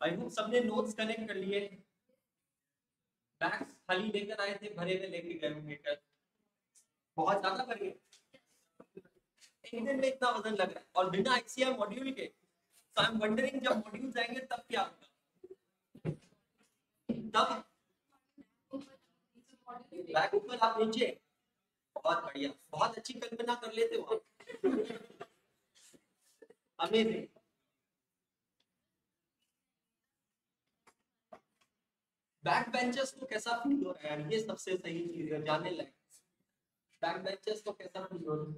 आई hope सबने notes connect कर लिए। बैग्स खाली लेकर आए थे, भरे हुए लेके गए होंगे कल। बहुत ज़्यादा भर एक दिन में इतना वज़न लग रहा है। और बिना आईसीआई मॉड्यूल के सो आई एम वंडरिंग जब मॉड्यूल जाएँगे, तब क्या होगा? तब बैग ऊपर आप नीचे। बहुत बढ़िया। बहुत अच्छी कल्पना कर लेते हो अमेजिंग बैक बेंचर्स को कैसा फील हो रहा है? ये सबसे सही चीज़ है जानने लायक। बैक बेंचर्स को कैसा फील हो रहा है?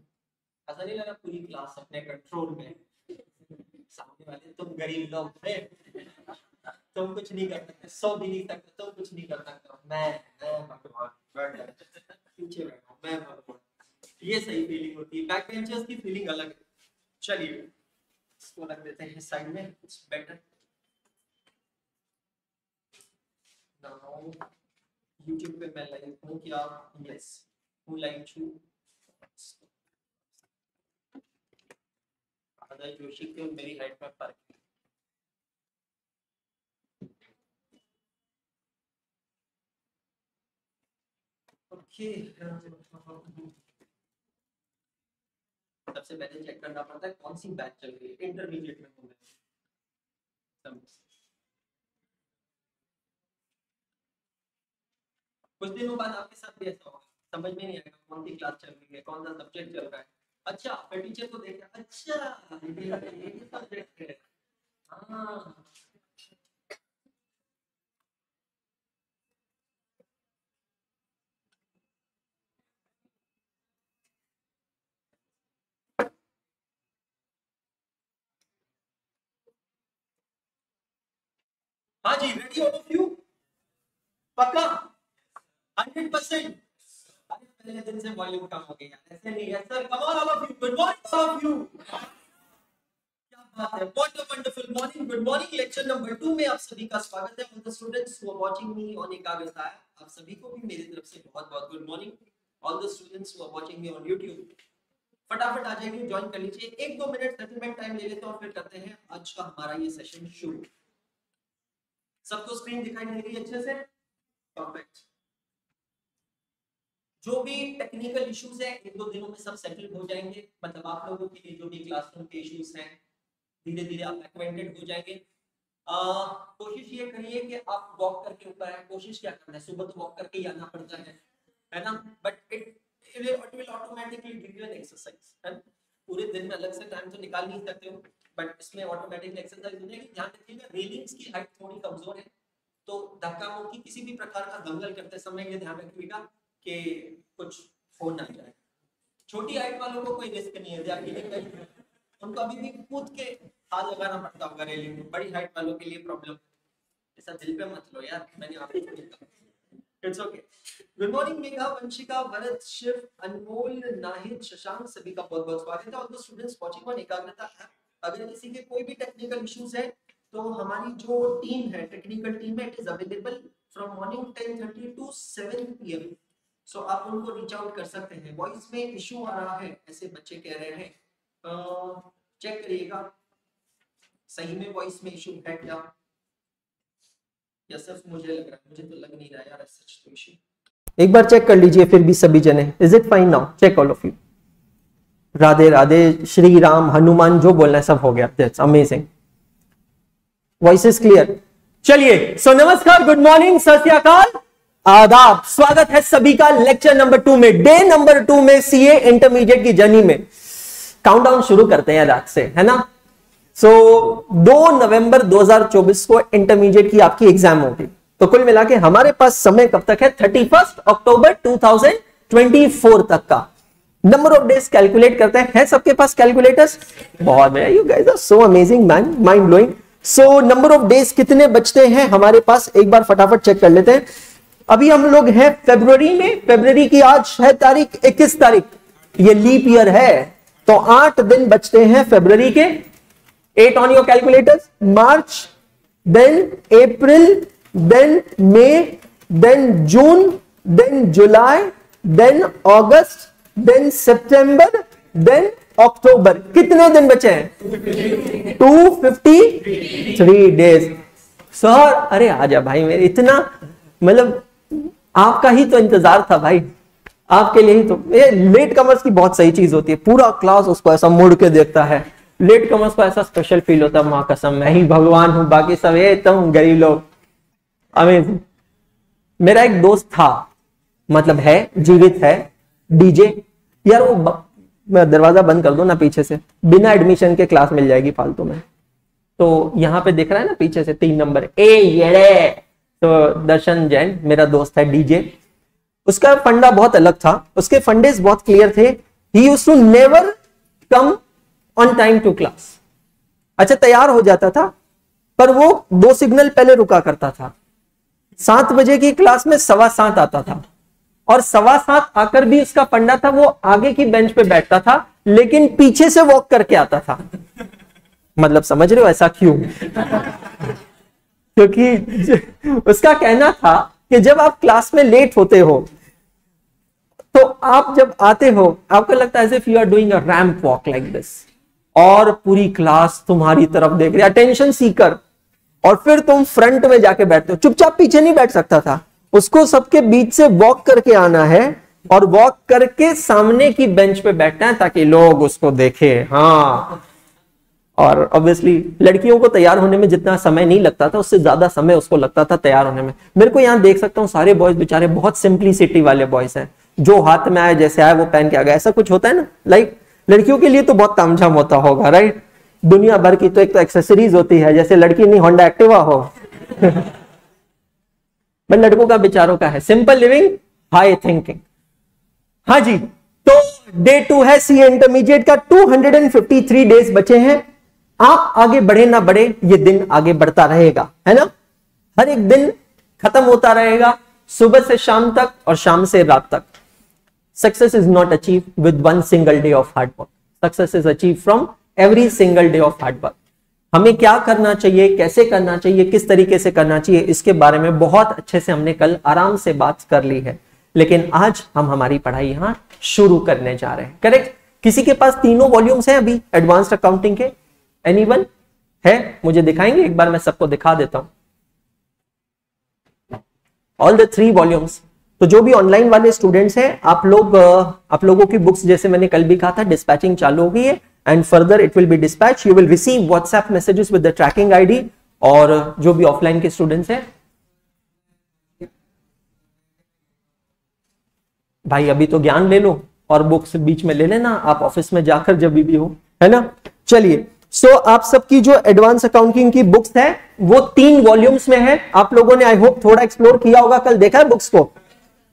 ऐसा नहीं लगा पूरी क्लास अपने कंट्रोल में। सामने वाले, तुम गरीब लोग थे। तुम कुछ नहीं कर सकते। सो भी नहीं सकते। तुम कुछ नहीं कर सकते। मैं मैं भगवान पीछे बैठा मैं भगवान। ये सही फीलिंग होती है। बैक बेंचर्स की फीलिंग अलग है। चलिए, इसको रख देते हैं साइड में। इट्स बेटर पे मैं लाइव हूँ क्या यस हूँ लाइव जोशी के मेरी हाइट में फ़र्क है। ओके सबसे पहले चेक करना पड़ता है कौन सी बैच चल रही है। इंटरमीडिएट में हूँ मैं कुछ दिनों बाद आपके साथ भी ऐसा होगा समझ में नहीं आएगा कौन सी क्लास चल रही है, कौन सा सब्जेक्ट चल रहा है। अच्छा फिर टीचर को देखे अच्छा है हाँ। हाँ। जी रेडी ऑल ऑफ़ यू पक्का? Hundred percent. अरे पहले दिन से वॉल्यूम कम हो गया ऐसे नहीं है sir come on all of you good morning all of you क्या बात है what a wonderful morning good morning lecture number 2 में आप सभी का स्वागत है। All the students who are watching me on Ekagrata आप सभी को भी मेरी तरफ़ से बहुत-बहुत good morning all the students who are watching me on YouTube, फटाफट आ जाइए ज्वाइन कर लीजिए। एक, दो मिनट सेटलमेंट टाइम ले लेते हैं और फिर करते हैं आज का हमारा ये सेशन शुरू। सबको स्क्रीन दिखाई दे रही है अच्छे से? परफेक्ट जो भी टेक्निकल इश्यूज़ है, एक दो दिनों में सब सेटल हो जाएँगे। मतलब आप लोगों के लिए जो भी क्लासरूम के इश्यूज़ हैं धीरे धीरे आप एक्वेंटेड हो जाएँगे। कोशिश ये करिए कि आप वॉक करके ऊपर आए। कोशिश क्या करना है? सुबह तो वॉक करके ही आना पड़ता है है ना? But it it will automatically give you an exercise है पूरे दिन में अलग से टाइम तो निकाल नहीं सकते हो। बट इसमें ऑटोमेटिकली एक्सरसाइज हो जाएगी ध्यान रखिएगा रेलिंग्स की हाइट थोड़ी कमज़ोर है। तो धक्का मुक्की किसी भी प्रकार का दंगल करते समय ये ध्यान रखिएगा। कि कुछ हो ना जाए। छोटी हाइट वालों को कोई रिस्क नहीं है अकेले उनको अभी भी कूद के हाथ लगाना पड़ता होगा रेलिंग में। बड़ी हाइट वालों के लिए प्रॉब्लम ऐसा दिल पे मत लो यार, मैंने आपको it's okay good morning Megha Vanshika Bharat Shiv Anmol Nahid Shashank सभी का बहुत बहुत स्वागत है। All the students watching on Ekagrata app अगर किसी के कोई भी टेक्निकल इश्यूज़ है तो हमारी जो टीम है टेक्निकल टीम है it is available from morning 10:30 to 7 PM so आप उनको रीच आउट कर सकते हैं। वॉइस में इशू आ रहा है, ऐसे बच्चे कह रहे हैं। चेक करिएगा। सही में वॉइस में इशू है क्या या सिर्फ़ मुझे लग रहा है, मुझे तो लग नहीं रहा यार सच तो इशू एक बार चेक कर लीजिए, फिर भी सभी जने। Is it fine now check all of you Radhe Radhe, Shri Ram, Hanuman, जो बोलना है, सब हो गया। That's amazing voice is clear चलिए सो नमस्कार गुड मॉर्निंग सत्याकाल आदाब। स्वागत है सभी का लेक्चर नंबर टू में। डे नंबर टू में सीए इंटरमीडिएट की जर्नी में। काउंटडाउन शुरू करते हैं रात से है ना? सो so, 2 नवंबर 2024 को इंटरमीडिएट की आपकी एग्ज़ाम होगी। तो कुल मिला के हमारे पास समय कब तक है? थर्टी अक्टूबर 2024 तक का। नंबर ऑफ़ डेज़ कैलकुलेट करते हैं। सबके पास कैलकुलेटर्स बहुत you guys are so amazing man mind blowing so number of days कितने बचते हैं? हमारे पास एक बार फटाफट चेक कर लेते हैं। अभी हम लोग हैं फरवरी में, फरवरी की आज है तारीख 21 तारीख। ये लीप ईयर है। तो आठ दिन बचते हैं फरवरी के। Eight on your calculators March then April then May then June then July then August then September then October कितने दिन बचे हैं? Two fifty three days sir, अरे आजा भाई, मेरे इतना मतलब आपका ही तो इंतज़ार था भाई। आपके लिए ही तो ये लेट कमर्स की बहुत सही चीज़ होती है। पूरा क्लास उसको ऐसा मुड़ के देखता है। लेट कमर्स को ऐसा स्पेशल फील होता है, माँ कसम, मैं ही भगवान हूँ, बाकी सब ये तुम गरीब लोग। अमेजिंग मेरा एक दोस्त था मतलब है, जीवित है डीजे यार वो दरवाज़ा बंद कर दो ना पीछे से? बिना एडमिशन के क्लास मिल जाएगी फालतू में। तो यहाँ पे दिख रहा है ना पीछे से तीन नंबर। ए, ये तो दर्शन जैन, मेरा दोस्त है डीजे। उसका फंडा बहुत अलग था। उसके फंडेस बहुत क्लियर थे। He use to never come on time to class अच्छा तैयार हो जाता था, पर वो दो सिग्नल पहले रुका करता था। सात बजे की क्लास में सवा सात आता था। और सवा सात आकर भी उसका फंडा था, वो आगे की बेंच पे बैठता था, लेकिन पीछे से वॉक करके आता था। मतलब समझ रहे हो ऐसा क्यों? क्योंकि उसका कहना था कि जब आप क्लास में लेट होते हो तो आप जब आते हो, आपको लगता है you are doing a ramp walk like this और पूरी क्लास तुम्हारी तरफ़ देख रही अटेंशन सीकर और फिर तुम फ्रंट में जाके बैठते हो। चुपचाप पीछे नहीं बैठ सकता था। उसको सबके बीच से वॉक करके आना है और वॉक करके सामने की बेंच पे बैठना है ताकि लोग उसको देखे। हाँ। और ऑब्वियसली लड़कियों को तैयार होने में जितना समय नहीं लगता था, उससे ज़्यादा समय उसको लगता था तैयार होने में। मेरे को यहाँ देख सकता हूँ, सारे बॉयज़ बेचारे बहुत सिंपलिसिटी वाले बॉयज़ हैं। जो हाथ में आए जैसे आए वो पहन के आ गए ऐसा कुछ होता है ना? लाइक लड़कियों के लिए तो बहुत तामझाम होता होगा राइट दुनिया भर की तो एक तो एक्सेसरीज होती है, जैसे लड़की नहीं होंडा एक्टिवा हो। बट लड़कों का, बेचारों का है। सिंपल लिविंग हाई थिंकिंग हाँ जी तो डे टू है सी इंटरमीडिएट का। 253 डेज़ बचे हैं। आप आगे बढ़े ना बढ़े, ये दिन आगे बढ़ता रहेगा, है ना? हर एक दिन खत्म होता रहेगा, सुबह से शाम तक और शाम से रात तक। Success is not achieve with one single day of hard work success is achieve from every single day of hard work हमें क्या करना चाहिए, कैसे करना चाहिए, किस तरीके से करना चाहिए, इसके बारे में बहुत अच्छे से हमने कल आराम से बात कर ली है। लेकिन आज हम हमारी पढ़ाई यहाँ शुरू करने जा रहे हैं। करेक्ट किसी के पास तीनों वॉल्यूम्स हैं अभी एडवांस्ड अकाउंटिंग के? एनीवन है? मुझे दिखाएँगे? एक बार मैं सबको दिखा देता हूँ। ऑल द थ्री वॉल्यूम्स तो जो भी ऑनलाइन वाले स्टूडेंट्स हैं, आप लोग आप लोगों की बुक्स जैसे मैंने कल भी कहा था डिस्पैचिंग चालू हो गई है and further it will be dispatch you will receive WhatsApp messages with the tracking ID और जो भी ऑफलाइन के स्टूडेंट्स हैं। भाई, अभी तो ज्ञान ले लो और बुक्स बीच में ले लेना। आप ऑफ़िस में जाकर जब भी हो, है ना? चलिए। सो so, आप सबकी जो एडवांस अकाउंटिंग की बुक्स है वो तीन वॉल्यूम्स में है। आप लोगों ने आई होप थोड़ा एक्सप्लोर किया होगा कल। देखा है बुक्स को?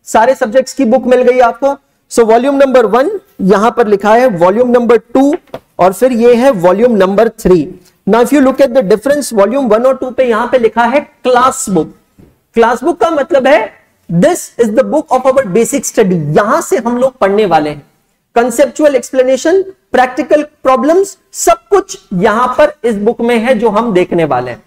सारे सब्जेक्ट्स की बुक मिल गई आपको। सो वॉल्यूम नंबर वन यहाँ पर लिखा है वॉल्यूम नंबर टू और फिर ये है volume number three now if you look at the difference volume one और टू पे यहाँ पे लिखा है क्लास बुक क्लास बुक का मतलब है this is the book of our basic study यहाँ से हम लोग पढ़ने वाले हैं। कंसेप्चुअल एक्सप्लेनेशन प्रैक्टिकल प्रॉब्लम्स सब कुछ यहाँ पर इस बुक में है जो हम देखने वाले हैं।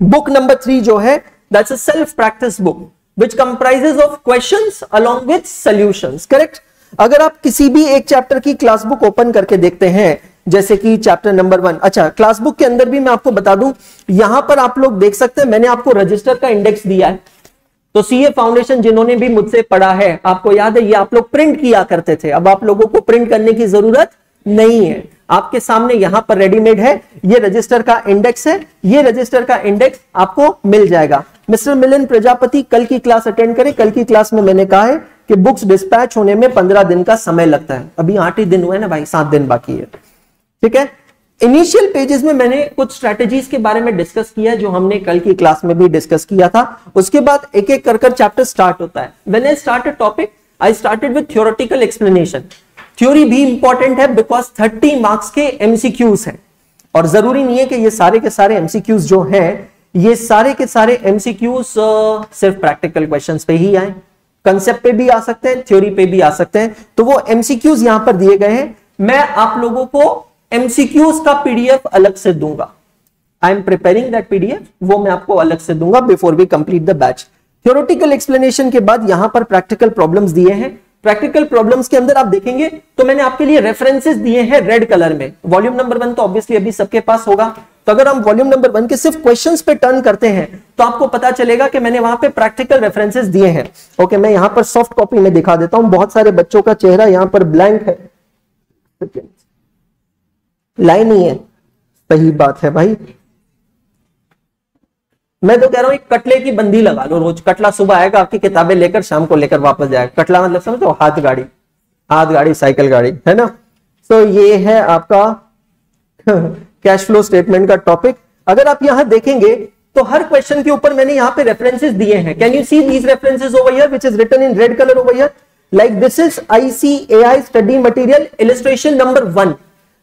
बुक नंबर थ्री जो है that's a self practice book which comprises of questions along with solutions correct अगर आप किसी भी एक चैप्टर की क्लास बुक ओपन करके देखते हैं, जैसे कि चैप्टर नंबर वन अच्छा क्लास बुक के अंदर भी मैं आपको बता दूँ, यहाँ पर आप लोग देख सकते हैं, मैंने आपको रजिस्टर का इंडेक्स दिया है। तो सीए फाउंडेशन जिन्होंने भी मुझसे पढ़ा है, आपको याद है, ये आप लोग प्रिंट किया करते थे। अब आप लोगों को प्रिंट करने की ज़रूरत नहीं है। आपके सामने यहाँ पर रेडीमेड है, ये रजिस्टर का इंडेक्स है, ये रजिस्टर का इंडेक्स आपको मिल जाएगा। मिस्टर मिलन प्रजापति, कल की क्लास अटेंड करें। कल की क्लास में मैंने कहा है कि बुक्स डिस्पैच होने में पंद्रह दिन का समय लगता है। अभी आठ ही दिन हुए ना भाई, सात दिन बाकी है। ठीक है? इनिशियल पेजेस में मैंने कुछ स्ट्रेटेजीज के बारे में डिस्कस किया, जो हमने कल की क्लास में भी डिस्कस किया था। उसके बाद एक एक कर चैप्टर स्टार्ट होता है। When I start topic I started with theoretical explanation theory भी इंपॉर्टेंट है बिकॉज़ 30 मार्क्स के एमसीक्यूज हैं। और ज़रूरी नहीं है कि ये सारे के सारे एमसीक्यूज जो हैं, ये सारे के सारे एमसीक्यूज सिर्फ़ प्रैक्टिकल क्वेश्चंस पे ही आए। कंसेप्ट पे भी आ सकते हैं थ्योरी पे भी आ सकते हैं। तो वो एमसीक्यूज यहाँ पर दिए गए हैं। मैं आप लोगों को एमसीक्यूज का पीडीएफ अलग से दूँगा। I am preparing that PDF वो मैं आपको अलग से दूँगा before we complete the batch theoretical explanation के बाद यहाँ पर प्रैक्टिकल प्रॉब्लम्स दिए हैं। प्रैक्टिकल प्रॉब्लम्स के अंदर आप देखेंगे तो मैंने आपके लिए रेफरेंसेस दिए हैं रेड कलर में। वॉल्यूम नंबर वन तो ऑब्वियसली अभी सबके पास होगा। तो अगर हम वॉल्यूम नंबर वन के सिर्फ़ क्वेश्चंस पे टर्न करते हैं तो आपको पता चलेगा कि मैंने वहाँ पे प्रैक्टिकल रेफरेंसेस दिए हैं। ओके मैं यहाँ पर सॉफ्ट कॉपी में दिखा देता हूँ। बहुत सारे बच्चों का चेहरा यहाँ पर ब्लैंक है। लाइन ही है। सही बात है भाई। मैं तो कह रहा हूँ एक कटले की बंदी लगा लो रोज। कटला सुबह आएगा आपकी किताबें लेकर शाम को लेकर वापस जाएगा। कटला मतलब समझो हाथ गाड़ी। हाथ गाड़ी साइकिल गाड़ी है ना? so, ये है आपका कैश फ्लो स्टेटमेंट का टॉपिक अगर आप यहाँ देखेंगे तो हर क्वेश्चन के ऊपर मैंने यहाँ पे रेफरेंसेस दिए हैं। Can you see these references over which is written in red colour over like this is ICAI study material illustration number 1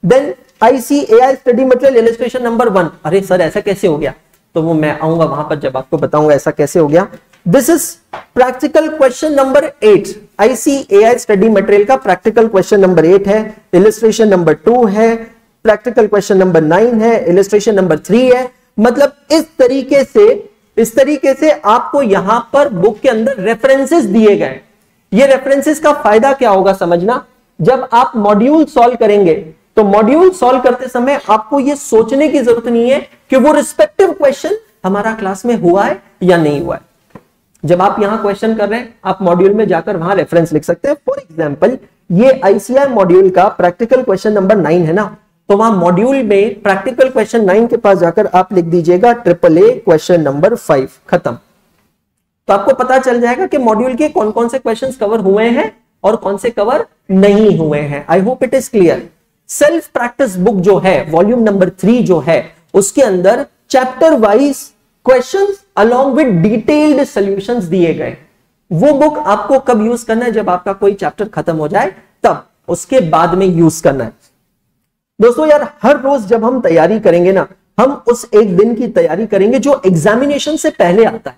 then ICAI study material illustration number one अरे सर, ऐसा कैसे हो गया? तो वो मैं आऊँगा वहाँ पर जब आपको बताऊँगा ऐसा कैसे हो गया। This is practical question number eight ICAI study material का प्रैक्टिकल क्वेश्चन नंबर एट है इलिस्ट्रेशन नंबर टू है प्रैक्टिकल क्वेश्चन नंबर नाइन है इलिस्ट्रेशन नंबर थ्री है। मतलब इस तरीके से, इस तरीके से आपको यहाँ पर बुक के अंदर रेफरेंसेस दिए गए। ये रेफरेंसेस का फ़ायदा क्या होगा समझना? जब आप मॉड्यूल सॉल्व करेंगे तो मॉड्यूल सॉल्व करते समय आपको यह सोचने की ज़रूरत नहीं है कि वो रिस्पेक्टिव क्वेश्चन हमारा क्लास में हुआ है या नहीं हुआ है। जब आप यहाँ क्वेश्चन कर रहे हैं, आप मॉड्यूल में जाकर वहाँ रेफरेंस लिख सकते हैं। फॉर एग्ज़ाम्पल ये आईसीआई मॉड्यूल का प्रैक्टिकल क्वेश्चन नंबर नाइन है ना? तो वहाँ मॉड्यूल में प्रैक्टिकल क्वेश्चन नाइन के पास जाकर आप लिख दीजिएगा triple A question number five खत्म। तो आपको पता चल जाएगा कि मॉड्यूल के कौन कौन से क्वेश्चंस कवर हुए हैं और कौन से कवर नहीं हुए हैं। I hope it is clear self practice book जो है वॉल्यूम नंबर थ्री जो है, उसके अंदर chapter wise questions along with detailed solutions दिए गए। वो बुक आपको कब यूज़ करना है? जब आपका कोई चैप्टर खत्म हो जाए, तब। उसके बाद में यूज़ करना है। दोस्तों यार, हर रोज जब हम तैयारी करेंगे ना, हम उस एक दिन की तैयारी करेंगे जो एग्जामिनेशन से पहले आता है।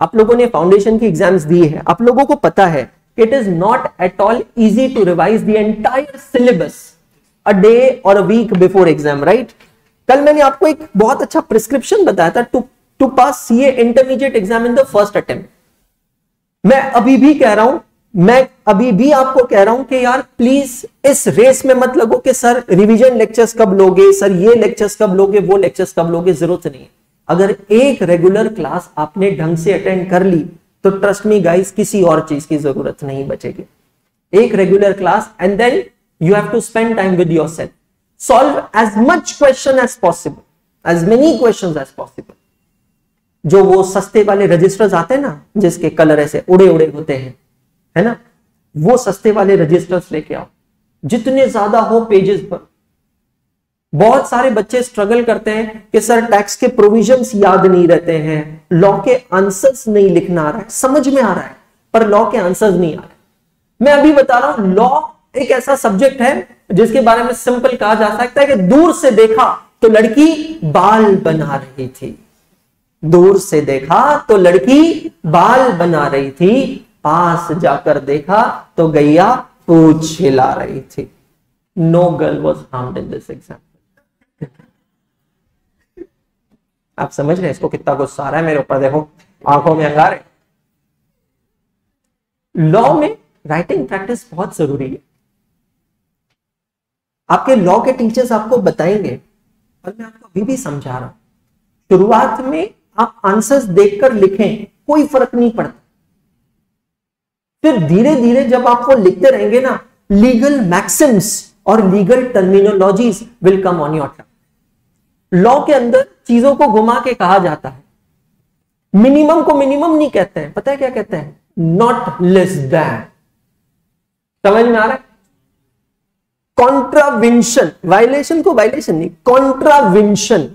आप लोगों ने फाउंडेशन की एग्ज़ाम्स दी है। आप लोगों को पता है it is not at all easy to revise the entire syllabus a day और a week before exam right कल मैंने आपको एक बहुत अच्छा प्रिस्क्रिप्शन बताया था to to pass CA intermediate exam in the first attempt मैं अभी भी कह रहा हूँ, मैं अभी भी आपको कह रहा हूँ कि यार प्लीज़ इस रेस में मत लगो कि सर रिवीजन लेक्चर्स कब लोगे, सर ये लेक्चर्स कब लोगे, वो लेक्चर्स कब लोगे, ज़रूरत नहीं है। अगर एक रेगुलर क्लास आपने ढंग से अटेंड कर ली तो ट्रस्ट मी गाइस किसी और चीज़ की ज़रूरत नहीं बचेगी। एक regular class and then you have to spend time with yourself. Solve as much question as possible. As many questions as possible. जो वो सस्ते वाले रजिस्टर्स आते हैं ना, जिसके कलर ऐसे उड़े उड़े होते हैं, है ना? वो सस्ते वाले रजिस्टर्स लेके आओ। जितने ज़्यादा हो पेजेस पर। बहुत सारे बच्चे स्ट्रगल करते हैं कि सर टैक्स के प्रोविजंस याद नहीं रहते हैं। लॉ के आंसर्स नहीं लिखना आ रहा है। समझ में आ रहा है, पर लॉ के आंसर्स नहीं आ रहे। मैं अभी बता रहा हूँ लॉ एक ऐसा सब्जेक्ट है जिसके बारे में सिंपल कहा जा सकता है कि दूर से देखा तो लड़की बाल बना रही थी। दूर से देखा तो लड़की बाल बना रही थी। पास जाकर देखा तो गैया पूछ हिला रही थी। No girl was harmed in this example आप समझ रहे इसको कितना गुस्सा आ रहा है मेरे ऊपर? देखो, आँखों में अंगारे। लॉ में राइटिंग प्रैक्टिस बहुत ज़रूरी है। आपके लॉ के टीचर्स आपको बताएँगे और मैं आपको अभी भी समझा रहा हूँ। शुरुआत में आप आंसर्स देखकर लिखें, कोई फ़र्क नहीं पड़ता। फिर धीरे धीरे जब आप वो लिखते रहेंगे ना लीगल मैक्सिम्स और legal terminologies will come on your term law के अंदर चीज़ों को घुमा के कहा जाता है। मिनिमम को मिनिमम नहीं कहते हैं। पता है क्या कहते हैं? नॉट लेस दैन समझ में आ रहा है? कॉन्ट्राविंशन वायलेशन को वायलेशन नहीं कॉन्ट्राविंशन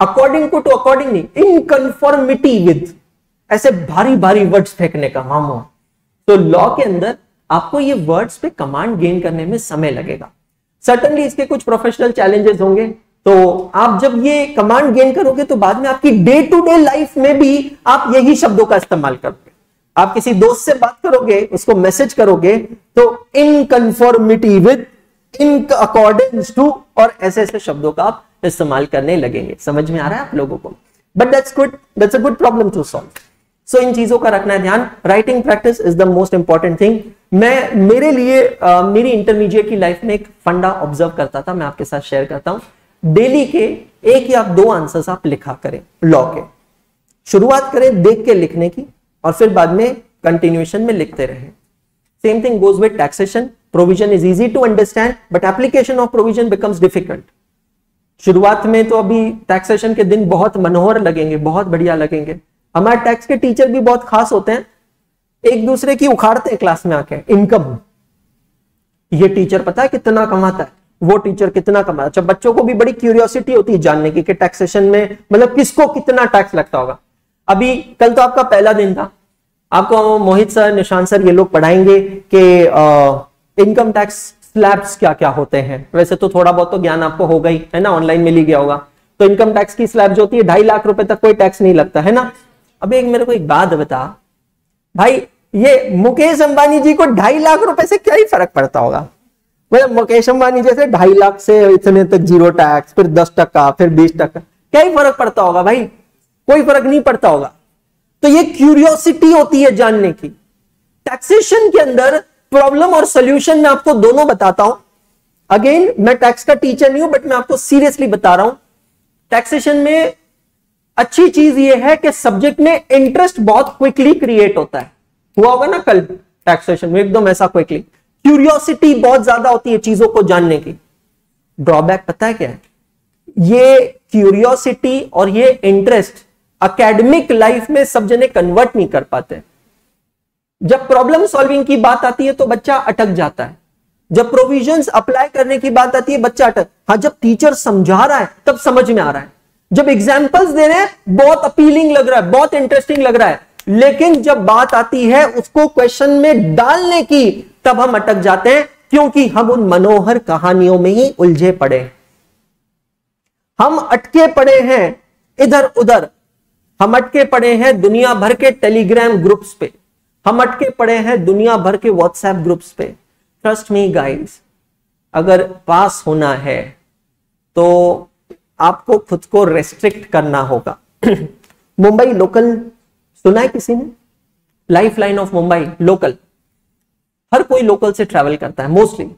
अकॉर्डिंग को टू अकॉर्डिंग नहीं इनकन्फॉर्मिटी विद ऐसे भारी भारी वर्ड्स फेंकने का मामो तो लॉ के अंदर आपको ये वर्ड्स पे कमांड गेन करने में समय लगेगा। सर्टनली इसके कुछ प्रोफेशनल चैलेंजेस होंगे। तो आप जब ये कमांड गेन करोगे तो बाद में आपकी डे टू डे लाइफ में भी आप यही शब्दों का इस्तेमाल करोगे। आप किसी दोस्त से बात करोगे, उसको मैसेज करोगे तो in conformity with in according to और ऐसे ऐसे शब्दों का आप इस्तेमाल करने लगेंगे। समझ में आ रहा है आप लोगों को? But that's good that's a good problem to solve so इन चीज़ों का रखना है ध्यान। Writing practice is the most important thing मैं मेरे लिए uh, मेरी इंटरमीडिएट की लाइफ में एक फंडा ऑब्ज़र्व करता था मैं आपके साथ शेयर करता हूँ। डेली के एक या दो आंसर्स आप लिखा करें लॉ के। शुरुआत करें देख के लिखने की और फिर बाद में कंटिन्यूएशन में लिखते रहें। Same thing goes with taxation provision is easy to understand but application of provision becomes difficult शुरुआत में तो अभी टैक्सेशन के दिन बहुत मनोहर लगेंगे, बहुत बढ़िया लगेंगे। हमारे टैक्स के टीचर भी बहुत खास होते हैं। एक दूसरे की उखाड़ते हैं क्लास में आके इनकम ये टीचर पता है कितना कमाता है? वो टीचर कितना कमाता अच्छा बच्चों को भी बड़ी क्यूरियोसिटी होती है जानने की कि टैक्सेशन में मतलब किसको कितना टैक्स लगता होगा। अभी कल तो आपका पहला दिन था। आपको मोहित सर निशान सर, ये लोग पढ़ाएँगे कि इनकम टैक्स स्लैब्स क्या क्या होते हैं। वैसे तो थोड़ा बहुत तो ज्ञान आपको होगा ही, है ना? ऑनलाइन मिल ही गया होगा। तो इनकम टैक्स की स्लैब जो होती है, ढाई लाख रुपए तक कोई टैक्स नहीं लगता, है ना? अभी एक मेरे को एक बात बता। भाई, ये मुकेश अंबानी जी को ढाई लाख रुपए से क्या ही फ़र्क पड़ता होगा? मतलब मुकेश अंबानी जैसे ढाई लाख से इतने तक ज़ीरो टैक्स फिर दस टका फिर बीस टका क्या ही फ़र्क पड़ता होगा भाई? कोई फ़र्क नहीं पड़ता होगा। तो ये क्यूरियोसिटी होती है जानने की। टैक्सेशन के अंदर प्रॉब्लम और सोल्यूशन मैं आपको दोनों बताता हूँ। अगेन मैं टैक्स का टीचर नहीं हूँ बट मैं आपको सीरियसली बता रहा हूँ। टैक्सेशन में अच्छी चीज़ ये है कि सब्जेक्ट में इंटरेस्ट बहुत क्विकली क्रिएट होता है। हुआ होगा ना कल टैक्सेशन में, एकदम ऐसा क्विकली क्यूरियोसिटी बहुत ज़्यादा होती है चीज़ों को जानने की। ड्रॉबैक पता है क्या है? ये क्यूरियोसिटी और ये इंटरेस्ट अकेडमिक लाइफ में सब जने कन्वर्ट नहीं कर पाते। जब प्रॉब्लम सॉल्विंग की बात आती है तो बच्चा अटक जाता है। जब प्रोविजंस अप्लाई करने की बात आती है, बच्चा अटक हाँ जब टीचर समझा रहा है, तब समझ में आ रहा है। जब एग्जाम्पल्स दे रहे हैं, बहुत अपीलिंग लग रहा है, बहुत इंटरेस्टिंग लग रहा है। लेकिन जब बात आती है उसको क्वेश्चन में डालने की, तब हम अटक जाते हैं, क्योंकि हम उन मनोहर कहानियों में ही उलझे पड़े हम अटके पड़े हैं इधर उधर हम अटके पड़े हैं दुनिया भर के टेलीग्राम ग्रुप्स पे। हम अटके पड़े हैं दुनिया भर के व्हाट्सएप ग्रुप्स पे। ट्रस्ट मी गाइस अगर पास होना है तो आपको खुद को रेस्ट्रिक्ट करना होगा। मुंबई लोकल सुना है किसी ने? Life line of Mumbai local हर कोई लोकल से ट्रैवल करता है मोस्टली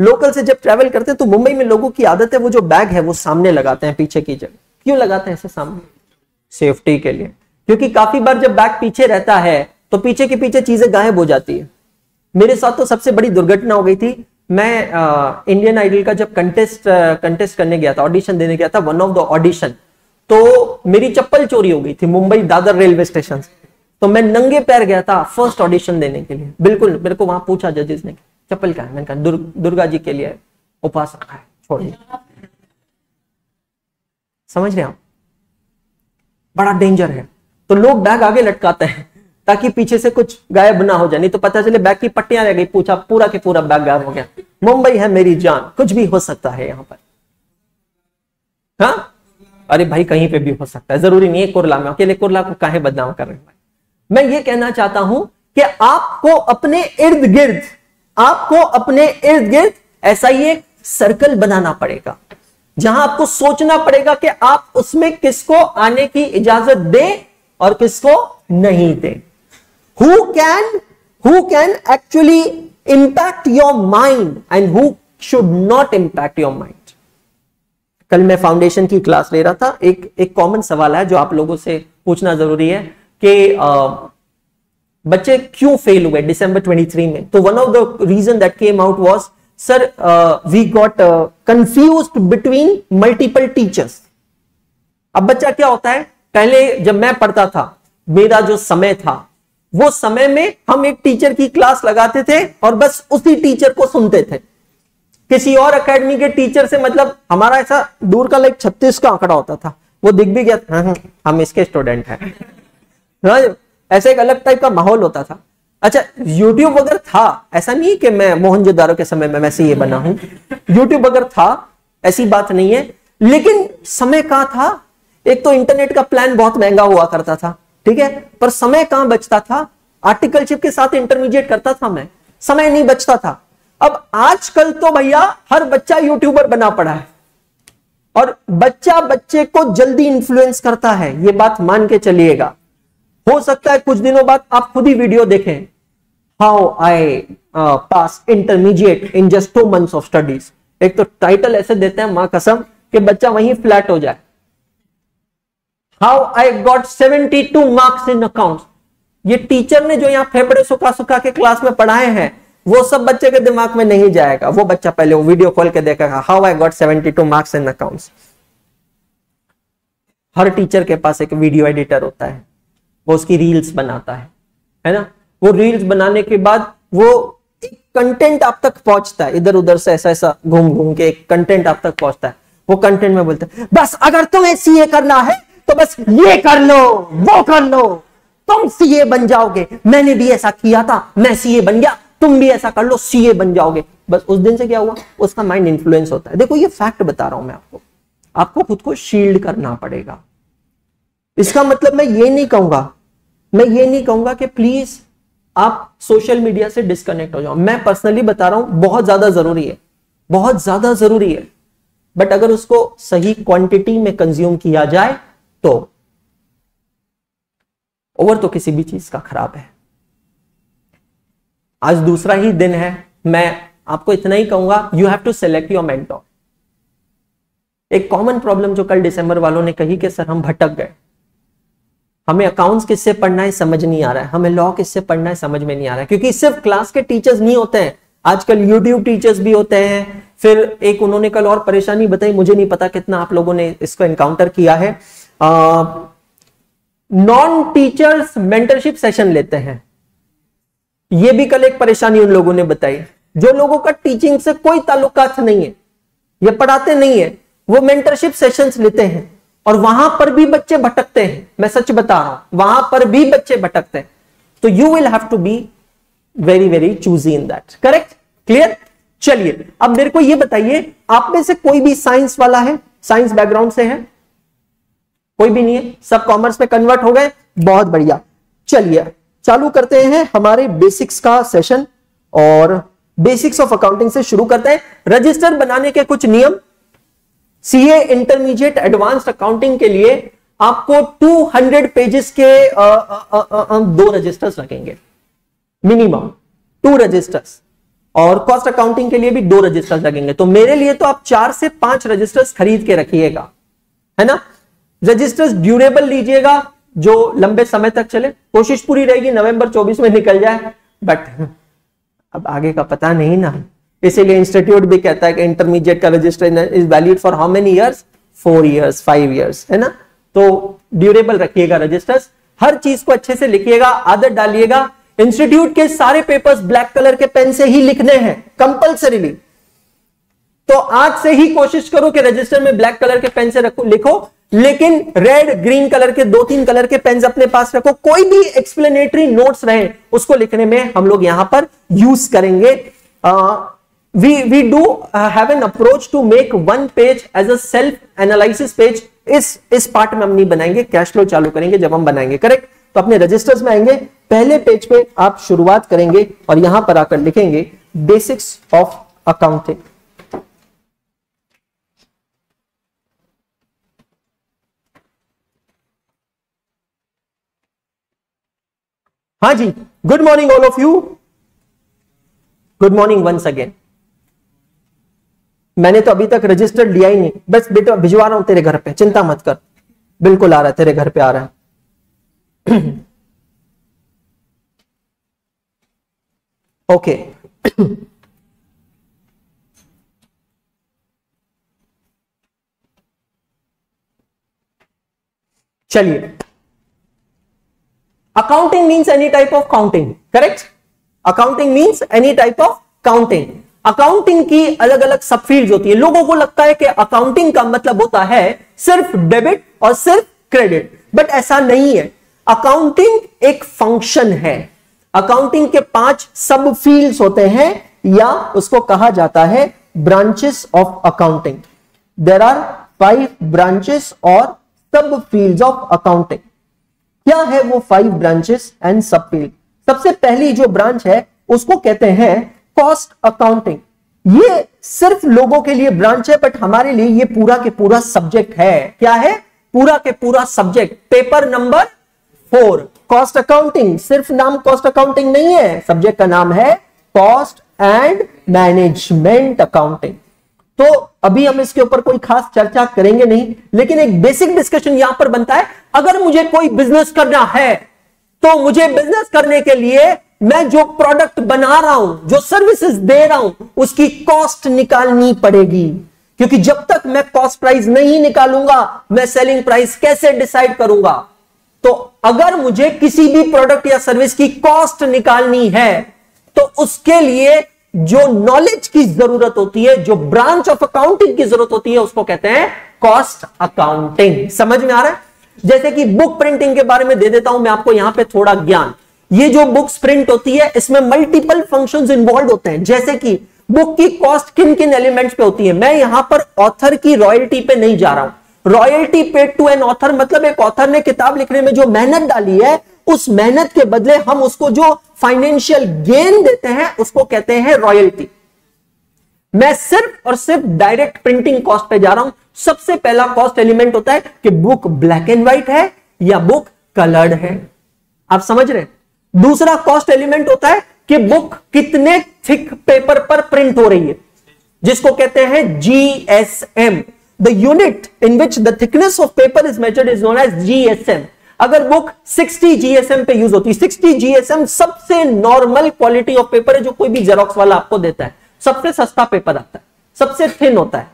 लोकल से जब ट्रैवल करते हैं तो मुंबई में लोगों की आदत है, वो जो बैग है, वो सामने लगाते हैं, पीछे की जगह। क्यों लगाते हैं ऐसे सामने? सेफ्टी के लिए। क्योंकि काफ़ी बार जब बैग पीछे रहता है तो पीछे के पीछे चीज़ें गायब हो जाती है। मेरे साथ तो सबसे बड़ी दुर्घटना हो गई थी। मैं इंडियन आइडल का जब कंटेस्ट कंटेस्ट करने गया था ऑडिशन देने गया था वन ऑफ़ द ऑडिशन तो मेरी चप्पल चोरी हो गई थी मुंबई दादर रेलवे स्टेशन तो मैं नंगे पैर गया था फ़र्स्ट ऑडिशन देने के लिए। बिल्कुल मेरे को वहाँ पूछा जजेस ने चप्पल का है? मैंने कहा दुर, दुर्गा जी के लिए उपास रखा है छोड़ समझ रहे आप? बड़ा डेंजर है। तो लोग बैग आगे लटकाते हैं, ताकि पीछे से कुछ गायब ना हो जाए, नहीं तो पता चले बैग की पट्टियाँ रह गई, पूछा, पूरा के पूरा बैग गायब हो गया। मुंबई है मेरी जान, कुछ भी हो सकता है यहाँ पर। हाँ? अरे भाई, कहीं पे भी हो सकता है, ज़रूरी नहीं है कुरला में, अकेले कुरला को काहे बदनाम कर रहे हैं मैं ये कहना चाहता हूँ कि आपको अपने इर्द गिर्द आपको अपने इर्द गिर्द ऐसा ही एक सर्कल बनाना पड़ेगा। जहाँ आपको सोचना पड़ेगा कि आप उसमें किसको आने की इजाज़त दें और किसको नहीं दें। Who can who can actually impact your mind and who should not impact your mind कल मैं फाउंडेशन की क्लास ले रहा था। एक एक कॉमन सवाल है जो आप लोगों से पूछना ज़रूरी है कि बच्चे क्यों फेल हुए दिसंबर 23 में? तो one of the reason that came out was sir we got confuse between multiple teachers अब बच्चा क्या होता है? पहले जब मैं पढ़ता था मेरा जो समय था वो समय में हम एक टीचर की क्लास लगाते थे और बस उसी टीचर को सुनते थे। किसी और एकेडमी के टीचर से मतलब हमारा ऐसा दूर का लाइक छत्तीस का आंकड़ा होता था। वो दिख भी गया हाँ, हाँ, हम इसके स्टूडेंट हैं। हाँ, ऐसे एक अलग टाइप का माहौल होता था। अच्छा यूट्यूब अगर था, ऐसा नहीं कि मैं मोहनजोदारो के समय में वैसे ये बना हूँ। यूट्यूब अगर था, ऐसी बात नहीं है। लेकिन समय कहाँ था? एक तो इंटरनेट का प्लान बहुत महँगा हुआ करता था, ठीक है? पर समय कहाँ बचता था? आर्टिकलशिप के साथ इंटरमीडिएट करता था मैं। समय नहीं बचता था। अब आजकल तो भैया हर बच्चा यूट्यूबर बना पड़ा है। और बच्चा बच्चे को जल्दी इन्फ्लुएंस करता है, ये बात मान के चलिएगा। हो सकता है कुछ दिनों बाद आप खुद ही वीडियो देखें how I pass intermediate in just two months of studies एक तो टाइटल ऐसे देते हैं, माँ कसम, कि बच्चा वहीं फ्लैट हो जाए। How I got 72 marks in account ये टीचर ने जो यहाँ फेफड़े सुखा सुखा के क्लास में पढ़ाए हैं, वो सब बच्चे के दिमाग में नहीं जाएगा। वो बच्चा पहले वो वीडियो खोल के देखेगा how I got 72 marks in accounts her teacher के पास एक वीडियो एडिटर होता है। वो उसकी रील्स बनाता है है ना? वो रील्स बनाने के बाद वो एक कंटेंट आप तक पहुँचता है इधर उधर से ऐसा ऐसा घूम घूम के एक कंटेंट आप तक पहुँचता है। वो कंटेंट में बोलते बस अगर तुम्हें सीए करना है तो बस ये कर लो, वो कर लो। तुम सीए बन जाओगे। मैंने भी ऐसा किया था, मैं सीए बन गया, तुम भी ऐसा कर लो सीए बन जाओगे। बस उस दिन से क्या हुआ? उसका माइंड इन्फ्लुएंस होता है। देखो, ये फैक्ट बता रहा हूँ मैं आपको। आपको खुद को शील्ड करना पड़ेगा। इसका मतलब मैं ये नहीं कहूँगा मैं ये नहीं कहूँगा कि प्लीज़ आप सोशल मीडिया से डिस्कनेक्ट हो जाओ। मैं पर्सनली बता रहा हूँ, बहुत ज़्यादा ज़रूरी है। बहुत ज़्यादा ज़रूरी है। बट अगर उसको सही क्वांटिटी में कंज्यूम किया जाए तो ओवर तो किसी भी चीज़ का खराब है। आज दूसरा ही दिन है। मैं आपको इतना ही कहूँगा you have to select your mentor एक कॉमन प्रॉब्लम जो कल दिसंबर वालों ने कही कि सर, हम भटक गए। हमें अकाउंट्स किससे पढ़ना है, समझ नहीं आ रहा है। हमें लॉ किससे पढ़ना है, समझ में नहीं आ रहा है। क्योंकि सिर्फ़ क्लास के टीचर्स नहीं होते हैं। आजकल यूट्यूब टीचर्स भी होते हैं। फिर एक उन्होंने कल और परेशानी बताई, मुझे नहीं पता कितना आप लोगों ने इसको एनकाउंटर किया है। नॉन टीचर्स मेंटरशिप सेशन लेते हैं। ये भी कल एक परेशानी उन लोगों ने बताई। जो लोगों का टीचिंग से कोई ताल्लुकात नहीं है, ये पढ़ाते नहीं है, वो मेंटरशिप सेशंस लेते हैं। और वहाँ पर भी बच्चे भटकते हैं। मैं सच बता रहा हूँ, वहाँ पर भी बच्चे भटकते हैं। तो you will have to be very very choosy in that correct clear चलिए, अब मेरे को ये बताइए, आप में से कोई भी साइंस वाला है? साइंस बैकग्राउंड से है? कोई भी नहीं है? सब कॉमर्स में कन्वर्ट हो गए? बहुत बढ़िया। चलिए, चालू करते हैं हमारे बेसिक्स का सेशन और बेसिक्स ऑफ़ अकाउंटिंग से शुरू करते हैं। रजिस्टर बनाने के कुछ नियम सीए इंटरमीडिएट एडवांस अकाउंटिंग के लिए आपको 200 पेजेस के आ, आ, आ, दो रजिस्टर्स लगेंगे। मिनिमम टू रजिस्टर्स और कॉस्ट अकाउंटिंग के लिए भी दो रजिस्टर्स लगेंगे। तो मेरे लिए तो आप चार से पाँच रजिस्टर्स खरीद के रखिएगा है ना? रजिस्टर्स ड्यूरेबल लीजिएगा जो लंबे समय तक चले। कोशिश पूरी रहेगी नवंबर 24 में निकल जाए। बट अब आगे का पता नहीं ना। इसीलिए इंस्टीट्यूट भी कहता है कि इंटरमीडिएट का register is valid for how many years four years five years है ना? तो ड्यूरेबल रखिएगा रजिस्टर्स हर चीज़ को अच्छे से लिखिएगा, आदत डालिएगा। इंस्टीट्यूट के सारे पेपर्स ब्लैक कलर के पेन से ही लिखने हैं कंपल्सरीली तो आज से ही कोशिश करो कि रजिस्टर में ब्लैक कलर के पेन से रखो, लिखो, लेकिन रेड ग्रीन कलर के दो तीन कलर के पेन अपने पास रखो। कोई भी एक्सप्लेनेटरी नोट्स रहे, उसको लिखने में हम लोग यहाँ पर यूज़ करेंगे। We we do have an approach to make one page as a self analysis page इस इस पार्ट में हम नहीं बनाएँगे कैश फ्लो चालू करेंगे जब हम बनाएँगे करेक्ट तो अपने रजिस्टर्स में आएँगे, पहले पेज पे आप शुरुआत करेंगे और यहाँ पर आकर लिखेंगे बेसिक्स ऑफ़ अकाउंटिंग हाँ जी good morning all of you good morning once again मैंने तो अभी तक रजिस्टर लिया ही नहीं। बस बेटा, भिजवा रहा हूँ तेरे घर पे, चिंता मत कर। बिल्कुल आ रहा है, तेरे घर पे आ रहा है। ओके चलिए। Accounting means any type of counting correct accounting means any type of counting accounting की अलग अलग सब फ़ील्ड होती है, लोगों को लगता है कि अकाउंटिंग का मतलब होता है सिर्फ़ डेबिट और सिर्फ़ क्रेडिट बट ऐसा नहीं है। अकाउंटिंग एक फ़ंक्शन है। अकाउंटिंग के पाँच सब फ़ील्ड होते हैं, या उसको कहा जाता है branches of accounting there are five branches और सब फ़ील्ड ऑफ़ अकाउंटिंग क्या है वो five branches and sub field सबसे पहली जो ब्रांच है, उसको कहते हैं कॉस्ट अकाउंटिंग। ये सिर्फ़ लोगों के लिए ब्रांच है, बट हमारे लिए ये पूरा के पूरा सब्जेक्ट है। क्या है? पूरा के पूरा subject. Paper number four. Cost accounting. सिर्फ़ नाम कॉस्ट अकाउंटिंग नहीं है। सब्जेक्ट का नाम है कॉस्ट एंड मैनेजमेंट अकाउंटिंग। तो अभी हम इसके ऊपर कोई खास चर्चा करेंगे नहीं, लेकिन एक बेसिक डिस्कशन यहाँ पर बनता है। अगर मुझे कोई बिज़नेस करना है तो मुझे बिज़नेस करने के लिए मैं जो प्रोडक्ट बना रहा हूँ, जो सर्विसेज़ दे रहा हूँ, उसकी कॉस्ट निकालनी पड़ेगी। क्योंकि जब तक मैं कॉस्ट प्राइस नहीं निकालूँगा, मैं सेलिंग प्राइस कैसे डिसाइड करूँगा? तो अगर मुझे किसी भी प्रोडक्ट या सर्विस की कॉस्ट निकालनी है तो उसके लिए जो नॉलेज की ज़रूरत होती है, जो ब्रांच ऑफ़ अकाउंटिंग की ज़रूरत होती है, उसको कहते हैं कॉस्ट अकाउंटिंग समझ में आ रहा है? जैसे कि बुक प्रिंटिंग के बारे में दे देता हूँ, मैं आपको यहाँ पे थोड़ा ज्ञान। ये जो बुक्स प्रिंट होती है, इसमें मल्टीपल फ़ंक्शंस इन्वॉल्व होते हैं। जैसे कि बुक की कॉस्ट किन किन एलिमेंट्स पे होती है? मैं यहाँ पर ऑथर की रॉयल्टी पे नहीं जा रहा हूँ। Royalty paid to an author मतलब एक ऑथर ने किताब लिखने में जो मेहनत डाली है, उस मेहनत के बदले हम उसको जो फाइनेंशियल गेन देते हैं, उसको कहते हैं रॉयल्टी मैं सिर्फ़ और सिर्फ़ डायरेक्ट प्रिंटिंग कॉस्ट पे जा रहा हूँ। सबसे पहला कॉस्ट एलिमेंट होता है कि बुक ब्लैक एंड व्हाइट है या बुक कलर्ड है। आप समझ रहे दूसरा कॉस्ट एलिमेंट होता है कि बुक कितने थिक पेपर पर प्रिंट हो रही है, जिसको कहते हैं GSM the unit in which the thickness of paper is measured is known as GSM अगर बुक 60 जीएसएम पे यूज़ होती है 60 जीएसएम सबसे नॉर्मल क्वालिटी ऑफ़ पेपर है जो कोई भी जेरोक्स वाला आपको देता है। सबसे सस्ता पेपर आता है, सबसे थिन होता है।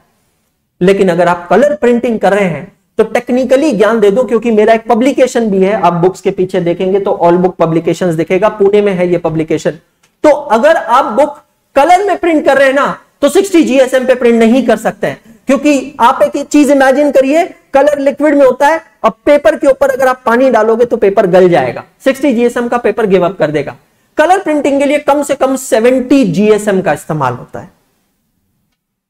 लेकिन अगर आप कलर प्रिंटिंग कर रहे हैं तो टेक्निकली ज्ञान दे दो, क्योंकि मेरा एक पब्लिकेशन भी है, आप बुक्स के पीछे देखेंगे तो ऑल बुक पब्लिकेशंस दिखेगा, पुणे में है ये पब्लिकेशन तो अगर आप बुक कलर में प्रिंट कर रहे हैं ना तो 60 जीएसएम पे प्रिंट नहीं कर सकते हैं। क्योंकि आप एक चीज़ इमेजिन करिए कलर लिक्विड में होता है, अब पेपर के ऊपर अगर आप पानी डालोगे तो पेपर गल जाएगा। 60 जीएसएम का पेपर गिव अप कर देगा। कलर प्रिंटिंग के लिए कम से कम 70 जीएसएम का इस्तेमाल होता है।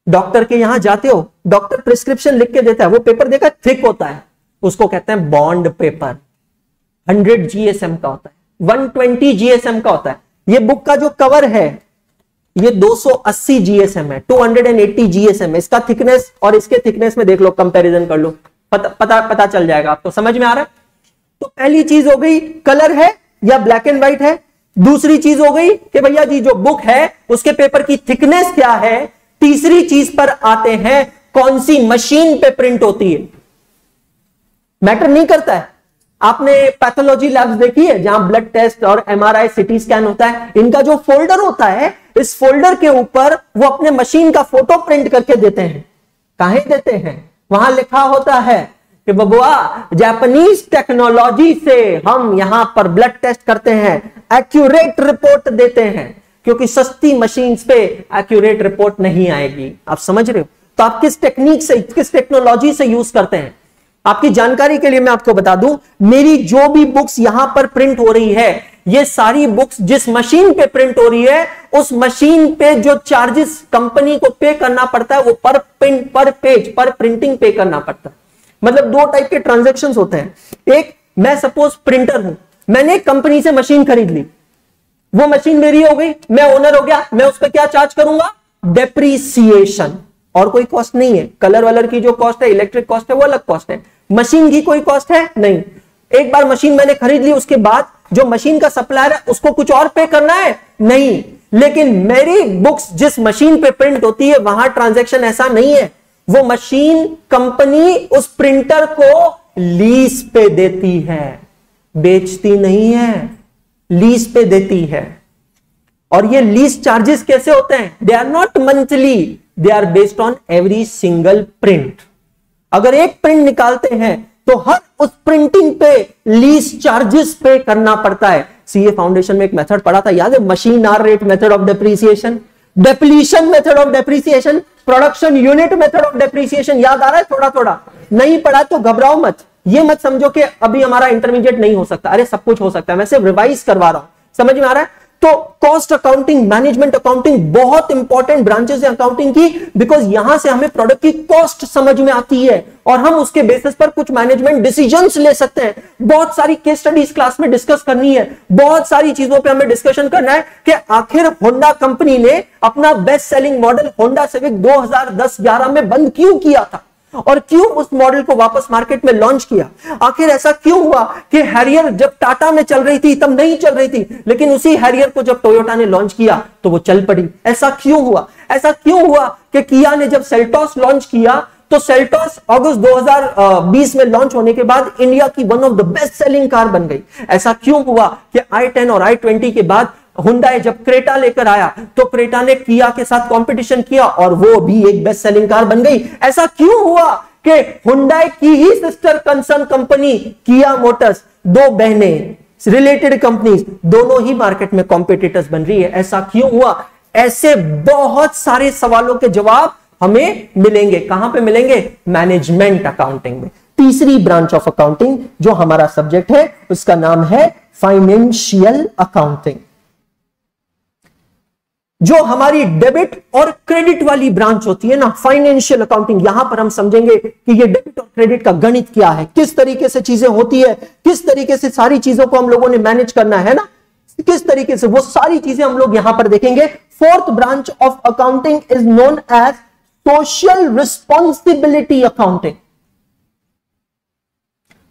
डॉक्टर के यहाँ जाते हो, डॉक्टर प्रिस्क्रिप्शन लिख के देता है, वो पेपर देखा थिक होता है। उसको कहते हैं बॉन्ड पेपर। 100 जीएसएम का होता है 120 जीएसएम का होता है। ये बुक का जो कवर है, ये 280 जीएसएम है 280 जीएसएम है। इसका थिकनेस और इसके थिकनेस में देख लो, कंपैरिजन कर लो। पता पता पता चल जाएगा आपको। समझ में आ रहा है? तो पहली चीज़ हो गई, कलर है या ब्लैक एंड व्हाइट है? दूसरी चीज़ हो गई कि भैया जी, जो बुक है, उसके पेपर की थिकनेस क्या है? तीसरी चीज़ पर आते हैं, कौन सी मशीन पे प्रिंट होती है? मैटर नहीं करता है। आपने पैथोलॉजी लैब्स देखी है, जहाँ ब्लड टेस्ट और एमआरआई सिटी स्कैन होता है? इनका जो फोल्डर होता है, इस फोल्डर के ऊपर वो अपने मशीन का फ़ोटो प्रिंट करके देते हैं। कहा देते हैं? वहाँ लिखा होता है कि बबुआ जापानीज टेक्नोलॉजी से हम यहाँ पर ब्लड टेस्ट करते हैं एक्यूरेट रिपोर्ट देते हैं। क्योंकि सस्ती मशीन पे एक्यूरेट रिपोर्ट नहीं आएगी। आप समझ रहे हो? तो आप किस टेक्निक से, किस टेक्नोलॉजी से यूज़ करते हैं? आपकी जानकारी के लिए मैं आपको बता दूँ, मेरी जो भी बुक्स यहाँ पर प्रिंट हो रही है, ये सारी बुक्स जिस मशीन पे प्रिंट हो रही है, उस मशीन पे जो चार्जेस कंपनी को पे करना पड़ता है, वो per print per page per printing pay करना पड़ता है। मतलब दो टाइप के ट्रांजेक्शन होते हैं। एक, मैं सपोज़ प्रिंटर हूँ। मैंने कंपनी से मशीन खरीद ली। वो मशीन मेरी हो गई, मैं ओनर हो गया, मैं उस पर क्या चार्ज करूँगा? डेप्रीसिएशन और कोई कॉस्ट नहीं है। कलर वलर की जो कॉस्ट है इलेक्ट्रिक कॉस्ट है, वो अलग कॉस्ट है। मशीन की कोई कॉस्ट है? नहीं। एक बार मशीन मैंने खरीद ली, उसके बाद जो मशीन का सप्लायर है, उसको कुछ और पे करना है? नहीं। लेकिन मेरी बुक्स जिस मशीन पे प्रिंट होती है, वहाँ ट्रांजेक्शन ऐसा नहीं है। वो मशीन कंपनी उस प्रिंटर को लीज पे देती है। बेचती नहीं है। लीज पे देती है। और ये लीज चार्जेस कैसे होते हैं? They are not monthly they are based on every single print अगर एक प्रिंट निकालते हैं तो हर उस प्रिंटिंग पे लीज चार्जेस पे करना पड़ता है। सीए फाउंडेशन में एक मेथड पढ़ा था, याद है? Machine hour rate method of depreciation depletion method of depreciation production unit method of depreciation याद आ रहा है? थोड़ा थोड़ा नहीं पढ़ा तो घबराओ मत। ये मत समझो कि अभी हमारा इंटरमीडिएट नहीं हो सकता। अरे, सब कुछ हो सकता है। मैं सिर्फ़ रिवाइज करवा रहा हूँ। समझ में आ रहा है? तो कॉस्ट अकाउंटिंग मैनेजमेंट अकाउंटिंग बहुत इंपॉर्टेंट ब्रांचेस है अकाउंटिंग की बिकॉज़ यहाँ से हमें प्रोडक्ट की कॉस्ट समझ में आती है और हम उसके बेसिस पर कुछ मैनेजमेंट डिसीज़न ले सकते हैं। बहुत सारी केस स्टडीज़ क्लास में डिस्कस करनी है। बहुत सारी चीज़ों पे हमें डिस्कशन करना है कि आखिर होंडा कंपनी ने अपना best selling model Honda Civic 2010-11 में बंद क्यों किया था? और क्यों उस मॉडल को वापस मार्केट में लॉन्च किया? आखिर ऐसा क्यों हुआ कि हैरियर जब टाटा में चल रही थी, तब नहीं चल रही थी, लेकिन उसी हैरियर को जब टोयोटा ने लॉन्च किया तो वो चल पड़ी। ऐसा क्यों हुआ? ऐसा क्यों हुआ कि किया ने जब सेल्टॉस लॉन्च किया तो सेल्टॉस अगस्त 2020 में लॉन्च होने के बाद इंडिया की one of the best selling car बन गई। ऐसा क्यों हुआ कि i10 और i20 के बाद हुंडई जब क्रेटा लेकर आया तो क्रेटा ने किया के साथ कंपटीशन किया और वो भी एक बेस्ट सेलिंग कार बन गई। ऐसा क्यों हुआ कि हुंडई की ही sister concern company Kia Motors दो बहने रिलेटेड कंपनीज़ दोनों ही मार्केट में कॉम्पिटिटर्स बन रही है। ऐसा क्यों हुआ? ऐसे बहुत सारे सवालों के जवाब हमें मिलेंगे। कहाँ पे मिलेंगे? मैनेजमेंट अकाउंटिंग में। तीसरी ब्रांच ऑफ़ अकाउंटिंग जो हमारा सब्जेक्ट है, उसका नाम है फाइनेंशियल अकाउंटिंग जो हमारी डेबिट और क्रेडिट वाली ब्रांच होती है ना फाइनेंशियल अकाउंटिंग यहाँ पर हम समझेंगे कि ये डेबिट और क्रेडिट का गणित क्या है, किस तरीके से चीज़ें होती है, किस तरीके से सारी चीज़ों को हम लोगों ने मैनेज करना है ना, किस तरीके से, वो सारी चीज़ें हम लोग यहाँ पर देखेंगे। Fourth branch of accounting is known as social responsibility accounting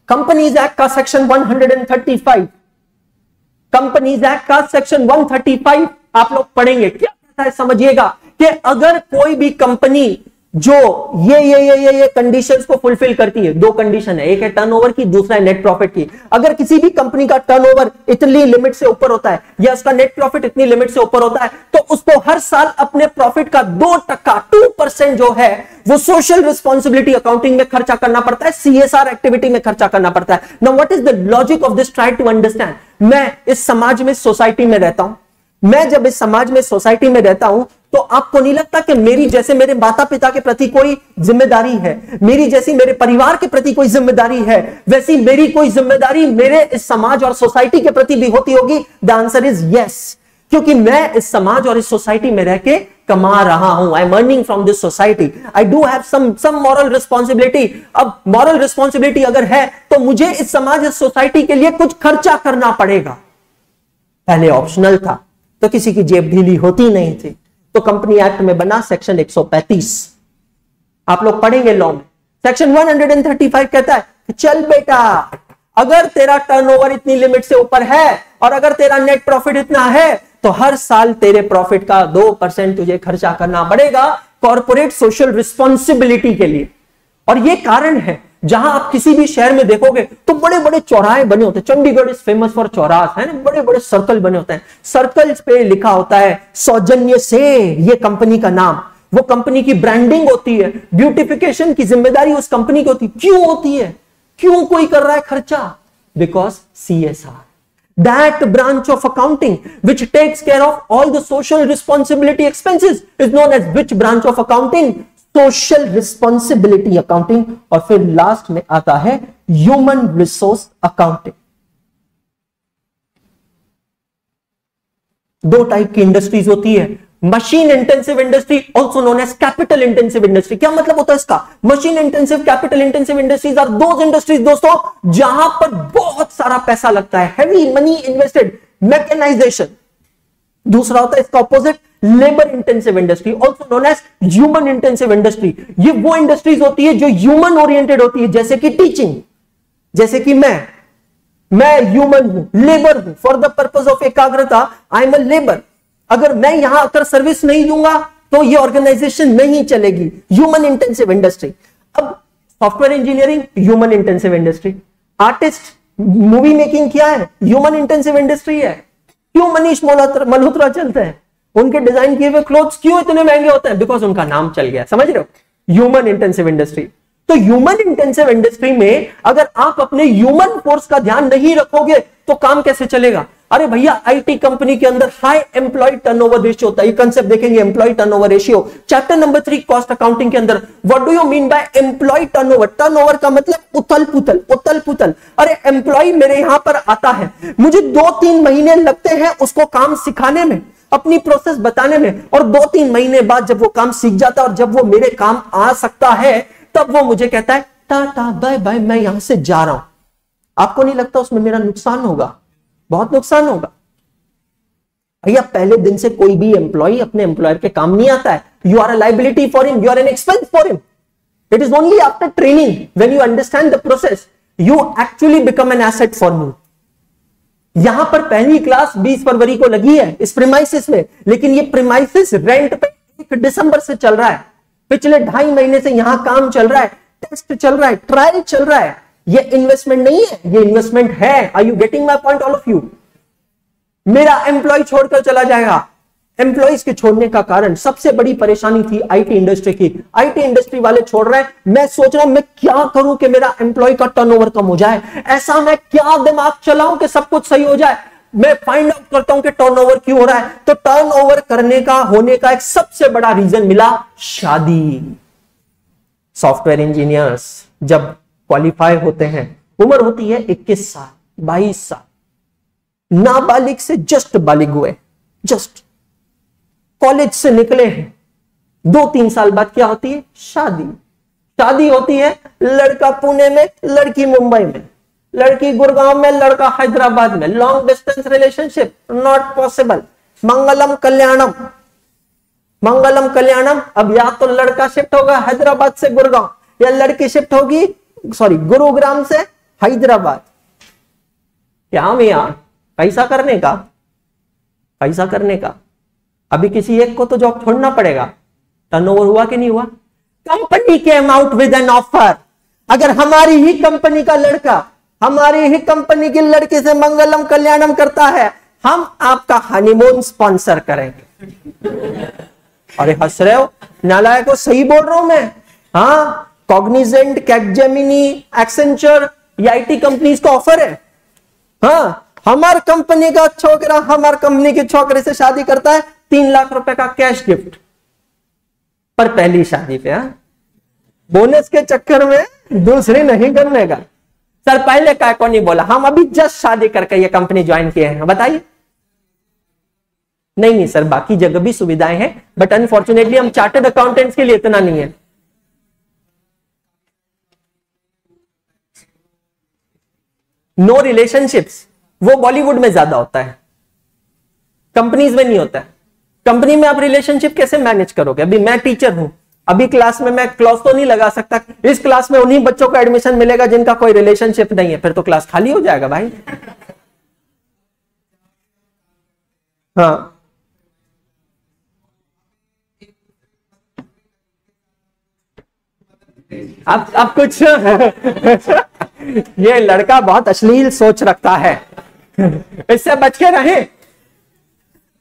companies act का सेक्शन 135 कंपनीज़ एक्ट का सेक्शन 135 आप लोग पढ़ेंगे। क्या कहता है? समझिएगा कि अगर कोई भी कंपनी जो ये ये ये ये ये कंडीशंस को फुलफिल करती है, दो कंडीशन है। एक है टर्नओवर की, दूसरा है नेट प्रॉफिट की। अगर किसी भी कंपनी का टर्नओवर इतनी लिमिट से ऊपर होता है, या उसका नेट प्रॉफिट इतनी लिमिट से ऊपर होता है तो उसको हर साल अपने प्रॉफिट का दो टक्का टू परसेंट जो है, वो सोशल रिस्पॉन्सिबिलिटी अकाउंटिंग में खर्चा करना पड़ता है सीएसआर एक्टिविटी में खर्चा करना पड़ता है। Now what is the logic of this try to understand मैं इस समाज में सोसाइटी में रहता हूँ। मैं जब इस समाज में सोसाइटी में रहता हूँ तो आपको नहीं लगता कि मेरी जैसे मेरे माता पिता के प्रति कोई ज़िम्मेदारी है? मेरी जैसी मेरे परिवार के प्रति कोई ज़िम्मेदारी है? वैसी मेरी कोई ज़िम्मेदारी मेरे इस समाज और सोसाइटी के प्रति भी होती होगी? द आंसर इज़ यस क्योंकि मैं इस समाज और इस सोसाइटी में रह के कमा रहा हूँ। I am earning from this society I do have some some moral responsibility अब मॉरल रिस्पॉन्सिबिलिटी अगर है तो मुझे इस समाज, इस सोसाइटी के लिए कुछ खर्चा करना पड़ेगा। पहले ऑप्शनल था। तो किसी की जेब ढीली होती नहीं थी। तो कंपनी एक्ट में बना सेक्शन 135 आप लोग पढ़ेंगे लॉ में। सेक्शन 135 कहता है कि चल बेटा, अगर तेरा टर्नओवर इतनी लिमिट से ऊपर है और अगर तेरा नेट प्रॉफिट इतना है तो हर साल तेरे प्रॉफिट का दो परसेंट तुझे खर्चा करना पड़ेगा कॉर्पोरेट सोशल रिस्पॉन्सिबिलिटी के लिए। और ये कारण है जहाँ आप किसी भी शहर में देखोगे तो बड़े बड़े चौराहे बने होते हैं। चंडीगढ़ इज़ फ़ेमस फॉर चौरास, है ना? बड़े बड़े सर्कल बने होते हैं। सर्कल पे लिखा होता है, सौजन्य से, ये कंपनी का नाम। वो कंपनी की ब्रांडिंग होती है ब्यूटिफिकेशन की ज़िम्मेदारी उस कंपनी की होती क्यों होती है? क्यों कोई कर रहा है खर्चा? Because C S R that branch of accounting which takes care of all the social responsibility expenses is known as which branch of accounting? Social responsibility accounting और फिर लास्ट में आता है ह्यूमन रिसोर्स अकाउंटिंग दो type की industries होती है. Machine intensive industry also known as capital intensive industry क्या मतलब होता है इसका? Machine intensive capital intensive industries are दो इंडस्ट्रीज़ दोस्तों, जहाँ पर बहुत सारा पैसा लगता है. हैवी मनी इन्वेस्टेड मैकेनाइजेशन दूसरा होता है इसका opposite labour intensive industry also known as human intensive industry ये वो इंडस्ट्रीज़ होती है जो ह्यूमन ओरिएंटेड होती है, जैसे कि टीचिंग जैसे कि मैं मैं ह्यूमन हूँ लेबर हूँ फॉर द पर्पज ऑफ़ एकाग्रता आई एम अ लेबर अगर मैं यहाँ आकर सर्विस नहीं दूँगा तो ये ऑर्गेनाइजेशन नहीं चलेगी. ह्यूमन इंटेंसिव इंडस्ट्री अब software engineering human intensive industry artist movie making क्या है ह्यूमन इंटेंसिव इंडस्ट्री है. क्यों मनीष मल्होत्रा चलते हैं? उनके डिज़ाइन किए हुए क्लोथ क्यों इतने महँगे होते हैं? बिकॉज़ उनका नाम चल गया। समझ रहे हो? ह्यूमन इंटेंसिव इंडस्ट्री तो ह्यूमन इंटेंसिव इंडस्ट्री में अगर आप अपने ह्यूमन फोर्स का ध्यान नहीं रखोगे तो काम कैसे चलेगा? अरे भैया आईटी कंपनी के अंदर हाई एम्प्लॉय टर्नओवर रेशियो होता है। ये कंसेप्ट देखेंगे employee turnover ratio chapter number three cost accounting के अंदर। What do you mean by employee turnover turnover का मतलब उथल पुथल उथल पुथल अरे एम्प्लॉय मेरे यहाँ पर आता है। मुझे दो तीन महीने लगते हैं उसको काम सिखाने में, अपनी प्रोसेस बताने में। और दो तीन महीने बाद जब वो काम सीख जाता है और जब वो मेरे काम आ सकता है, तब वो मुझे कहता है, टाटा बाय बाय मैं यहाँ से जा रहा हूँ। आपको नहीं लगता उसमें मेरा नुकसान होगा? बहुत नुकसान होगा। भैया, पहले दिन से कोई भी एम्प्लॉय अपने एम्प्लॉयर के काम नहीं आता है। You are a liability for him you are an expense for him it is only after training when you understand the process you actually become an asset for me यहाँ पर पहली class 20 फरवरी को लगी है, इस प्रिमाइसिस में। लेकिन ये प्रिमाइसिस रेंट पे एक दिसंबर से चल रहा है। पिछले ढाई महीने से यहाँ काम चल रहा है टेस्ट चल रहा है ट्रायल चल रहा है। ये इन्वेस्टमेंट नहीं है, ये इन्वेस्टमेंट है। I you getting my point all of you मेरा एम्प्लॉय छोड़कर चला जाएगा। एम्प्लॉयज़ के छोड़ने का कारण, सबसे बड़ी परेशानी थी आईटी इंडस्ट्री की। आईटी इंडस्ट्री वाले छोड़ रहे हैं। मैं सोच रहा हूँ, मैं क्या करूँ कि मेरा एम्प्लॉय का टर्नओवर कम हो जाए? ऐसा मैं क्या दिमाग चलाऊं कि सब कुछ सही हो जाए? मैं फाइंड आउट करता हूँ कि टर्नओवर क्यों हो रहा है। तो टर्नओवर करने का, होने का एक सबसे बड़ा रीजन मिला शादी। सॉफ्टवेयर इंजीनियर्स जब क्वालिफाई होते हैं। उम्र होती है 21 साल 22 साल। नाबालिग से जस्ट बालिग हुए, जस्ट। कॉलेज से निकले हैं। दो तीन साल बाद क्या होती है? शादी। शादी होती है लड़का पुणे में, लड़की मुंबई में। लड़की गुड़गांव में, लड़का हैदराबाद में। Long distance relationship not possible मंगलम कल्याणम। मंगलम कल्याणम। अब या तो लड़का शिफ्ट होगा हैदराबाद से गुड़गांव, या लड़की शिफ्ट होगी सॉरी गुरुग्राम से हैदराबाद क्या मिया पैसा करने का? पैसा करने का? अभी किसी एक को तो जॉब छोड़ना पड़ेगा। टर्नओवर हुआ कि नहीं हुआ? कंपनी के अमाउंट विद एन ऑफ़र अगर हमारी ही कंपनी का लड़का, हमारी ही कंपनी की लड़की से मंगलम कल्याणम करता है, हम आपका हनीमून स्पॉन्सर करेंगे। अरे हंस रहे हो? नालायक को सही बोल रहा हूँ मैं। हाँ? कॉग्निजेंट कैटजेमिनी एक्सेंचर ये आईटी कंपनीज़ का ऑफ़र है। हाँ हमार कंपनी का छोकरा, हमार कंपनी के छोकरे से शादी करता है, तीन लाख रुपए का कैश गिफ्ट पर पहली शादी पे हाँ। बोनस के चक्कर में दूसरी नहीं करने का सर, पहले का को नहीं बोला? हम अभी जस्ट शादी करके ये कंपनी ज्वाइन किए हैं। बताइए। नहीं नहीं, सर, बाकी जगह भी सुविधाएँ हैं बट अनफॉर्चुनेटली हम चार्टर्ड अकाउंटेंट्स के लिए इतना नहीं है। नो रिलेशनशिप्स वो बॉलीवुड में ज़्यादा होता है। कंपनीज़ में नहीं होता है। कंपनी में आप रिलेशनशिप कैसे मैनेज करोगे? अभी मैं टीचर हूँ। अभी क्लास में मैं क्लॉस तो नहीं लगा सकता। इस क्लास में उन्हीं बच्चों को एडमिशन मिलेगा जिनका कोई रिलेशनशिप नहीं है। फिर तो क्लास खाली हो जाएगा भाई। हाँ। अब अब कुछ ये लड़का बहुत अश्लील सोच रखता है। इससे बच के रहे।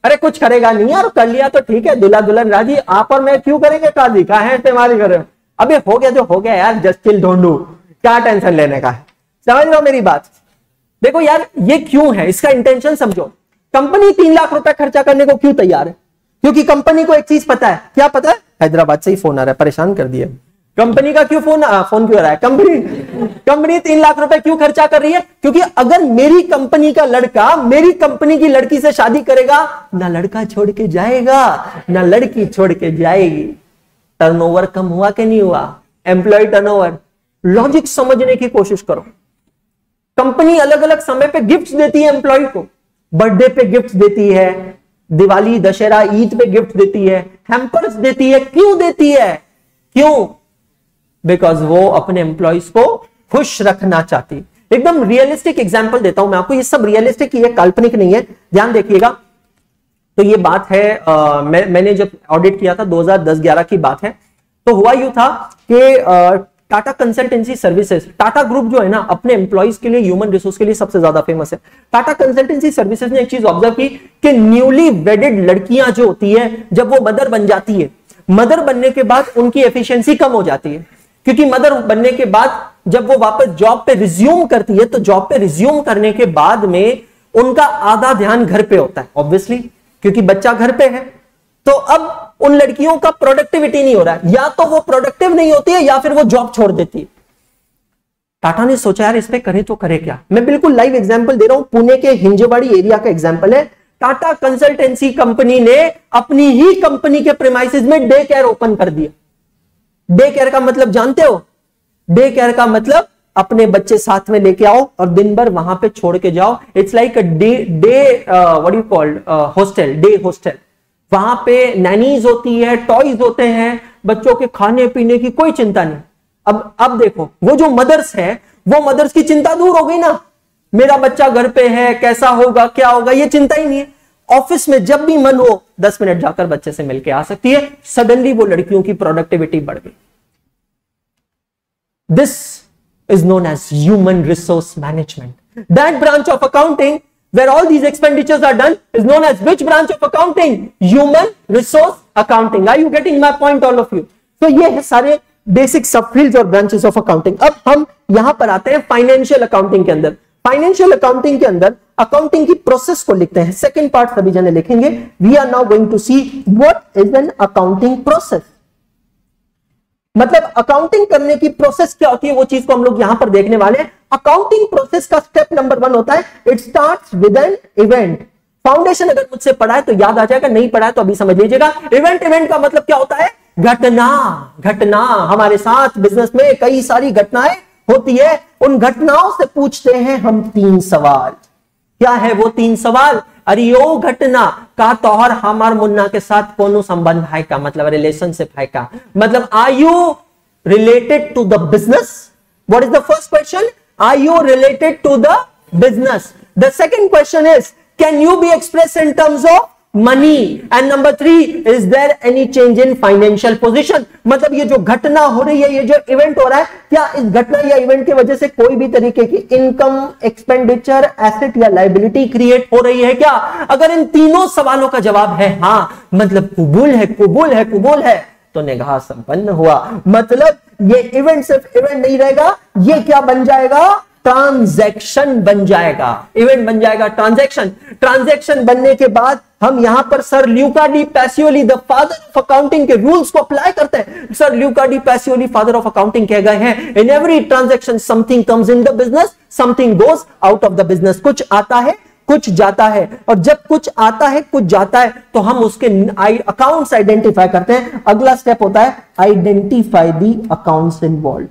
अरे कुछ करेगा नहीं यार, कर लिया तो ठीक है दुल्हा दुल्हन राज़ी। आप और मैं क्यों करेंगे काजी? कहा है इस्तेमाल करे अभी हो गया जो हो गया यार, जस्ट चिल ढूंढू क्या टेंशन लेने का है? समझ लो मेरी बात? देखो यार, ये क्यों है? इसका इंटेंशन समझो। कंपनी तीन लाख रुपए खर्चा करने को क्यों तैयार है? क्योंकि कंपनी को एक चीज़ पता है। क्या पता? है हैदराबाद से ही फ़ोन आ रहा है, परेशान कर दिया। कंपनी का क्यों फ़ोन आ, फ़ोन क्यों आ रहा है? कंपनी कंपनी तीन लाख रुपए क्यों खर्चा कर रही है? क्योंकि अगर मेरी कंपनी का लड़का मेरी कंपनी की लड़की से शादी करेगा ना लड़का छोड़ के जाएगा ना लड़की छोड़ के जाएगी। टर्नओवर कम हुआ कि नहीं हुआ? एम्प्लॉय टर्नओवर लॉजिक समझने की कोशिश करो। कंपनी अलग अलग समय पे गिफ्ट्स देती है एम्प्लॉय को। बर्थडे पे गिफ्ट देती है दिवाली दशहरा ईद पे गिफ्ट देती है हैम्पर्स देती है। क्यों देती है? क्यों? बिकॉज़ वो अपने एम्प्लॉयज़ को खुश रखना चाहती। एकदम रियलिस्टिक एग्ज़ाम्पल देता हूँ मैं आपको ये सब रियलिस्टिक ये काल्पनिक नहीं है। ध्यान देखिएगा। तो ये बात है आ, मैं, मैंने जब ऑडिट किया था 2010-11 की बात है तो हुआ यू था कि Tata consultancy services Tata group जो है ना अपने एम्प्लॉयज़ के लिए ह्यूमन रिसोर्स के लिए सबसे ज़्यादा फ़ेमस है। टाटा कंसल्टेंसी सर्विसेज़ ने एक चीज़ ऑब्ज़र्व की कि न्यूली वेडेड लड़कियाँ जो होती है जब वो मदर बन जाती है मदर बनने के बाद उनकी एफिशिएंसी कम हो जाती है। क्योंकि मदर बनने के बाद जब वो वापस जॉब पे रिज्यूम करती है तो जॉब पे रिज्यूम करने के बाद में उनका आधा ध्यान घर पे होता है ऑब्वियसली क्योंकि बच्चा घर पे है। तो अब उन लड़कियों का प्रोडक्टिविटी नहीं हो रहा है। या तो वो प्रोडक्टिव नहीं होती है, या फिर वो जॉब छोड़ देती है। टाटा ने सोचा, यार, इस पे करें तो करे क्या? मैं बिल्कुल लाइव एग्जांपल दे रहा हूँ। पुणे के हिंजेवाड़ी एरिया का एग्जांपल है। टाटा कंसल्टेंसी कंपनी ने अपनी ही कंपनी के प्रेमाइसिस में डे केयर ओपन कर दिया। डे केयर का मतलब जानते हो? डे केयर का मतलब अपने बच्चे साथ में लेके आओ और दिन भर वहाँ पे छोड़ के जाओ। It's like day day what you called hostel day hostel वहाँ पे नैनीज होती है टॉयज होते हैं, बच्चों के खाने पीने की कोई चिंता नहीं। अब अब देखो, वो जो मदर्स है, वो मदर्स की चिंता दूर हो गई ना। मेरा बच्चा घर पे है, कैसा होगा, क्या होगा, ये चिंता ही नहीं है। ऑफ़िस में जब भी मन हो, दस मिनट जाकर बच्चे से मिलकर आ सकती है। सडनली वो लड़कियों की प्रोडक्टिविटी बढ़ गई। This is known as human resource management that branch of accounting where all these expenditures are done is known as which branch of accounting? Human resource accounting. Are you getting my point, all of you? So, ये है सारे basic सब field और branches of accounting अब हम यहाँ पर आते हैं फाइनेंशियल अकाउंटिंग के अंदर। फाइनेंशियल अकाउंटिंग के अंदर अकाउंटिंग की प्रोसेस को लिखते हैं। सेकेंड पार्ट सभी जने लिखेंगे। We are now going to see what is an accounting process मतलब अकाउंटिंग करने की प्रोसेस क्या होती है, वो चीज़ को हम लोग यहाँ पर देखने वाले हैं। अकाउंटिंग प्रोसेस का स्टेप नंबर वन होता है। It start with an event foundation अगर मुझसे पढ़ा है तो याद आ जाएगा, नहीं पढ़ा है तो अभी समझ लीजिएगा। इवेंट इवेंट का मतलब क्या होता है? घटना घटना। हमारे साथ बिज़नेस में कई सारी घटनाएँ होती है। उन घटनाओं से पूछते हैं हम तीन सवाल। क्या है वो तीन सवाल? अरे यो घटना का तोहर, हमार, मुन्ना के साथ कोनो संबंध है का? मतलब रिलेशनशिप है का? मतलब you related to the business what is the first question are you related to the business the second question is can you be express in terms of money and number three is there any change in financial position मतलब ये जो घटना हो रही है, ये जो event हो रहा है, क्या इस घटना या इवेंट की वजह से कोई भी तरीके की इनकम एक्सपेंडिचर एसेट या लाइबिलिटी क्रिएट हो रही है क्या? अगर इन तीनों सवालों का जवाब है हाँ मतलब कुबूल है कुबूल है कुबूल है तो निगाह संपन्न हुआ। मतलब ये इवेंट सिर्फ़ इवेंट नहीं रहेगा, ये क्या बन जाएगा? ट्रांजैक्शन बन जाएगा। इवेंट बन जाएगा ट्रांजैक्शन। ट्रांजैक्शन बनने के बाद हम यहाँ पर sir Luca de Pacioli the father of accounting के रूल्स को अप्लाई करते हैं। Sir Luca de Pacioli father of accounting कह गए हैं। In every transaction something comes in the business something goes out of the business कुछ आता है, कुछ जाता है। और जब कुछ आता है, कुछ जाता है तो हम उसके अकाउंट्स आइडेंटिफाई करते हैं। अगला स्टेप होता है identify the accounts involve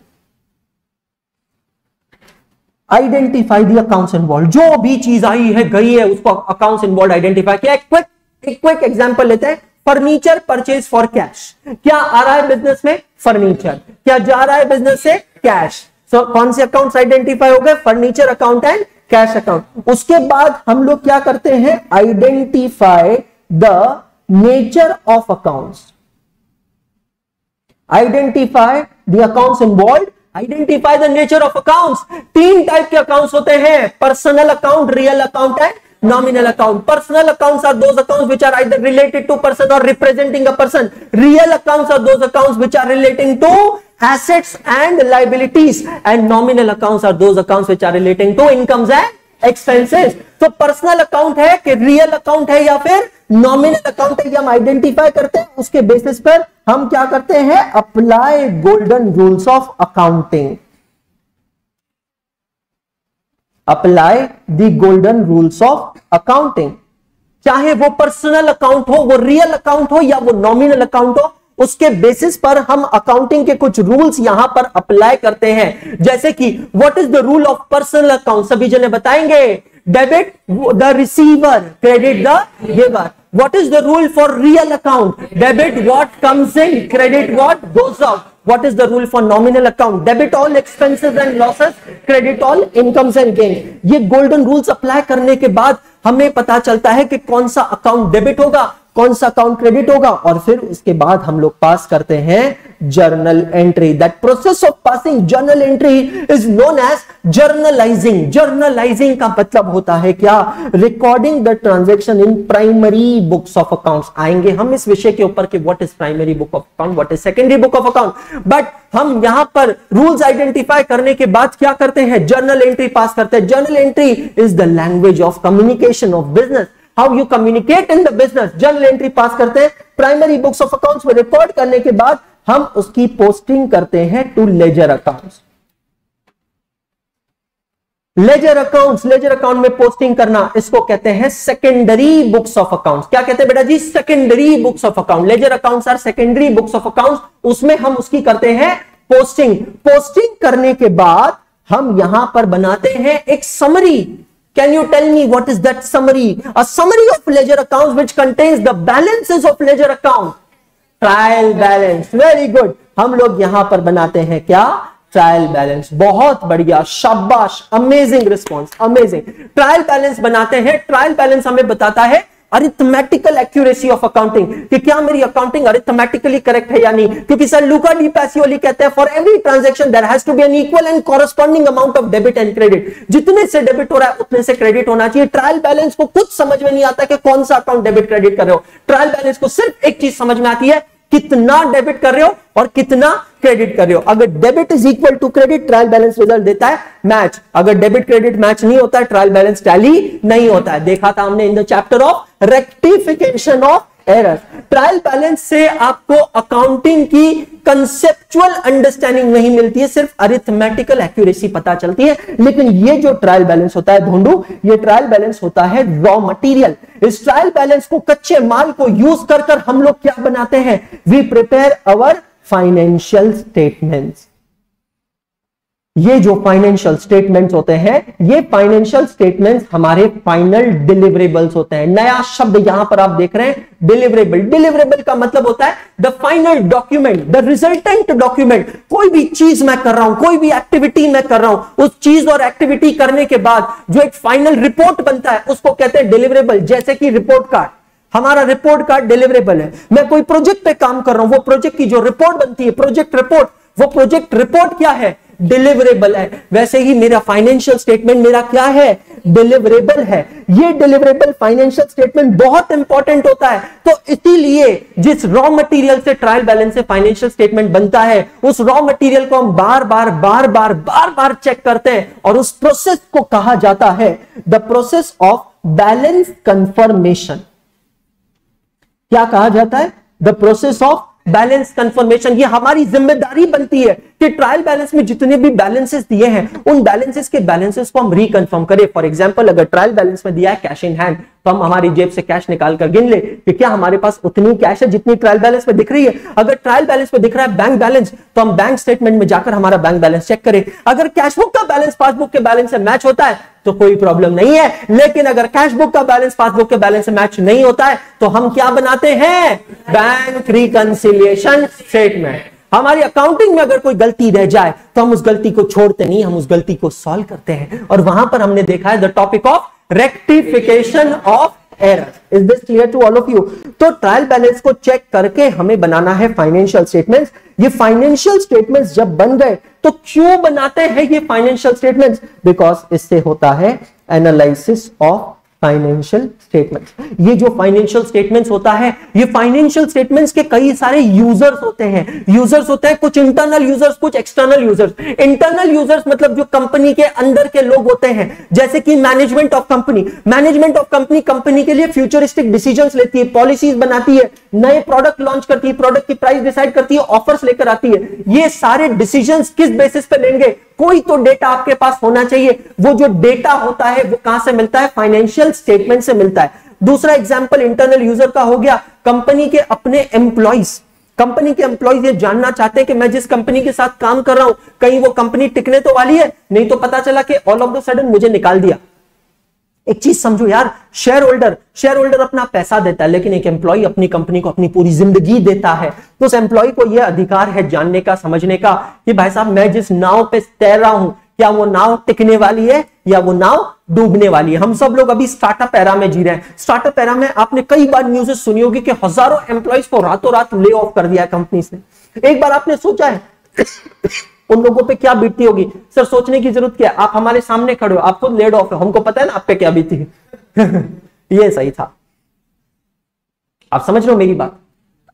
identify the accounts involve जो भी चीज़ आई है गई है उसको अकाउंट्स इन्वॉल्व आइडेंटिफाई किया। क्विक एक क्विक लेते हैं। फर्नीचर परचेज फॉर कैश क्या आ रहा है बिज़नेस में? फर्नीचर क्या जा रहा है बिज़नेस से? कैश सो so, कौन से अकाउंट आइडेंटिफाई हो गए? Furniture account and cash account उसके बाद हम लोग क्या करते हैं? Identify the nature of accounts identify the accounts involve identify the nature of accounts तीन टाइप के अकाउंट्स होते हैं. पर्सनल अकाउंट रियल अकाउंट है nominal account personal accounts are those accounts which are either related to person और representing a person real accounts are those accounts which are relating to assets and liabilities and nominal accounts are those accounts which are relating to incomes and expenses. तो personal account है कि real account है या फिर nominal account है हम identify करते हैं। उसके बेसिस पर हम क्या करते हैं? Apply golden rules of accounting apply the golden rules of accounting चाहे वो पर्सनल अकाउंट हो, वो रियल अकाउंट हो या वो नॉमिनल अकाउंट हो उसके बेसिस पर हम अकाउंटिंग के कुछ रूल्स यहाँ पर अप्लाई करते हैं। जैसे कि what is the rule of personal account सभी जने बताएँगे। Debit the receiver credit the giver what is the rule for real account debit what comes in credit what goes out what is the rule for nominal account debit all expenses and losses credit all incomes and gain ये golden rules apply करने के बाद हमें पता चलता है कि कौन सा अकाउंट डेबिट होगा। कौन सा अकाउंट क्रेडिट होगा? और फिर उसके बाद हम लोग पास करते हैं journal entry that process of passing journal entry is known as journalizing journalizing का मतलब होता है क्या? Recording the transaction in primary books of accounts आएँगे हम इस विषय के ऊपर कि what is primary book of account what is secondary book of account but हम यहाँ पर रूल्स आइडेंटिफाई करने के बाद क्या करते हैं? जर्नल एंट्री पास करते हैं. Journal entry is the language of communication of business how you communicate in the business journal entry pass करते हैं प्राइमरी बुक्स ऑफ़ अकाउंट्स में रिकॉर्ड करने के बाद हम उसकी पोस्टिंग करते हैं to ledger accounts ledger accounts ledger account में पोस्टिंग करना, इसको कहते हैं सेकेंडरी बुक्स ऑफ़ अकाउंट्स क्या कहते हैं बेटा जी? Secondary books of account ledger accounts are secondary books of accounts उसमें हम उसकी करते हैं पोस्टिंग पोस्टिंग करने के बाद हम यहाँ पर बनाते हैं एक summary Can you tell me what is that summary? A summary of ledger accounts which contains the balances of ledger account. Trial balance very good हम लोग यहाँ पर बनाते हैं क्या ट्रायल बैलेंस बहुत बढ़िया शाबाश amazing response amazing trial balance बनाते हैं ट्रायल बैलेंस हमें बताता है अरिथमेटिकल एक्यूरेसी ऑफ़ अकाउंटिंग कि क्या मेरी अकाउंटिंग अरिथमेटिकली करेक्ट है या नहीं? क्योंकि सर लुका डी पैसियोली कहते हैं for every transaction there has to be an equal and corresponding amount of debit and credit जितने से डेबिट हो रहा है, उतने से क्रेडिट होना चाहिए। ट्रायल बैलेंस को कुछ समझ में नहीं आता कि कौन सा अकाउंट डेबिट क्रेडिट कर रहे हो। ट्रायल बैलेंस को सिर्फ़ एक चीज़ समझ में आती है कितना डेबिट कर रहे हो और कितना क्रेडिट कर रहे हो। अगर debit is equal to credit, trial balance result देता है, मैच। अगर डेबिट क्रेडिट मैच नहीं होता है ट्रायल बैलेंस टैली नहीं होता है। देखा था हमने in the chapter of rectification of error trial balance से आपको अकाउंटिंग की कंसेप्चुअल अंडरस्टैंडिंग नहीं मिलती है, सिर्फ़ अरिथमेटिकल एक्यूरेसी पता चलती है। लेकिन ये जो ट्रायल बैलेंस होता है धोंडू ये ट्रायल बैलेंस होता है रॉ मटेरियल इस ट्रायल बैलेंस को कच्चे माल को यूज़ कर कर हम लोग क्या बनाते हैं? We prepare our financial statements ये जो फाइनेंशियल स्टेटमेंट्स होते हैं, ये फाइनेंशियल स्टेटमेंट्स हमारे फाइनल डिलीवरेबल्स होते हैं। नया शब्द यहाँ पर आप देख रहे हैं डिलीवरेबल डिलीवरेबल का मतलब होता है the final document the resultant document कोई भी चीज़ मैं कर रहा हूँ, कोई भी एक्टिविटी मैं कर रहा हूँ, उस चीज़ और एक्टिविटी करने के बाद जो एक फाइनल रिपोर्ट बनता है, उसको कहते हैं डिलीवरेबल जैसे कि रिपोर्ट कार्ड हमारा रिपोर्ट कार्ड डिलीवरेबल है। मैं कोई प्रोजेक्ट पे काम कर रहा हूँ, वो प्रोजेक्ट की जो रिपोर्ट बनती है प्रोजेक्ट रिपोर्ट वो प्रोजेक्ट रिपोर्ट क्या है? डिलीवरेबल है। वैसे ही मेरा फाइनेंशियल स्टेटमेंट मेरा क्या है? डिलीवरेबल है। ये डिलीवरेबल फाइनेंशियल स्टेटमेंट बहुत इंपॉर्टेंट होता है। तो इसीलिए जिस रॉ मटेरियल से ट्रायल बैलेंस से फाइनेंशियल स्टेटमेंट बनता है, उस रॉ मटेरियल को हम बार बार बार बार बार बार चेक करते हैं और उस प्रोसेस को कहा जाता है the process of balance confirmation क्या कहा जाता है? The process of balance confirmation ये हमारी ज़िम्मेदारी बनती है कि ट्रायल बैलेंस में जितने भी बैलेंसेस दिए हैं, उन बैलेंसेस के बैलेंसेस को हम रिकंफर्म करें। फॉर एग्जांपल अगर ट्रायल बैलेंस में दिया है कैश इन हैंड तो हम हमारी जेब से कैश निकाल कर गिन ले कि क्या हमारे पास उतनी कैश है जितनी ट्रायल बैलेंस में दिख रही है। अगर ट्रायल बैलेंस में दिख रहा है बैंक बैलेंस तो हम बैंक स्टेटमेंट में जाकर हमारा बैंक बैलेंस चेक करें। अगर कैश बुक का बैलेंस पासबुक के बैलेंस से मैच होता है तो कोई प्रॉब्लम नहीं है। लेकिन अगर कैश बुक का बैलेंस पासबुक के बैलेंस से मैच नहीं होता है तो हम क्या बनाते हैं? बैंक रिकंसिलिएशन स्टेटमेंट हमारी अकाउंटिंग में अगर कोई गलती रह जाए तो हम उस गलती को छोड़ते नहीं, हम उस गलती को सॉल्व करते हैं। और वहाँ पर हमने देखा है the topic of rectification of error is this clear to all of you तो ट्रायल बैलेंस को चेक करके हमें बनाना है फाइनेंशियल स्टेटमेंट्स ये फाइनेंशियल स्टेटमेंट्स जब बन गए तो क्यों बनाते हैं ये फाइनेंशियल स्टेटमेंट्स बिकॉज़ इससे होता है एनालिसिस ऑफ़ फाइनेंशियल स्टेटमेंट्स ये जो फाइनेंशियल स्टेटमेंट्स होता है, ये फाइनेंशियल स्टेटमेंट्स के कई सारे यूज़र्स होते हैं। यूज़र्स होते हैं कुछ इंटरनल यूज़र्स कुछ एक्सटर्नल यूज़र्स इंटरनल यूज़र्स मतलब जो कंपनी के अंदर के लोग होते हैं। जैसे कि management of company management of company company के लिए फ्यूचरिस्टिक डिसीज़न लेती है पॉलिसीज़ बनाती है, नए प्रोडक्ट लॉन्च करती है प्रोडक्ट की प्राइस डिसाइड करती है ऑफर्स लेकर आती है। ये सारे डिसीज़न किस बेसिस पे लेंगे? कोई तो डेटा आपके पास होना चाहिए। वो जो डेटा होता है, वो कहाँ से मिलता है? फाइनेंशियल स्टेटमेंट से मिलता है। दूसरा एग्जांपल इंटरनल यूज़र का हो गया। कंपनी के अपने एम्प्लॉइज कंपनी के एम्प्लॉइज ये जानना चाहते हैं कि मैं जिस कंपनी के साथ काम कर रहा हूँ, कहीं वो कंपनी टिकने तो वाली है, नहीं तो पता चला कि ऑल ऑफ़ द सडन मुझे निकाल दिया। एक चीज़ समझो यार शेयर होल्डर शेयर होल्डर अपना पैसा देता है, लेकिन एक एम्प्लॉय अपनी कंपनी को अपनी पूरी ज़िंदगी देता है। तो उस एम्प्लॉय को यह अधिकार है जानने का, समझने का कि भाई साहब, मैं जिस नाव पे तैर रहा हूँ क्या वो नाव टिकने वाली है, या वो नाव डूबने वाली है। हम सब लोग अभी स्टार्टअप एरा में जी रहे हैं। स्टार्टअप एरा में आपने कई बार न्यूज़ सुनी होगी कि हज़ारों एम्प्लॉयज़ को रातों रात ले ऑफ़ कर दिया कंपनी ने। एक बार आपने सोचा है, उन लोगों पे क्या बीतती होगी? सर, सोचने की ज़रूरत क्या है? आप हमारे सामने खड़े हो, आप खुद लेड ऑफ़ है। हमको पता है ना आप पे क्या बीती है। ये सही था। आप समझ रहे हो मेरी बात?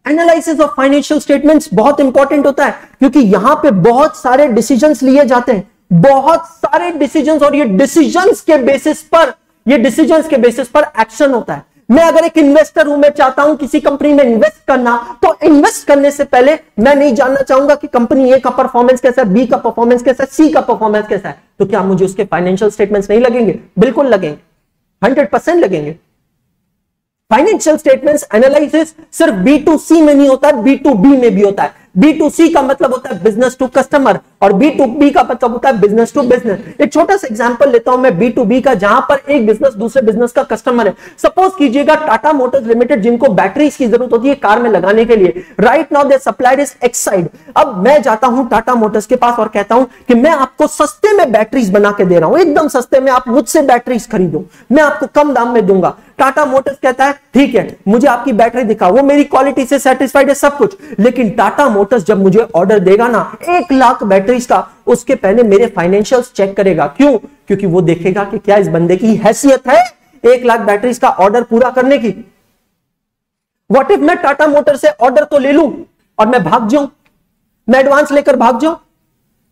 एनालिसिस ऑफ़ फाइनेंशियल स्टेटमेंट्स बहुत इंपॉर्टेंट होता है, क्योंकि यहाँ पे बहुत सारे डिसीजंस लिए जाते हैं। बहुत सारे डिसीज़न और ये डिसीज़न के बेसिस पर, ये डिसीज़न के बेसिस पर एक्शन होता है। मैं अगर एक इन्वेस्टर हूँ, मैं चाहता हूँ किसी कंपनी में इन्वेस्ट करना तो इन्वेस्ट करने से पहले मैं नहीं जानना चाहूँगा कि कंपनी ए का परफॉर्मेंस कैसा है बी का परफॉर्मेंस कैसा है सी का परफॉर्मेंस कैसा है। तो क्या मुझे उसके फाइनेंशियल स्टेटमेंट्स नहीं लगेंगे? बिल्कुल लगेंगे। हंड्रेड परसेंट लगेंगे। फाइनेंशियल स्टेटमेंट्स एनालिसिस सिर्फ़ बी टू सी में नहीं होता बी टू बी में भी होता है। बी टू सी का मतलब होता है बिज़नेस टू कस्टमर और बी टू बी का मतलब होता है बिज़नेस टू बिज़नेस एक छोटा सा एग्जांपल लेता हूँ मैं बी टू बी का, जहाँ पर एक बिज़नेस दूसरे बिज़नेस का कस्टमर है। सपोज़ कीजिएगा टाटा मोटर्स लिमिटेड जिनको बैटरीज की ज़रूरत होती है कार में लगाने के लिए। Right now they supplied is Exide अब मैं जाता हूँ टाटा मोटर्स के पास और कहता हूँ कि मैं आपको सस्ते में बैटरीज बना के दे रहा हूँ। एकदम सस्ते में आप मुझसे बैटरीज खरीदो। मैं आपको कम दाम में दूँगा। टाटा मोटर्स कहता है, ठीक है, मुझे आपकी बैटरी दिखा वो मेरी क्वालिटी से सेटिस्फाइड है सब कुछ. लेकिन टाटा मोटर्स जब मुझे ऑर्डर देगा ना, एक लाख बैटरीज का, उसके पहले मेरे फाइनेंशियल्स चेक करेगा। क्यों? क्योंकि वो देखेगा कि क्या इस बंदे की हैसियत है, एक लाख बैटरीज का ऑर्डर पूरा करने की। वॉट इफ़ मैं टाटा मोटर से ऑर्डर तो ले लू और मैं भाग जाऊँ? मैं एडवांस लेकर भाग जाऊँ?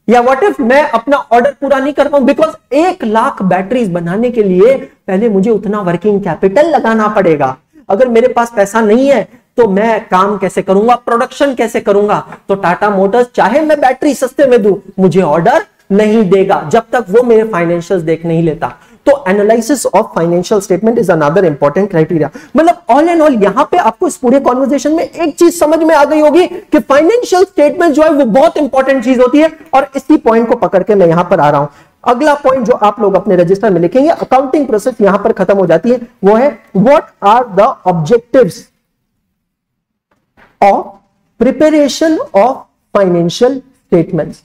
या व्हाट इफ़ मैं अपना ऑर्डर पूरा नहीं कर पाऊँ? बिकॉज़ एक लाख बैटरीज बनाने के लिए पहले मुझे उतना वर्किंग कैपिटल लगाना पड़ेगा। अगर मेरे पास पैसा नहीं है तो मैं काम कैसे करूँगा? प्रोडक्शन कैसे करूँगा? तो टाटा मोटर्स चाहे मैं बैटरी सस्ते में दू, मुझे ऑर्डर नहीं देगा। जब तक वो मेरे फाइनेंशियल देख नहीं लेता। तो analysis of financial statement is another important criteria मतलब ऑल एंड ऑल यहाँ पे आपको इस पूरे कॉन्वर्जेशन में एक चीज़ समझ में आ गई होगी कि फाइनेंशियल स्टेटमेंट जो है वो बहुत इंपॉर्टेंट चीज़ होती है और इसी पॉइंट को पकड़ के मैं यहाँ पर आ रहा हूँ। अगला पॉइंट जो आप लोग अपने रजिस्टर में लिखेंगे अकाउंटिंग प्रोसेस यहाँ पर खत्म हो जाती है। वो है what are the objectives of preparation of financial statements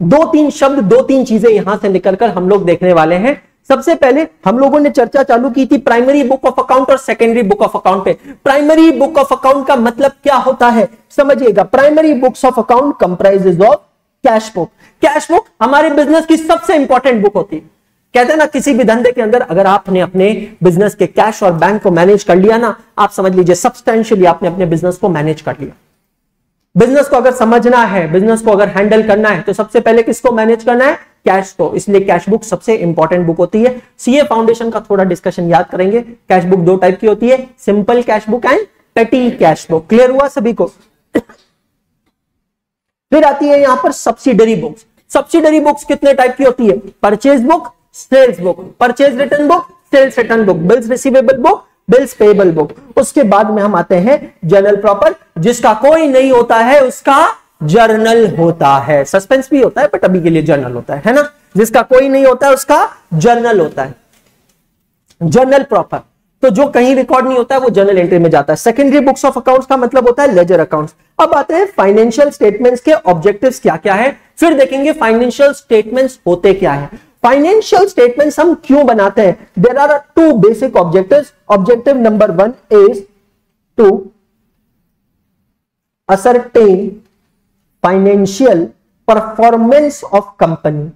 दो तीन शब्द, दो तीन चीज़ें यहाँ से निकलकर हम लोग देखने वाले हैं। सबसे पहले हम लोगों ने चर्चा चालू की थी प्राइमरी बुक ऑफ़ अकाउंट और सेकेंडरी बुक ऑफ़ अकाउंट पे। प्राइमरी बुक ऑफ़ अकाउंट का मतलब क्या होता है? समझिएगा primary books of account comprises of cash book cash book हमारे बिज़नेस की सबसे इंपॉर्टेंट बुक होती। है कहते हैं ना, किसी भी धंधे के अंदर अगर आपने अपने बिज़नेस के कैश और बैंक को मैनेज कर लिया ना, आप समझ लीजिए सब्सटेंशियली आपने अपने बिज़नेस को मैनेज कर लिया। बिज़नेस को अगर समझना है बिज़नेस को अगर हैंडल करना है तो सबसे पहले किसको मैनेज करना है? कैश को। इसलिए कैश बुक सबसे इंपॉर्टेंट बुक होती है। सीए फाउंडेशन का थोड़ा डिस्कशन याद करेंगे। कैश बुक दो टाइप की होती है। Simple cash book and petty cash book clear हुआ सभी को? फिर आती है यहाँ पर सब्सिडरी बुक्स सब्सिडरी बुक्स कितने टाइप की होती है? Purchase book sales book purchase return book sales return book bills receivable book bills payable book उसके बाद में हम आते हैं जर्नल प्रॉपर जिसका कोई नहीं होता है, उसका जर्नल होता है। सस्पेंस भी होता है बट अभी के लिए जर्नल होता है है ना? जिसका कोई नहीं होता है, उसका जर्नल होता है। जर्नल प्रॉपर तो जो कहीं रिकॉर्ड नहीं होता है, वो जर्नल एंट्री में जाता है। सेकेंडरी बुक्स ऑफ़ अकाउंट्स का मतलब होता है लेजर अकाउंट्स अब आते हैं फाइनेंशियल स्टेटमेंट्स के ऑब्जेक्टिव्स क्या क्या है। फिर देखेंगे फाइनेंशियल स्टेटमेंट्स होते क्या है। फाइनेंशियल स्टेटमेंट हम क्यों बनाते हैं? There are two basic objective objective number one is to ascertain financial performance of company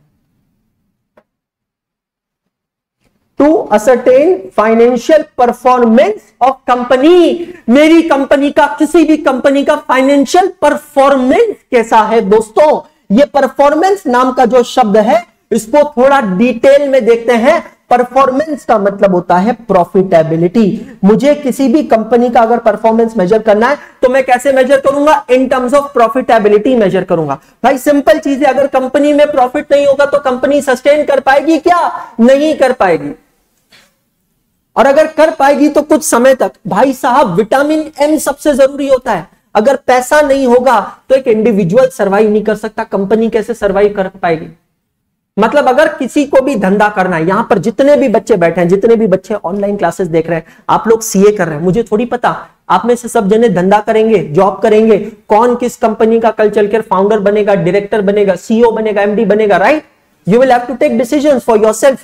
to ascertain financial performance of company मेरी कंपनी का, किसी भी कंपनी का फाइनेंशियल परफॉर्मेंस कैसा है दोस्तों? ये परफॉर्मेंस नाम का जो शब्द है इसको थोड़ा डिटेल में देखते हैं। परफॉर्मेंस का मतलब होता है प्रॉफिटेबिलिटी मुझे किसी भी कंपनी का अगर परफॉर्मेंस मेजर करना है तो मैं कैसे मेजर करूँगा? In terms of profitability measure करूँगा। भाई सिंपल चीज़ है अगर कंपनी में प्रॉफिट नहीं होगा तो कंपनी सस्टेन कर पाएगी क्या? नहीं कर पाएगी। और अगर कर पाएगी तो कुछ समय तक। भाई साहब विटामिन एम सबसे ज़रूरी होता है। अगर पैसा नहीं होगा तो एक इंडिविजुअल सर्वाइव नहीं कर सकता। कंपनी कैसे सर्वाइव कर पाएगी? मतलब अगर किसी को भी धंधा करना है, यहाँ पर जितने भी बच्चे बैठे हैं, जितने भी बच्चे ऑनलाइन क्लासेस देख रहे हैं, आप लोग सीए कर रहे हैं। मुझे थोड़ी पता, आप में से सब जने धंधा करेंगे जॉब करेंगे, कौन किस कंपनी का कल चल कर फाउंडर बनेगा डायरेक्टर बनेगा सीईओ बनेगा एमडी बनेगा right you will have to take decision for your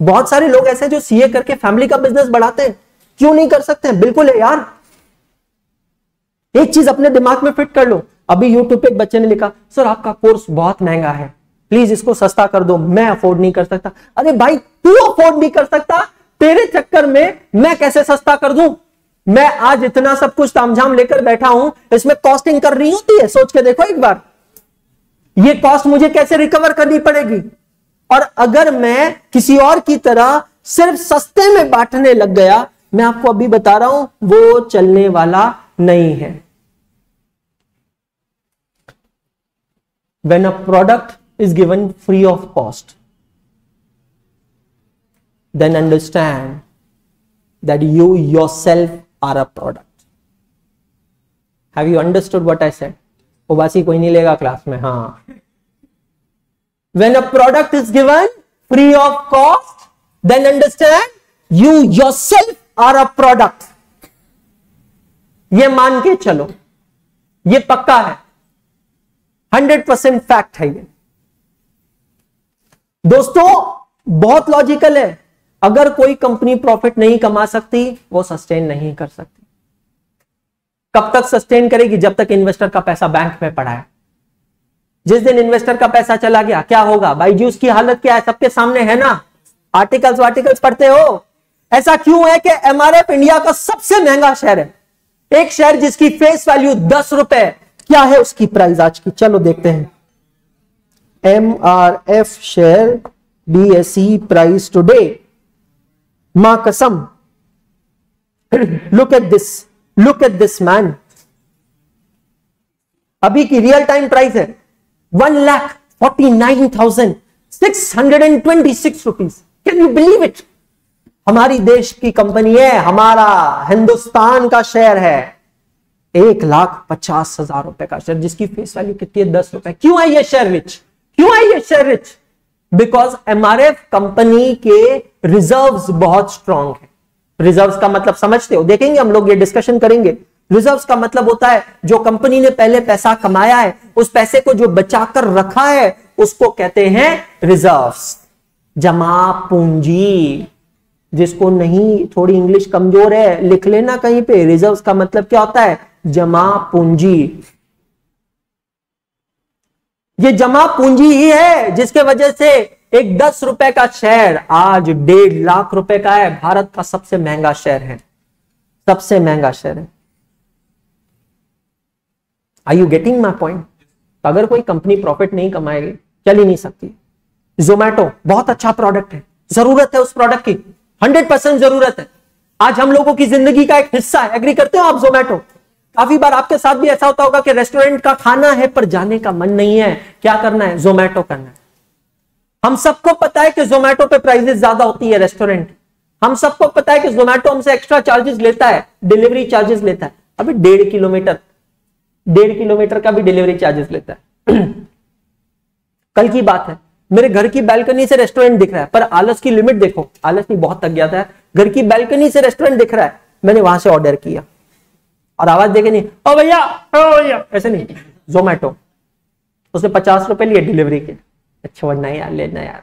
बहुत सारे लोग ऐसे जो सीए करके फैमिली का बिज़नेस बढ़ाते हैं। क्यों नहीं कर सकते हैं? बिल्कुल है यार। एक चीज़ अपने दिमाग में फिट कर लो। अभी यूट्यूब पे एक बच्चे ने लिखा, सर, आपका कोर्स बहुत महँगा है। प्लीज़ इसको सस्ता कर दो, मैं अफोर्ड नहीं कर सकता। अरे भाई, तू अफोर्ड नहीं कर सकता? तेरे चक्कर में मैं कैसे सस्ता कर दू? मैं आज इतना सब कुछ तामझाम लेकर बैठा हूँ, इसमें कॉस्टिंग कर रही होती है सोच के देखो एक बार। ये कॉस्ट मुझे कैसे रिकवर करनी पड़ेगी? और अगर मैं किसी और की तरह सिर्फ़ सस्ते में बांटने लग गया, मैं आपको अभी बता रहा हूँ, वो चलने वाला नहीं है। When a product is given free of cost then understand that you yourself are a product have you understood what i said उबासी कोई नहीं लेगा क्लास में हाँ when a product is given free of cost then understand you yourself are a product ये मान के चलो ये पक्का है हंड्रेड परसेंट फैक्ट है ये दोस्तों, बहुत लॉजिकल है। अगर कोई कंपनी प्रॉफिट नहीं कमा सकती, वो सस्टेन नहीं कर सकती। कब तक सस्टेन करेगी? जब तक इन्वेस्टर का पैसा बैंक में पड़ा है। जिस दिन इन्वेस्टर का पैसा चला गया, क्या होगा? बाईजूस की हालत क्या है? सबके सामने है ना? आर्टिकल्स वार्टिकल्स पढ़ते हो। ऐसा क्यों है कि एमआरएफ इंडिया का सबसे महँगा शहर है? एक शहर जिसकी फेस वैल्यू दस रुपए क्या है उसकी प्राइस आज की? चलो देखते हैं। M R F share B BSE price today माँ कसम look at this look at this man अभी की रियल टाइम प्राइस है। One lakh forty nine thousand six hundred and twenty six rupees can you believe it हमारी देश की company है, हमारा हिंदुस्तान का शेयर है। एक लाख पचास हज़ार रुपए का शेयर जिसकी फेस वैल्यू कितनी है? दस रुपए। क्यों है ये शेयर रिच क्यों आई है share rich because MRF company के रिजर्व्स बहुत स्ट्रांग है। रिजर्व्स का मतलब समझते हो? देखेंगे हम लोग, ये डिस्कशन करेंगे। रिजर्व्स का मतलब होता है, जो कंपनी ने पहले पैसा कमाया है, उस पैसे को जो बचाकर रखा है, उसको कहते हैं रिजर्व्स जमा पूंजी। जिसको नहीं, थोड़ी इंग्लिश कमज़ोर है, लिख लेना कहीं पे। रिजर्व्स का मतलब क्या होता है? जमा पूंजी। ये जमा पूंजी ही है, जिसके वजह से एक दस रुपए का शेयर आज डेढ़ लाख रुपए का है। भारत का सबसे महँगा शेयर है। सबसे महँगा शेयर है। I you getting my point अगर कोई कंपनी प्रॉफिट नहीं कमाएगी, चल ही नहीं सकती। जोमैटो बहुत अच्छा प्रोडक्ट है। ज़रूरत है उस प्रोडक्ट की। हंड्रेड परसेंट ज़रूरत है। आज हम लोगों की ज़िंदगी का एक हिस्सा है। एग्री करते हो आप जोमैटो काफ़ी बार आपके साथ भी ऐसा होता होगा कि रेस्टोरेंट का खाना है, पर जाने का मन नहीं है। क्या करना है? जोमैटो करना है। हम सबको पता है कि जोमैटो पे प्राइजेस ज़्यादा होती है रेस्टोरेंट। हम सबको पता है कि जोमैटो हमसे एक्स्ट्रा चार्जेस लेता है डिलीवरी चार्जेस लेता है। अभी डेढ़ किलोमीटर डेढ़ किलोमीटर का भी डिलीवरी चार्जेस लेता है। कल की बात है। मेरे घर की बैल्कनी से रेस्टोरेंट दिख रहा है, पर आलस की लिमिट देखो। आलस नहीं बहुत थक गया था। घर की बैल्कनी से रेस्टोरेंट दिख रहा है। मैंने वहाँ से ऑर्डर किया। और आवाज़ देखे नहीं। ओ भैया ऐसे नहीं। जोमेटो उसने पचास रुपए लिए डिलीवरी के। अच्छा वरना यार लेना यार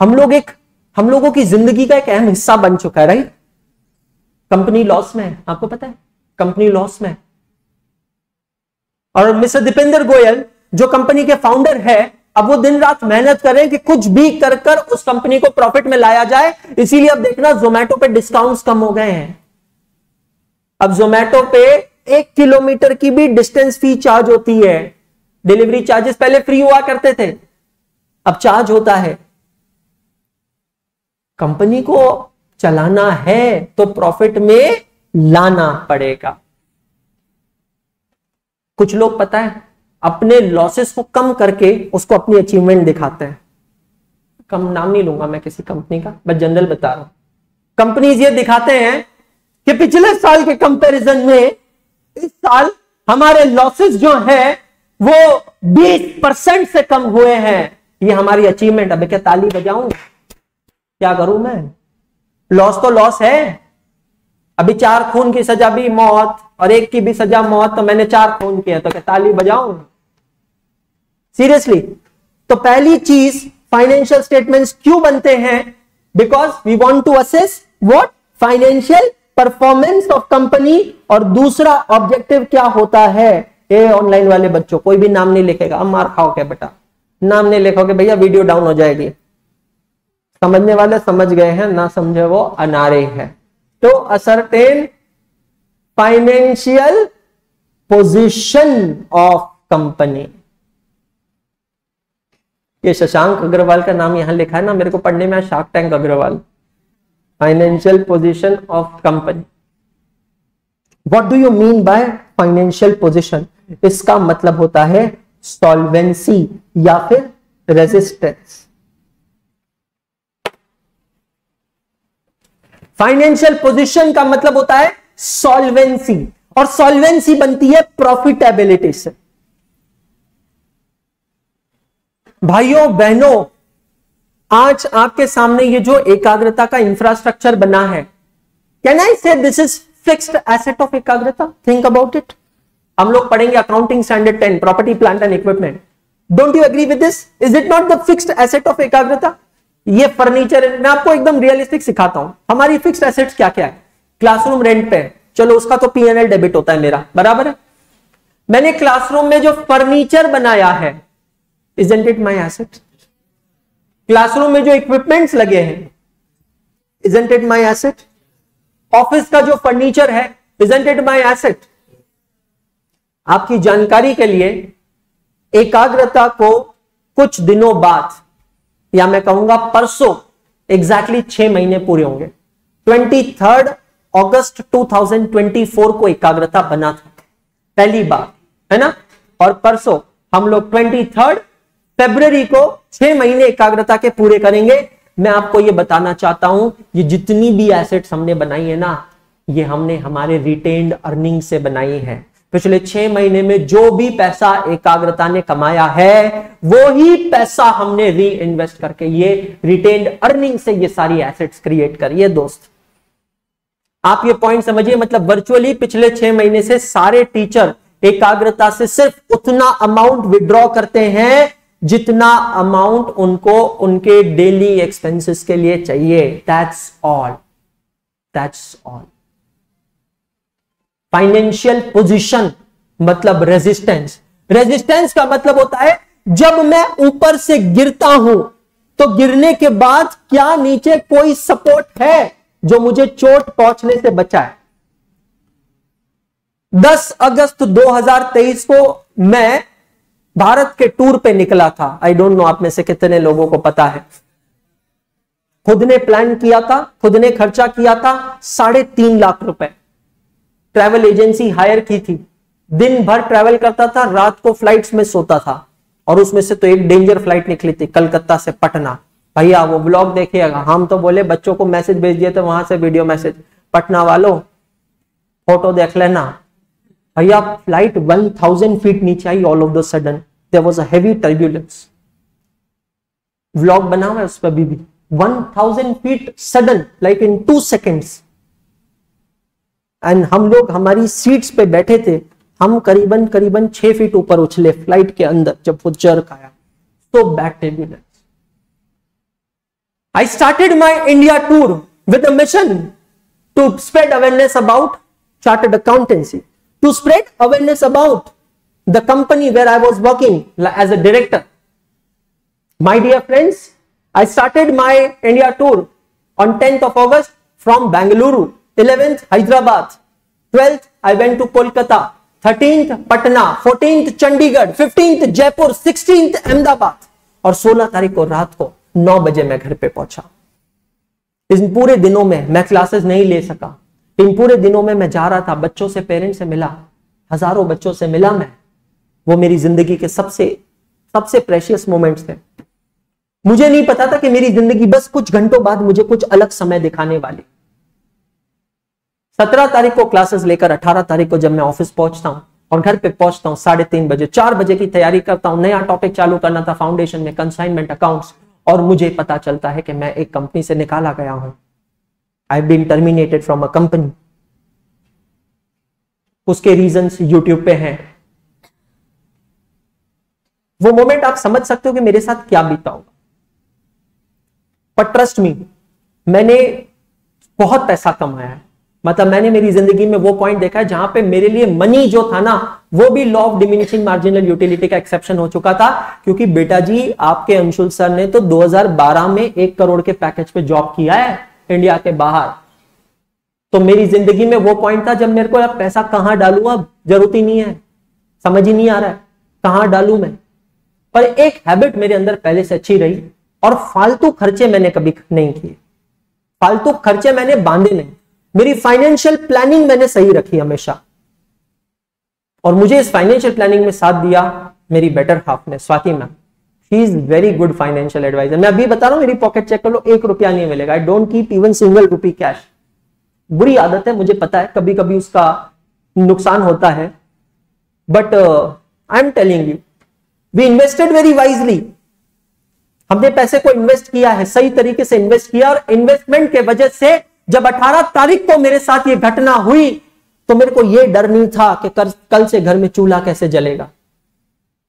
हम लोग एक, हम लोगों की ज़िंदगी का एक अहम हिस्सा बन चुका है राइट कंपनी लॉस में है आपको पता है? कंपनी लॉस में। और मिस्टर दीपेंद्र गोयल जो कंपनी के फाउंडर है, अब वो दिन रात मेहनत करें कि कुछ भी कर कर उस कंपनी को प्रॉफिट में लाया जाए। इसीलिए अब देखना जोमेटो पे डिस्काउंट्स कम हो गए हैं। अब जोमेटो पे एक किलोमीटर की भी डिस्टेंस फ़ी चार्ज होती है। डिलीवरी चार्जेस पहले फ्री हुआ करते थे। अब चार्ज होता है। कंपनी को चलाना है तो प्रॉफिट में लाना पड़ेगा। कुछ लोग पता है, अपने लॉसेस को कम करके उसको अपनी अचीवमेंट दिखाते हैं। कम नाम नहीं लूँगा मैं किसी कंपनी का, बस जनरल बता रहा हूँ। कंपनीज़ ये दिखाते हैं कि पिछले साल के कंपैरिजन में, इस साल हमारे लॉसेस जो है, वो 20 परसेंट से कम हुए हैं। ये हमारी अचीवमेंट अभी क्या ताली बजाऊं। क्या करूँ मैं? लॉस तो लॉस है। अभी चार खून की सजा भी मौत, और एक की भी सजा मौत तो मैंने चार खून किया तो क्या ताली बजाऊं? सीरियसली तो पहली चीज़ फाइनेंशियल स्टेटमेंट्स क्यों बनते हैं? Because we want to assess what financial performance of company और दूसरा ऑब्जेक्टिव क्या होता है? ये ऑनलाइन वाले बच्चों, कोई भी नाम नहीं लिखेगा। अब मार खाओ क्या बेटा? नाम नहीं लिखोगे भैया वीडियो डाउन हो जाएगी। समझने वाले समझ गए हैं, ना समझे वो अनारे है। तो ascertain financial position of company ये शशांक अग्रवाल का नाम यहाँ लिखा है ना, मेरे को पढ़ने में shark tank Agrawal. Financial position of company what do you mean by financial position इसका मतलब होता है सॉल्वेंसी या फिर रेजिस्टेंस फाइनेंशियल पोजीशन का मतलब होता है सॉल्वेंसी और सॉल्वेंसी बनती है प्रॉफिटेबिलिटी से. भाइयों, बहनों आज आपके सामने ये जो एकाग्रता का इंफ्रास्ट्रक्चर बना है can I say this is fixed asset of एकाग्रता? थिंक अबाउट इट हम लोग पढ़ेंगे accounting standard ten property plant and equipment don't you agree with this is it not the fixed asset of एकाग्रता? ये furniture मैं आपको एकदम realistic सिखाता हूँ। हमारी फिक्स्ड एसेट्स क्या क्या है? क्लासरूम रेंट पे। चलो, उसका तो पीएनएल डेबिट होता है मेरा। बराबर है? मैंने क्लासरूम में जो फर्नीचर बनाया है isn't it my asset classroom में जो इक्विपमेंट्स लगे हैं isn't it my asset office का जो फर्नीचर है इजेंट इट माई एसेट आपकी जानकारी के लिए एकाग्रता को कुछ दिनों बाद, या मैं कहूँगा परसों एग्जैक्टली छह महीने पूरे होंगे। ट्वेंटी थर्ड ऑगस्ट 2024 को एकाग्रता बना था। पहली बार है ना? और परसों हम लोग ट्वेंटी थर्ड फेब्रवरी को छह महीने एकाग्रता के पूरे करेंगे। मैं आपको ये बताना चाहता हूँ ये जितनी भी एसेट्स हमने बनाई है ना, ये हमने हमारे रिटेन्ड अर्निंग से बनाई है। पिछले छह महीने में जो भी पैसा एकाग्रता ने कमाया है, वो ही पैसा हमने री इन्वेस्ट करके ये रिटेन्ड अर्निंग से ये सारी एसेट्स क्रिएट करिए दोस्त। आप ये पॉइंट समझिए मतलब वर्चुअली पिछले छह महीने से सारे टीचर एकाग्रता से सिर्फ़ उतना अमाउंट विड्रॉ करते हैं जितना अमाउंट उनको उनके डेली एक्सपेंसेस के लिए चाहिए that's all that's all financial position मतलब रेजिस्टेंस रेजिस्टेंस का मतलब होता है, जब मैं ऊपर से गिरता हूँ तो गिरने के बाद क्या नीचे कोई सपोर्ट है जो मुझे चोट पहुँचने से बचाए? 10 अगस्त 2023 को मैं भारत के टूर पे निकला था। आई डोंट नो आप में से कितने लोगों को पता है। खुद ने प्लान किया था, खुद ने खर्चा किया था, साढ़े तीन लाख रुपए। ट्रैवल एजेंसी हायर की थी। दिन भर ट्रैवल करता था, रात को फ्लाइट्स में सोता था। और उसमें से तो एक डेंजर फ़्लाइट निकली थी, कलकत्ता से पटना। भैया, वो ब्लॉग देखिएगा। हम तो बोले, बच्चों को मैसेज भेज दिए थे वहाँ से वीडियो मैसेज पटना वालों फ़ोटो देख लेना। भैया फ़्लाइट 1000 फीट नीचे I all of the sudden there was heavy turbulence vlog बना हुआ है उस पर अभी भी। 1000 feet sudden like in two seconds and हम लोग, हमारी सीट्स पे बैठे थे, हम करीबन करीबन छह फीट ऊपर उछले फ़्लाइट के अंदर, जब वो जर्क आया। तो bad turbulence I started my India tour with mission to spread awareness about chartered accountancy to spread awareness about the company where I was working as a director. My dear friends, I started my India tour on 10th of August from Bangalore, 11th Hyderabad, 12th I went to Kolkata, 13th Patna, 14th Chandigarh, 15th Jaipur, 16th Ahmedabad और 16 तारीख को रात को 9 बजे मैं घर पे पहुँचा इन पूरे दिनों में मैं क्लासेस नहीं ले सका इन पूरे दिनों में मैं जा रहा था, बच्चों से पेरेंट्स से मिला, हज़ारों बच्चों से मिला मैं। वो मेरी ज़िंदगी के सबसे सबसे प्रेशियस मोमेंट्स थे। मुझे नहीं पता था कि मेरी ज़िंदगी बस कुछ घंटों बाद मुझे कुछ अलग समय दिखाने वाली। सत्रह तारीख को क्लासेस लेकर, अठारह तारीख को जब मैं ऑफ़िस पहुँचता हूँ, और घर पे पहुँचता हूँ, साढ़े तीन बजे, चार बजे की तैयारी करता हूँ, नया टॉपिक चालू करना था फाउंडेशन में कंसाइनमेंट अकाउंट्स और मुझे पता चलता है कि मैं एक कंपनी से निकाला गया हूँ। I been terminated from a company उसके रीजन यूट्यूब पे हैं। वो मोमेंट आप समझ सकते हो कि मेरे साथ क्या बीता होगा पर ट्रस्ट मी मैंने बहुत पैसा कमाया है। मतलब मैंने मेरी ज़िंदगी में वो पॉइंट देखा है जहाँ पे मेरे लिए मनी जो था ना, वो भी law of diminishing marginal utility का एक्सेप्शन हो चुका था। क्योंकि बेटा जी, आपके अंशुल सर ने तो 2012 में एक करोड़ के पैकेज पे जॉब किया है। इंडिया के बाहर। तो मेरी ज़िंदगी में वो पॉइंट था जब मेरे को यार पैसा कहाँ डालू अब? ज़रूरत ही नहीं है। समझ ही नहीं आ रहा है, कहाँ डालू मैं? पर एक हैबिट मेरे अंदर पहले से अच्छी रही और फालतू खर्चे मैंने कभी नहीं किए। फालतू खर्चे मैंने बांधे नहीं। मेरी फाइनेंशियल प्लानिंग मैंने सही रखी हमेशा। और मुझे इस फाइनेंशियल प्लानिंग में साथ दिया मेरी बेटर हाफ़ ने, Swati ma'am. She is very good financial advisor मैं अभी बता रहा हूँ मेरी पॉकेट चेक कर लो एक रुपया नहीं मिलेगा। I don't keep even single rupee cash बुरी आदत है मुझे पता है कभी कभी उसका नुकसान होता है। But I am telling you we invested very wisely हमने पैसे को इन्वेस्ट किया है सही तरीके से इन्वेस्ट किया और इन्वेस्टमेंट के वजह से जब 18 तारीख को मेरे साथ ये घटना हुई तो मेरे को ये डर नहीं था कि कर, कल से घर में चूल्हा कैसे जलेगा।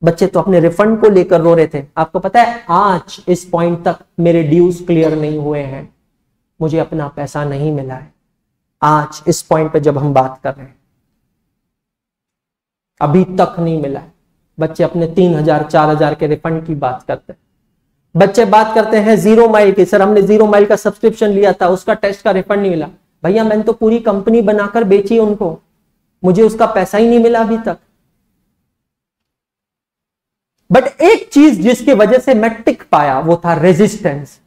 बच्चे तो अपने रिफंड को लेकर रो रहे थे। आपको पता है, आज इस पॉइंट तक मेरे ड्यूज क्लियर नहीं हुए हैं। मुझे अपना पैसा नहीं मिला है। आज इस पॉइंट पे जब हम बात कर रहे हैं, अभी तक नहीं मिला है। बच्चे अपने तीन हज़ार, चार हज़ार के रिफंड की बात करते हैं। बच्चे बात करते हैं ज़ीरो माइल की। सर, हमने ज़ीरो माइल का सब्सक्रिप्शन लिया था, उसका टेस्ट का रिफंड नहीं मिला। भैया, मैंने तो पूरी कंपनी बनाकर बेची उनको। मुझे उसका पैसा ही नहीं मिला अभी तक। बट एक चीज़ जिसकी वजह से मैं टिक पाया, वो था रेजिस्टेंस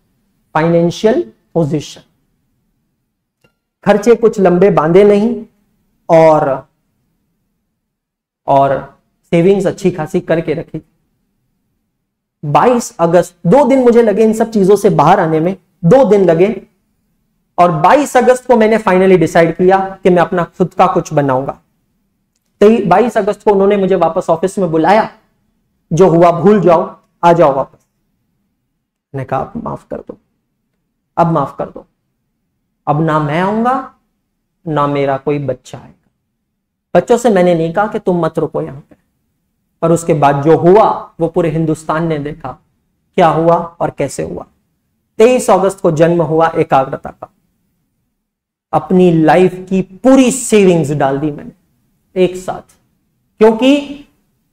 फाइनेंशियल पोजीशन खर्चे कुछ लंबे बांधे नहीं और और सेविंग्स अच्छी खासी करके रखी 22 अगस्त, दो दिन मुझे लगे इन सब चीज़ों से बाहर आने में, दो दिन लगे और 22 अगस्त को मैंने फाइनली डिसाइड किया कि मैं अपना खुद का कुछ बनाऊँगा। तो 22 अगस्त को उन्होंने मुझे वापस ऑफ़िस में बुलाया जो हुआ भूल जाओ, आ जाओ वापस। मैंने कहा माफ़ कर दो। अब माफ़ कर दो। अब ना मैं आऊँगा, ना मेरा कोई बच्चा आएगा। बच्चों से मैंने नहीं कहा कि तुम मत रुको यहाँ पे। पर उसके बाद जो हुआ, वो पूरे हिंदुस्तान ने देखा। क्या हुआ और कैसे हुआ? तेईस अगस्त को जन्म हुआ एकाग्रता का। अपनी लाइफ की पूरी सेविंग्स डाल दी मैंने, एक साथ। क्योंकि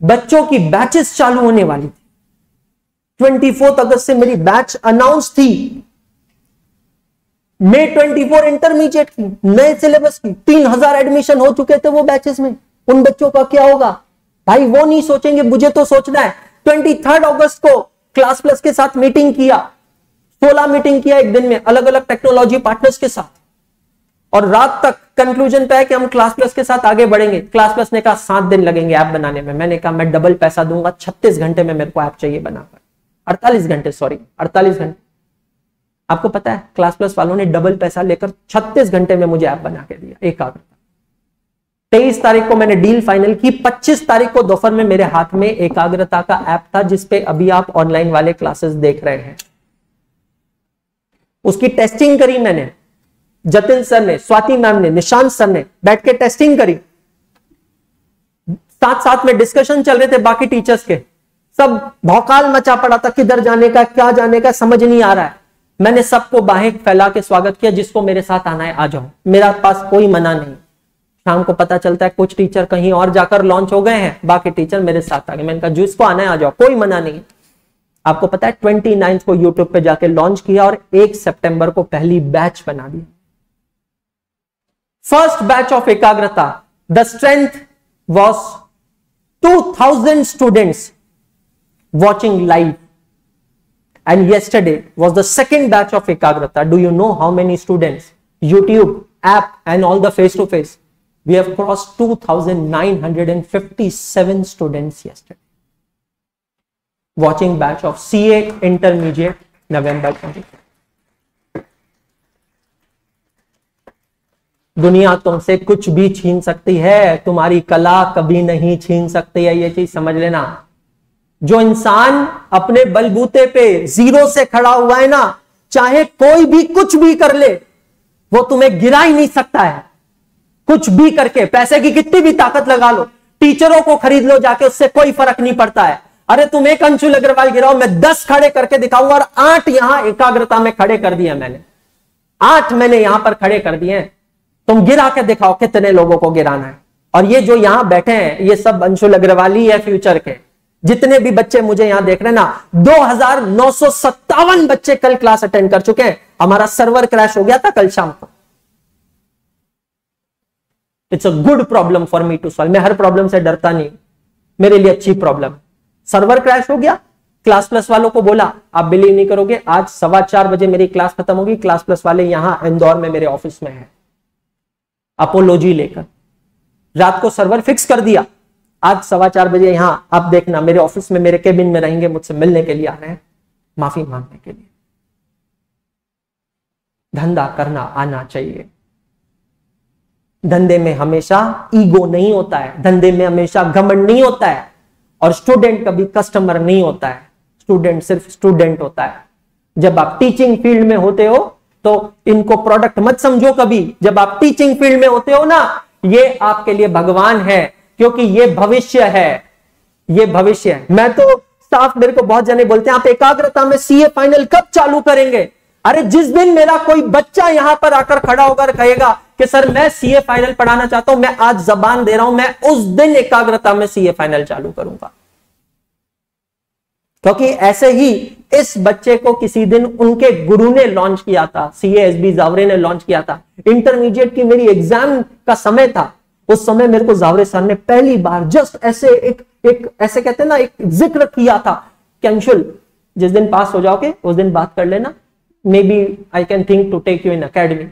बच्चों की बैचेस चालू होने वाली थी। ट्वेंटी अगस्त से मेरी बैच अनाउंस थी। मे 24 इंटरमीडिएट की, नए सिलेबस की, तीन हज़ार एडमिशन हो चुके थे वो बैचेस में। उन बच्चों का क्या होगा? भाई, वो नहीं सोचेंगे, मुझे तो सोचना है। ट्वेंटी थर्ड ऑगस्ट को क्लास प्लस के साथ मीटिंग किया। सोलह मीटिंग किया एक दिन में अलग अलग टेक्नोलॉजी पार्टनर्स के साथ। और रात तक कंक्लूजन पे है कि हम क्लास प्लस के साथ आगे बढ़ेंगे। क्लास प्लस ने कहा, सात दिन लगेंगे ऐप बनाने में। मैंने कहा, मैं डबल पैसा दूँगा। छत्तीस घंटे में मेरे को ऐप चाहिए बनाकर। अड़तालीस घंटे सॉरी अड़तालीस घंटे। आपको पता है क्लास प्लस वालों ने डबल पैसा लेकर 36 घंटे में मुझे ऐप बना के दिया, एकाग्रता। तेईस तारीख को मैंने डील फाइनल की। 25 तारीख को दोपहर में मेरे हाथ में एकाग्रता का ऐप था, जिसपे अभी आप ऑनलाइन वाले क्लासेस देख रहे हैं। उसकी टेस्टिंग करी मैंने। जतिन सर ने, स्वाति मैम ने, निशांत सर ने बैठ के टेस्टिंग करी। साथ साथ में डिस्कशन चल रहे थे बाकी टीचर्स के। सब भौकाल मचा पड़ा था किधर जाने का, क्या जाने का, समझ नहीं आ रहा है। मैंने सबको बाहें फैला के स्वागत किया, जिसको मेरे साथ आना है, आ जाओ। मेरा पास कोई मना नहीं। शाम को पता चलता है कुछ टीचर कहीं और जाकर लॉन्च हो गए हैं। बाकी टीचर मेरे साथ आ गए। मैंने कहा जिसको आना है, आ जाओ। कोई मना नहीं। आपको पता है ट्वेंटी को यूट्यूब पे जाके लॉन्च किया और एक सितंबर को पहली बैच बना दी। first batch of Ekagrata, the strength was 2000 students watching live. And yesterday was the second batch of Ekagrata. Do you know how many students? YouTube, app and all the face-to-face. We have crossed 2,957 students yesterday. Watching batch of CA intermediate November 24. दुनिया तुमसे कुछ भी छीन सकती है, तुम्हारी कला कभी नहीं छीन सकती है, ये चीज़ समझ लेना। जो इंसान अपने बलबूते पे ज़ीरो से खड़ा हुआ है ना, चाहे कोई भी कुछ भी कर ले, वो तुम्हें गिरा ही नहीं सकता है। कुछ भी करके, पैसे की कितनी भी ताकत लगा लो, टीचरों को खरीद लो जाके, उससे कोई फ़र्क नहीं पड़ता है। अरे तुम एक अंशुल अग्रवाल गिराओ, मैं दस खड़े करके दिखाऊँगा और आठ यहाँ एकाग्रता में खड़े कर दिए मैंने। आठ मैंने यहाँ पर खड़े कर दिए तुम गिरा के दिखाओ कितने लोगों को गिराना है। और ये जो यहाँ बैठे हैं, ये सब अंशुल अग्रवाली है फ्यूचर के। जितने भी बच्चे मुझे यहाँ देख रहे हैं ना, दो हज़ार नौ सौ सत्तावन बच्चे कल क्लास अटेंड कर चुके हैं। हमारा सर्वर क्रैश हो गया था कल शाम को। It's a good problem for me to solve मैं हर प्रॉब्लम से डरता नहीं। मेरे लिए अच्छी प्रॉब्लम सर्वर क्रैश हो गया। क्लास प्लस वालों को बोला, आप बिलीव नहीं करोगे, आज सवा चार बजे मेरी क्लास खत्म होगी। क्लास प्लस वाले यहाँ इंदौर में मेरे ऑफ़िस में है। अपोलोजी लेकर। रात को सर्वर फिक्स कर दिया। आज सवा चार बजे यहाँ आप देखना, मेरे ऑफ़िस में, मेरे केबिन में रहेंगे, मुझसे मिलने के लिए आ रहे हैं। माफ़ी मांगने के लिए। धंधा करना आना चाहिए। धंधे में हमेशा ईगो नहीं होता है। धंधे में हमेशा घमंड नहीं होता है। और स्टूडेंट कभी कस्टमर नहीं होता है। स्टूडेंट सिर्फ़ स्टूडेंट होता है। जब आप टीचिंग फ़ील्ड में होते हो तो इनको प्रोडक्ट मत समझो कभी। जब आप टीचिंग फ़ील्ड में होते हो ना, ये आपके लिए भगवान है, क्योंकि ये भविष्य है। ये भविष्य है। मैं तो साफ़ मेरे को बहुत जने बोलते हैं, आप एकाग्रता में सीए फाइनल कब चालू करेंगे? अरे, जिस दिन मेरा कोई बच्चा यहाँ पर आकर खड़ा होकर कहेगा कि, सर, मैं सीए फाइनल पढ़ाना चाहता हूँ, मैं आज जबान दे रहा हूँ, मैं उस दिन एकाग्रता में सीए फाइनल चालू करूँगा। क्योंकि ऐसे ही इस बच्चे को किसी दिन उनके गुरु ने लॉन्च किया था सीए एस बी जावरे ने लॉन्च किया था। इंटरमीडिएट की मेरी एग्ज़ाम का समय था। उस समय मेरे को जावरे सर ने पहली बार जस्ट ऐसे एक एक ऐसे कहते हैं ना, एक ज़िक्र किया था कैंशुल जिस दिन पास हो जाओगे, उस दिन बात कर लेना। Maybe I can think to take you in academy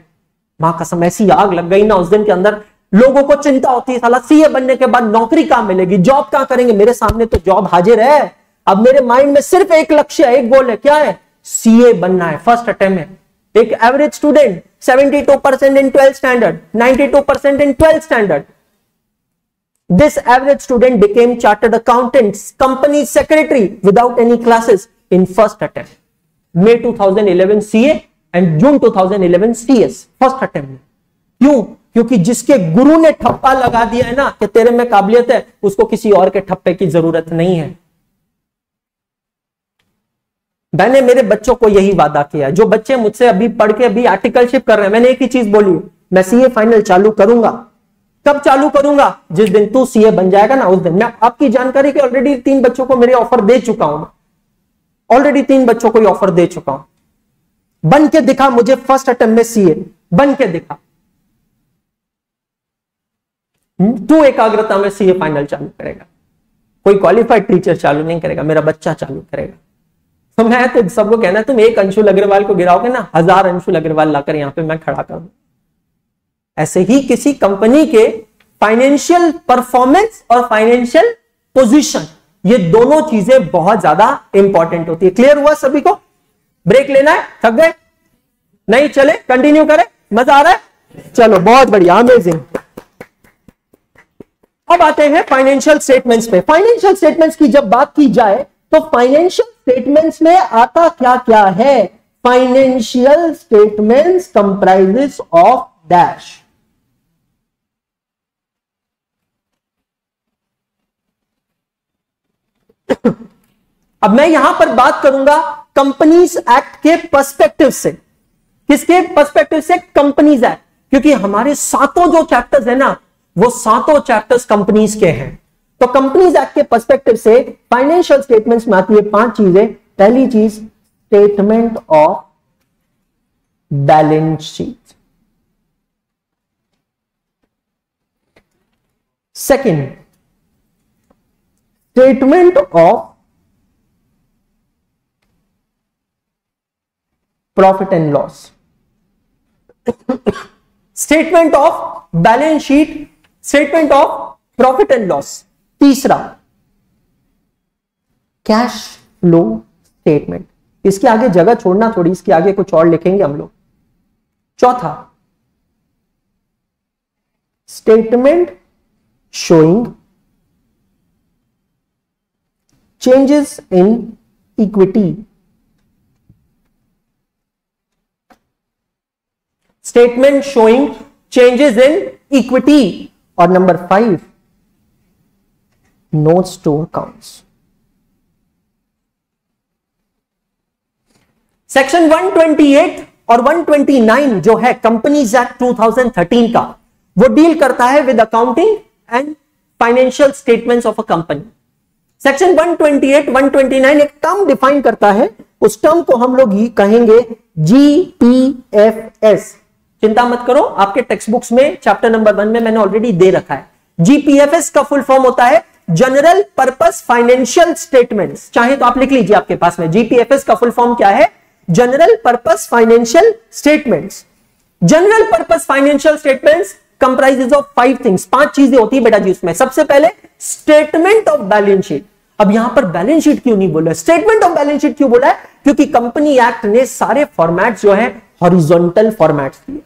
माँ कसम, ऐसी आग लग गई ना उस दिन के अंदर। लोगों को चिंता होती है, साला सीए बनने के बाद नौकरी कहाँ मिलेगी? जॉब कहाँ करेंगे? मेरे सामने तो जॉब हाजिर है। अब मेरे माइंड में सिर्फ़ एक लक्ष्य है एक गोल है। क्या है? सीए बनना है। फ़र्स्ट अटेम्प्ट है। एक average student 72 percent in twelfth standard 92 percent in twelfth standard this average student became chartered accountants company secretary without any classes in first attempt. May 2011 ca and june 2011 cs first attempt. क्यों? क्योंकि जिसके गुरु ने ठप्पा लगा दिया है ना, कि तेरे में काबिलियत है, उसको किसी और के ठप्पे की ज़रूरत नहीं है। मैंने मेरे बच्चों को यही वादा किया जो बच्चे मुझसे अभी पढ़ के अभी आर्टिकलशिप कर रहे हैं, मैंने एक ही चीज़ बोली मैं सीए फाइनल चालू करूँगा। कब चालू करूँगा? जिस दिन तू सीए बन जाएगा ना, उस दिन। मैं आपकी जानकारी के ऑलरेडी तीन बच्चों को मेरे ऑफ़र दे चुका हूँ। ऑलरेडी तीन बच्चों को ऑफ़र दे चुका हूँ। बन के दिखा मुझे फ़र्स्ट अटेम्प्ट में सीए बन के दिखा। तू एकाग्रता में सीए फाइनल चालू करेगा। कोई क्वालिफाइड टीचर चालू नहीं करेगा, मेरा बच्चा चालू करेगा। तो मैं तो सबको कहना है तुम एक अंशुल अग्रवाल को गिराओगे ना, हज़ार अंशुल अग्रवाल लाकर यहाँ पे मैं खड़ा करूँ ऐसे ही किसी कंपनी के फाइनेंशियल परफॉर्मेंस और फाइनेंशियल पोजीशन ये दोनों चीज़ें बहुत ज़्यादा इंपॉर्टेंट होती है। क्लियर हुआ सभी को? ब्रेक लेना है? थक गए? नहीं चले? कंटिन्यू करें? मज़ा आ रहा है? चलो, बहुत बढ़िया अमेजिंग अब आते हैं फाइनेंशियल स्टेटमेंट्स पे। फाइनेंशियल स्टेटमेंट्स की जब बात की जाए तो फाइनेंशियल स्टेटमेंट्स में आता क्या क्या है? Financial statements comprises of dash अब मैं यहाँ पर बात करूँगा कंपनीज़ एक्ट के पर्सपेक्टिव से। किसके पर्सपेक्टिव से? कंपनीज़ एक्ट क्योंकि हमारे सातों जो चैप्टर्स है ना, वो सातों चैप्टर्स कंपनीज़ के हैं। तो कंपनीज़ एक्ट के पर्सपेक्टिव से फाइनेंशियल स्टेटमेंट्स में आती है पाँच चीज़ें। पहली चीज़ statement of balance sheet second statement of profit and loss statement of balance sheet statement of profit and loss तीसरा कैश फ्लो स्टेटमेंट इसके आगे जगह छोड़ना थोड़ी, इसके आगे कुछ और लिखेंगे हम लोग। चौथा statement showing changes in equity statement showing changes in equity और number five node store counts. Section 128 और 129 जो है कंपनीज़ एक्ट 2013 का, वो डील करता है with accounting and financial statements of a company section 128 129 एक टर्म डिफाइन करता है। उस टर्म को हम लोग ही कहेंगे जीपीएफएस चिंता मत करो, आपके टेक्स्ट बुक्स में चैप्टर नंबर वन में मैंने ऑलरेडी दे रखा है। जीपीएफएस का फुल फॉर्म होता है। General purpose financial statements. चाहे तो आप लिख लीजिए आपके पास में। जीपीएफएस का फुल फॉर्म क्या है? General purpose financial statements. General purpose financial statements comprises of five things. पाँच चीज़ें होती है बेटा जी उसमें। सबसे पहले स्टेटमेंट ऑफ़ बैलेंस शीट। अब यहाँ पर बैलेंस शीट क्यों नहीं बोला? स्टेटमेंट ऑफ़ बैलेंस शीट क्यों बोला है? क्योंकि कंपनी एक्ट ने सारे फॉर्मेट जो है, हॉरिजॉन्टल फॉर्मेट्स दिए।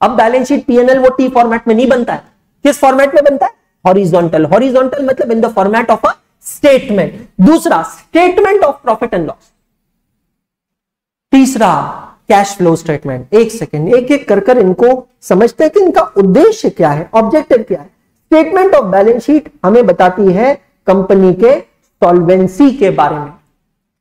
अब बैलेंस शीट पीएनएल वो टी फॉर्मेट में नहीं बनता है। किस फॉर्मेट में बनता है? हॉरिजॉन्टल हॉरिजॉन्टल मतलब in the format of a statement दूसरा statement of profit and loss तीसरा कैश फ्लो स्टेटमेंट एक सेकेंड एक एक कर कर इनको समझते हैं कि इनका उद्देश्य क्या है ऑब्जेक्टिव क्या है. स्टेटमेंट ऑफ़ बैलेंस शीट हमें बताती है कंपनी के सॉल्वेंसी के बारे में.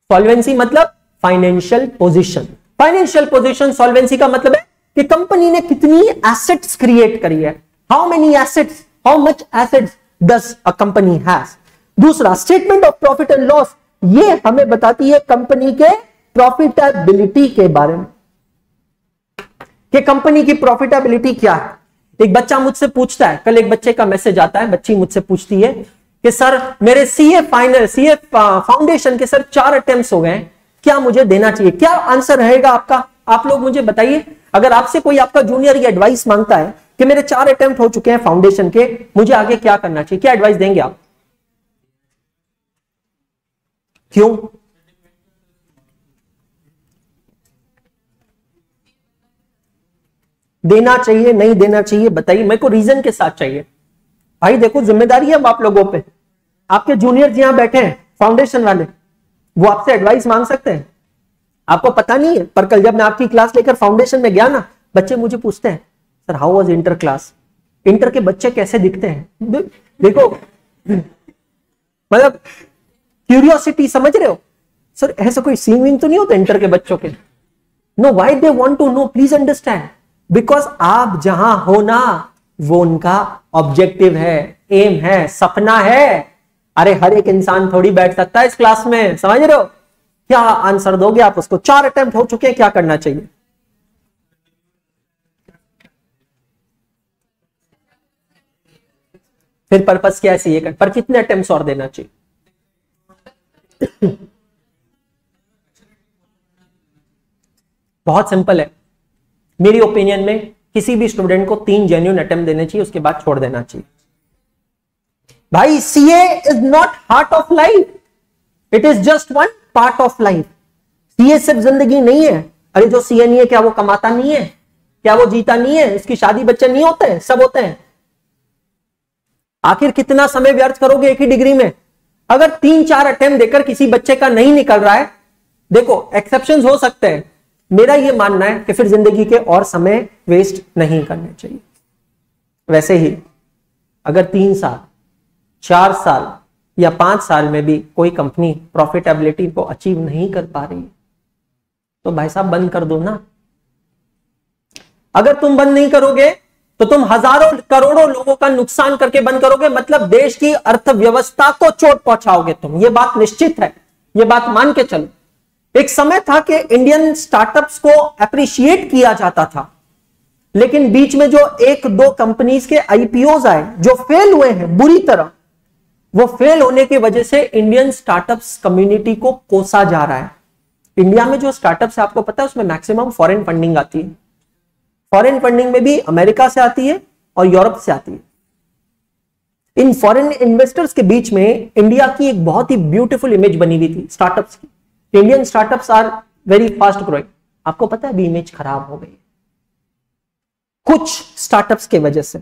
सॉल्वेंसी मतलब financial position financial position solvency का मतलब है कि कंपनी ने कितनी एसेट्स क्रिएट करी है. How many assets how much assets does a company has दूसरा statement of profit and loss ये हमें बताती है कंपनी के प्रॉफिटेबिलिटी के बारे में। कि कंपनी की प्रॉफिटेबिलिटी क्या है? एक बच्चा मुझसे पूछता है, कल एक बच्चे का मैसेज आता है, बच्ची मुझसे पूछती है कि, सर, मेरे सीए फाइनल सीए फाउंडेशन के सर चार अटेम्प्ट हो गए हैं, क्या मुझे देना चाहिए? क्या आंसर रहेगा आपका? आप लोग मुझे बताइए। अगर आपसे कोई आपका जूनियर ये एडवाइस माँगता है कि मेरे चार अटेम्प्ट हो चुके हैं फाउंडेशन के, मुझे आगे क्या करना चाहिए? क्या एडवाइस देंगे आप? क्यों? देना चाहिए, नहीं देना चाहिए, बताइए। मेरे को रीजन के साथ चाहिए। भाई देखो, ज़िम्मेदारी है अब आप लोगों पे। आपके जूनियर यहाँ बैठे हैं फाउंडेशन वाले। वो आपसे एडवाइस मांग सकते हैं। आपको पता नहीं है, पर कल जब मैं आपकी क्लास लेकर फाउंडेशन में गया ना, बच्चे मुझे पूछते हैं sir how was inter class inter के बच्चे कैसे दिखते हैं? देखो। मतलब क्यूरियोसिटी समझ रहे हो? सर ऐसा कोई सीन वीन तो नहीं होता इंटर के बच्चों के? No why they want to know please understand because आप जहाँ हो ना, वो उनका ऑब्जेक्टिव है एम है, सपना है। अरे, हर एक इंसान थोड़ी बैठ सकता है इस क्लास में, समझ रहे हो? क्या आंसर दोगे आप उसको? चार अटेम्प्ट हो चुके हैं, क्या करना चाहिए? फिर पर्पस क्या है? ये कर पर कितने अटेम्प्ट और देना चाहिए? बहुत सिंपल है। मेरी ओपिनियन में किसी भी स्टूडेंट को तीन जेन्यून अटेम्प्ट देने चाहिए, उसके बाद छोड़ देना चाहिए। भाई CA is not heart of life it is just one part of life CA सिर्फ़ ज़िंदगी नहीं है। अरे जो सीए नहीं है, क्या वो कमाता नहीं है? क्या वो जीता नहीं है? इसकी शादी बच्चे नहीं होते हैं? सब होते हैं। आखिर कितना समय व्यर्थ करोगे एक ही डिग्री में? अगर तीन चार अटेम्प्ट देकर किसी बच्चे का नहीं निकल रहा है, देखो एक्सेप्शन हो सकते हैं। मेरा यह मानना है कि फिर ज़िंदगी के और समय वेस्ट नहीं करने चाहिए। वैसे ही, अगर तीन साल, चार साल या पाँच साल में भी कोई कंपनी प्रॉफिटेबिलिटी को अचीव नहीं कर पा रही तो भाई साहब बंद कर दो ना। अगर तुम बंद नहीं करोगे तो तुम हज़ारों करोड़ों लोगों का नुकसान करके बंद करोगे मतलब देश की अर्थव्यवस्था को चोट पहुंचाओगे तुम। ये बात निश्चित है, ये बात मान के चलो। एक समय था कि इंडियन स्टार्टअप्स को अप्रिशिएट किया जाता था, लेकिन बीच में जो एक दो कंपनीज़ के आईपीओ आए, जो फेल हुए हैं बुरी तरह, वो फेल होने की वजह से इंडियन स्टार्टअप्स कम्युनिटी को कोसा जा रहा है। इंडिया में जो स्टार्टअप्स है, आपको पता है, उसमें मैक्सिमम फॉरेन फंडिंग आती है। फॉरेन फंडिंग में भी अमेरिका से आती है और यूरोप से आती है। इन फॉरेन इन्वेस्टर्स के बीच में इंडिया की एक बहुत ही ब्यूटीफुल इमेज बनी हुई थी, स्टार्टअप्स की। Indian startups are very fast growing. आपको पता है अभी इमेज खराब हो गई कुछ स्टार्टअप्स के वजह से।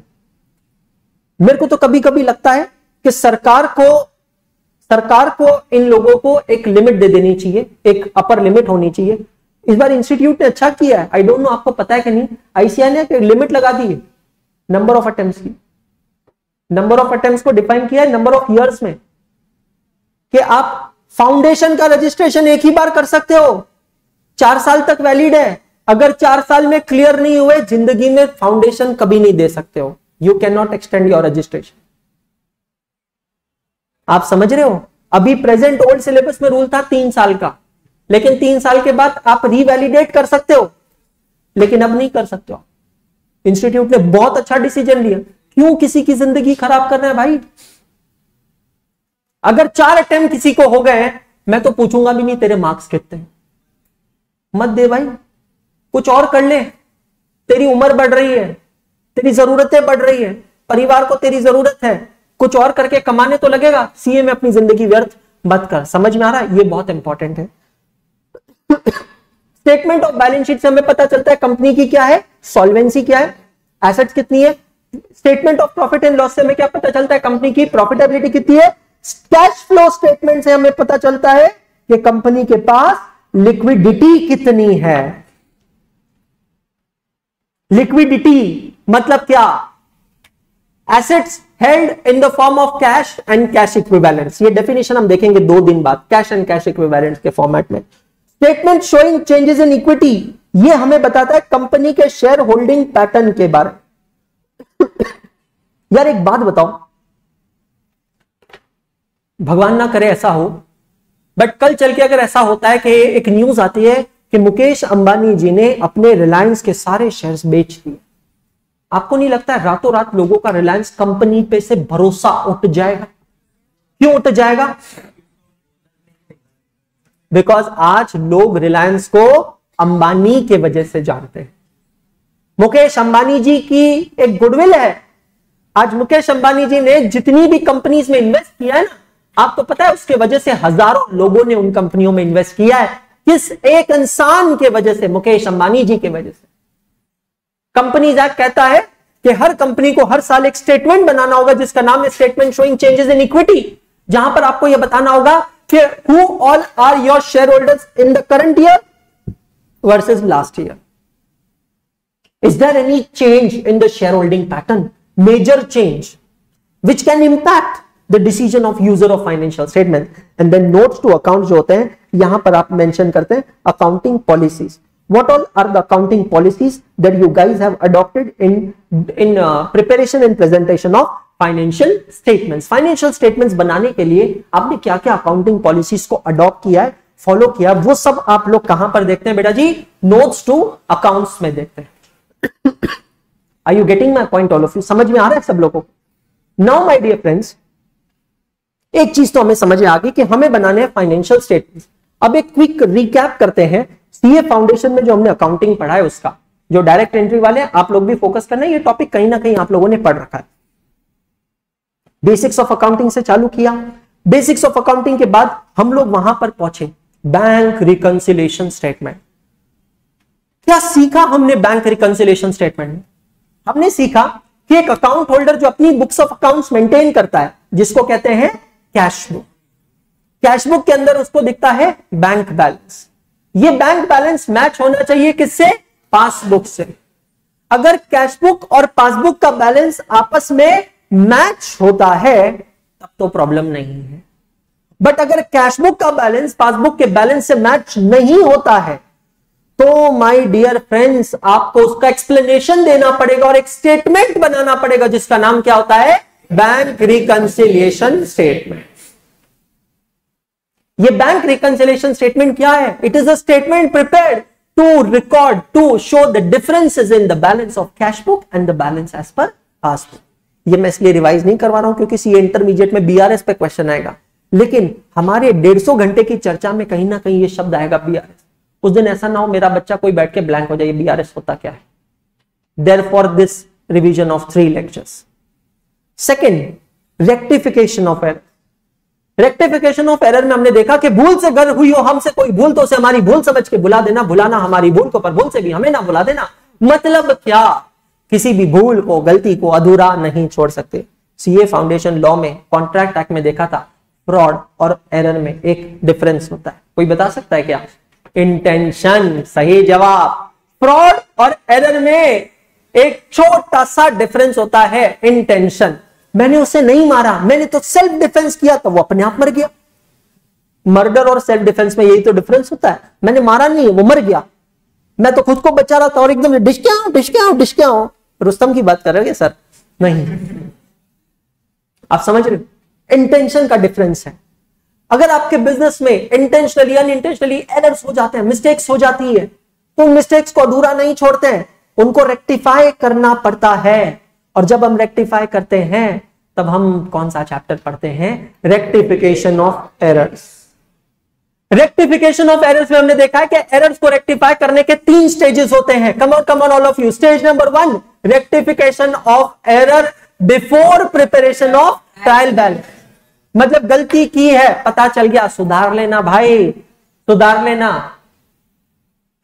मेरे को तो कभी कभी लगता है कि सरकार को सरकार को इन लोगों को एक लिमिट दे देनी चाहिए, एक अपर लिमिट होनी चाहिए इस बार इंस्टीट्यूट ने अच्छा किया है। आई डोंट नो आपको पता है कि नहीं? आईसीआई ने लिमिट लगा दी है नंबर ऑफ़ अटेम्प्ट की। नंबर ऑफ़ अटेम्प्ट को डिफाइन किया है नंबर ऑफ़ ईयर्स में। कि आप फाउंडेशन का रजिस्ट्रेशन एक ही बार कर सकते हो। चार साल तक वैलिड है। अगर चार साल में क्लियर नहीं हुए, ज़िंदगी में फाउंडेशन कभी नहीं दे सकते हो। You can not extend your registration आप समझ रहे हो? अभी प्रेजेंट ओल्ड सिलेबस में रूल था तीन साल का। लेकिन तीन साल के बाद आप रिवैलिडेट कर सकते हो। लेकिन अब नहीं कर सकते हो। इंस्टीट्यूट ने बहुत अच्छा डिसीज़न लिया। क्यों किसी की ज़िंदगी खराब कर रहे हैं भाई? अगर चार अटेम्प्ट किसी को हो गए मैं तो पूछूँगा भी नहीं तेरे मार्क्स कितने। मत दे भाई। कुछ और कर ले। तेरी उम्र बढ़ रही है। तेरी जरूरतें बढ़ रही है। परिवार को तेरी ज़रूरत है। कुछ और करके कमाने तो लगेगा। सीए में अपनी ज़िंदगी व्यर्थ मत कर। समझ में आ रहा है? ये बहुत इंपॉर्टेंट है। स्टेटमेंट ऑफ़ बैलेंस शीट से हमें पता चलता है कंपनी की क्या है, सॉल्वेंसी क्या है, एसेट्स कितनी है। Statement of profit and loss से हमें क्या पता चलता है, कंपनी की प्रॉफिटेबिलिटी कितनी है। कैश फ्लो स्टेटमेंट से हमें पता चलता है कि कंपनी के पास लिक्विडिटी कितनी है। लिक्विडिटी मतलब क्या? Assets held in the form of cash and cash equivalents ये डेफिनेशन हम देखेंगे दो दिन बाद कैश एंड कैश इक्विवेलेंट्स के फॉर्मेट में। Statement showing changes in equity ये हमें बताता है कंपनी के शेयर होल्डिंग पैटर्न के बारे में। यार एक बात बताओ। भगवान ना करे ऐसा हो बट कल चल के अगर ऐसा होता है कि एक न्यूज़ आती है कि मुकेश अंबानी जी ने अपने रिलायंस के सारे शेयर्स बेच दिए। आपको नहीं लगता रातों रात लोगों का रिलायंस कंपनी पे से भरोसा उठ जाएगा? क्यों उठ जाएगा? बिकॉज़ आज लोग रिलायंस को अंबानी के वजह से जानते हैं। मुकेश अंबानी जी की एक गुडविल है। आज मुकेश अंबानी जी ने जितनी भी कंपनीज़ में इन्वेस्ट किया है ना आपको पता है उसके वजह से हज़ारों लोगों ने उन कंपनियों में इन्वेस्ट किया है। किस एक इंसान के वजह से, मुकेश अंबानी जी के वजह से। कंपनीज़ एक्ट कहता है कि हर कंपनी को हर साल एक स्टेटमेंट बनाना होगा, जिसका नाम है statement showing changes in equity जहाँ पर आपको यह बताना होगा कि who all are your share holders in the current year versus last year is there any change in the share holding pattern major change which can impact the decision of user of financial statement and then notes to account जो होते हैं, यहाँ पर आप mention करते हैं accounting policies what all are the accounting policies that you guys have adopted in in uh, preparation and presentation of financial statements financial statements बनाने के लिए आपने क्या क्या accounting policies को adopt किया है फॉलो किया वो सब आप लोग कहाँ पर देखते हैं बेटा जी नोट्स टू अकाउंट्स में देखते हैं are you getting my point all of you समझ में आ रहा है सब लोगों को नाउ माई डियर फ्रेंड्स एक चीज़ तो हमें समझ में आ गई कि हमें बनाने हैं फाइनेंशियल स्टेटमेंट अब एक क्विक रिकैप करते हैं सीए फाउंडेशन में जो हमने अकाउंटिंग पढ़ा है उसका, जो डायरेक्ट एंट्री वाले हैं, आप लोग भी फोकस करना है ये टॉपिक कहीं ना कहीं आप लोगों ने पढ़ रखा है। बेसिक्स ऑफ़ अकाउंटिंग से चालू किया। बेसिक्स ऑफ़ अकाउंटिंग के बाद हम लोग वहाँ पर पहुँचे। बैंक रिकंसिलेशन स्टेटमेंट क्या सीखा हमने बैंक रिकंसिलेशन स्टेटमेंट में? हमने सीखा कि एक अकाउंट होल्डर जो अपनी बुक्स ऑफ़ अकाउंट्स मेंटेन करता है, जिसको कहते हैं कैश बुक कैश बुक के अंदर उसको दिखता है बैंक बैलेंस ये बैंक बैलेंस मैच होना चाहिए किससे? पासबुक से। अगर कैशबुक और पासबुक का बैलेंस आपस में मैच होता है, तब तो प्रॉब्लम नहीं है। बट अगर कैशबुक का बैलेंस पासबुक के बैलेंस से मैच नहीं होता है तो माय डियर फ्रेंड्स आपको उसका एक्सप्लेनेशन देना पड़ेगा और एक स्टेटमेंट बनाना पड़ेगा, जिसका नाम क्या होता है? बैंक रिकंसिलिएशन स्टेटमेंट ये बैंक रिकंसिलिएशन स्टेटमेंट क्या है? It is a statement prepared to record to show the differences in the balance of cash book and the balance as per passbook ये मैं इसलिए रिवाइज नहीं करवा रहा हूँ क्योंकि सी इंटरमीडिएट में बीआरएस पे क्वेश्चन आएगा। लेकिन हमारे 150 घंटे की चर्चा में कहीं ना कहीं ये शब्द आएगा बीआरएस उस दिन ऐसा ना हो मेरा बच्चा कोई बैठ के ब्लैंक हो जाए बीआरएस होता क्या है? There for this revision of three lectures second rectification of error rectification of error में हमने देखा कि भूल से घर हुई हो, हमसे कोई भूल तो उसे हमारी भूल समझ के बुला देना, बुलाना हमारी भूल को, पर भूल से भी हमें ना बुला देना। मतलब क्या? किसी भी भूल को, गलती को अधूरा नहीं छोड़ सकते। सीए फाउंडेशन लॉ में कॉन्ट्रैक्ट एक्ट में देखा था फ्रॉड और एरर में एक डिफरेंस होता है। कोई बता सकता है क्या? इंटेंशन सही जवाब। फ्रॉड और एरर में एक छोटा सा डिफरेंस होता है इंटेंशन मैंने उसे नहीं मारा, मैंने तो सेल्फ डिफेंस किया तो वो अपने आप मर गया। मर्डर और सेल्फ डिफेंस में यही तो डिफरेंस होता है। मैंने मारा नहीं, वो मर गया। मैं तो खुद को बचा रहा था और एकदम डिश क्या हूँ, डिश क्या हूँ, डिश क्या हूँ? रुस्तम की बात कर रहे सर? नहीं। आप समझ रहे इंटेंशन का डिफरेंस है। अगर आपके बिज़नेस में इंटेंशनली अनइंटेंशनली एरर्स हो जाते हैं मिस्टेक्स हो जाती है तो मिस्टेक्स को अधूरा नहीं छोड़ते हैं। उनको रेक्टिफाई करना पड़ता है। और जब हम रेक्टिफाई करते हैं तब हम कौन सा चैप्टर पढ़ते हैं? Rectification of errors rectification of errors में हमने देखा है कि एरर्स को रेक्टिफाई करने के तीन स्टेजेस होते हैं। Come come on all of you stage number one rectification of error before preparation of trial balance मतलब गलती की है, पता चल गया, सुधार लेना भाई, सुधार लेना।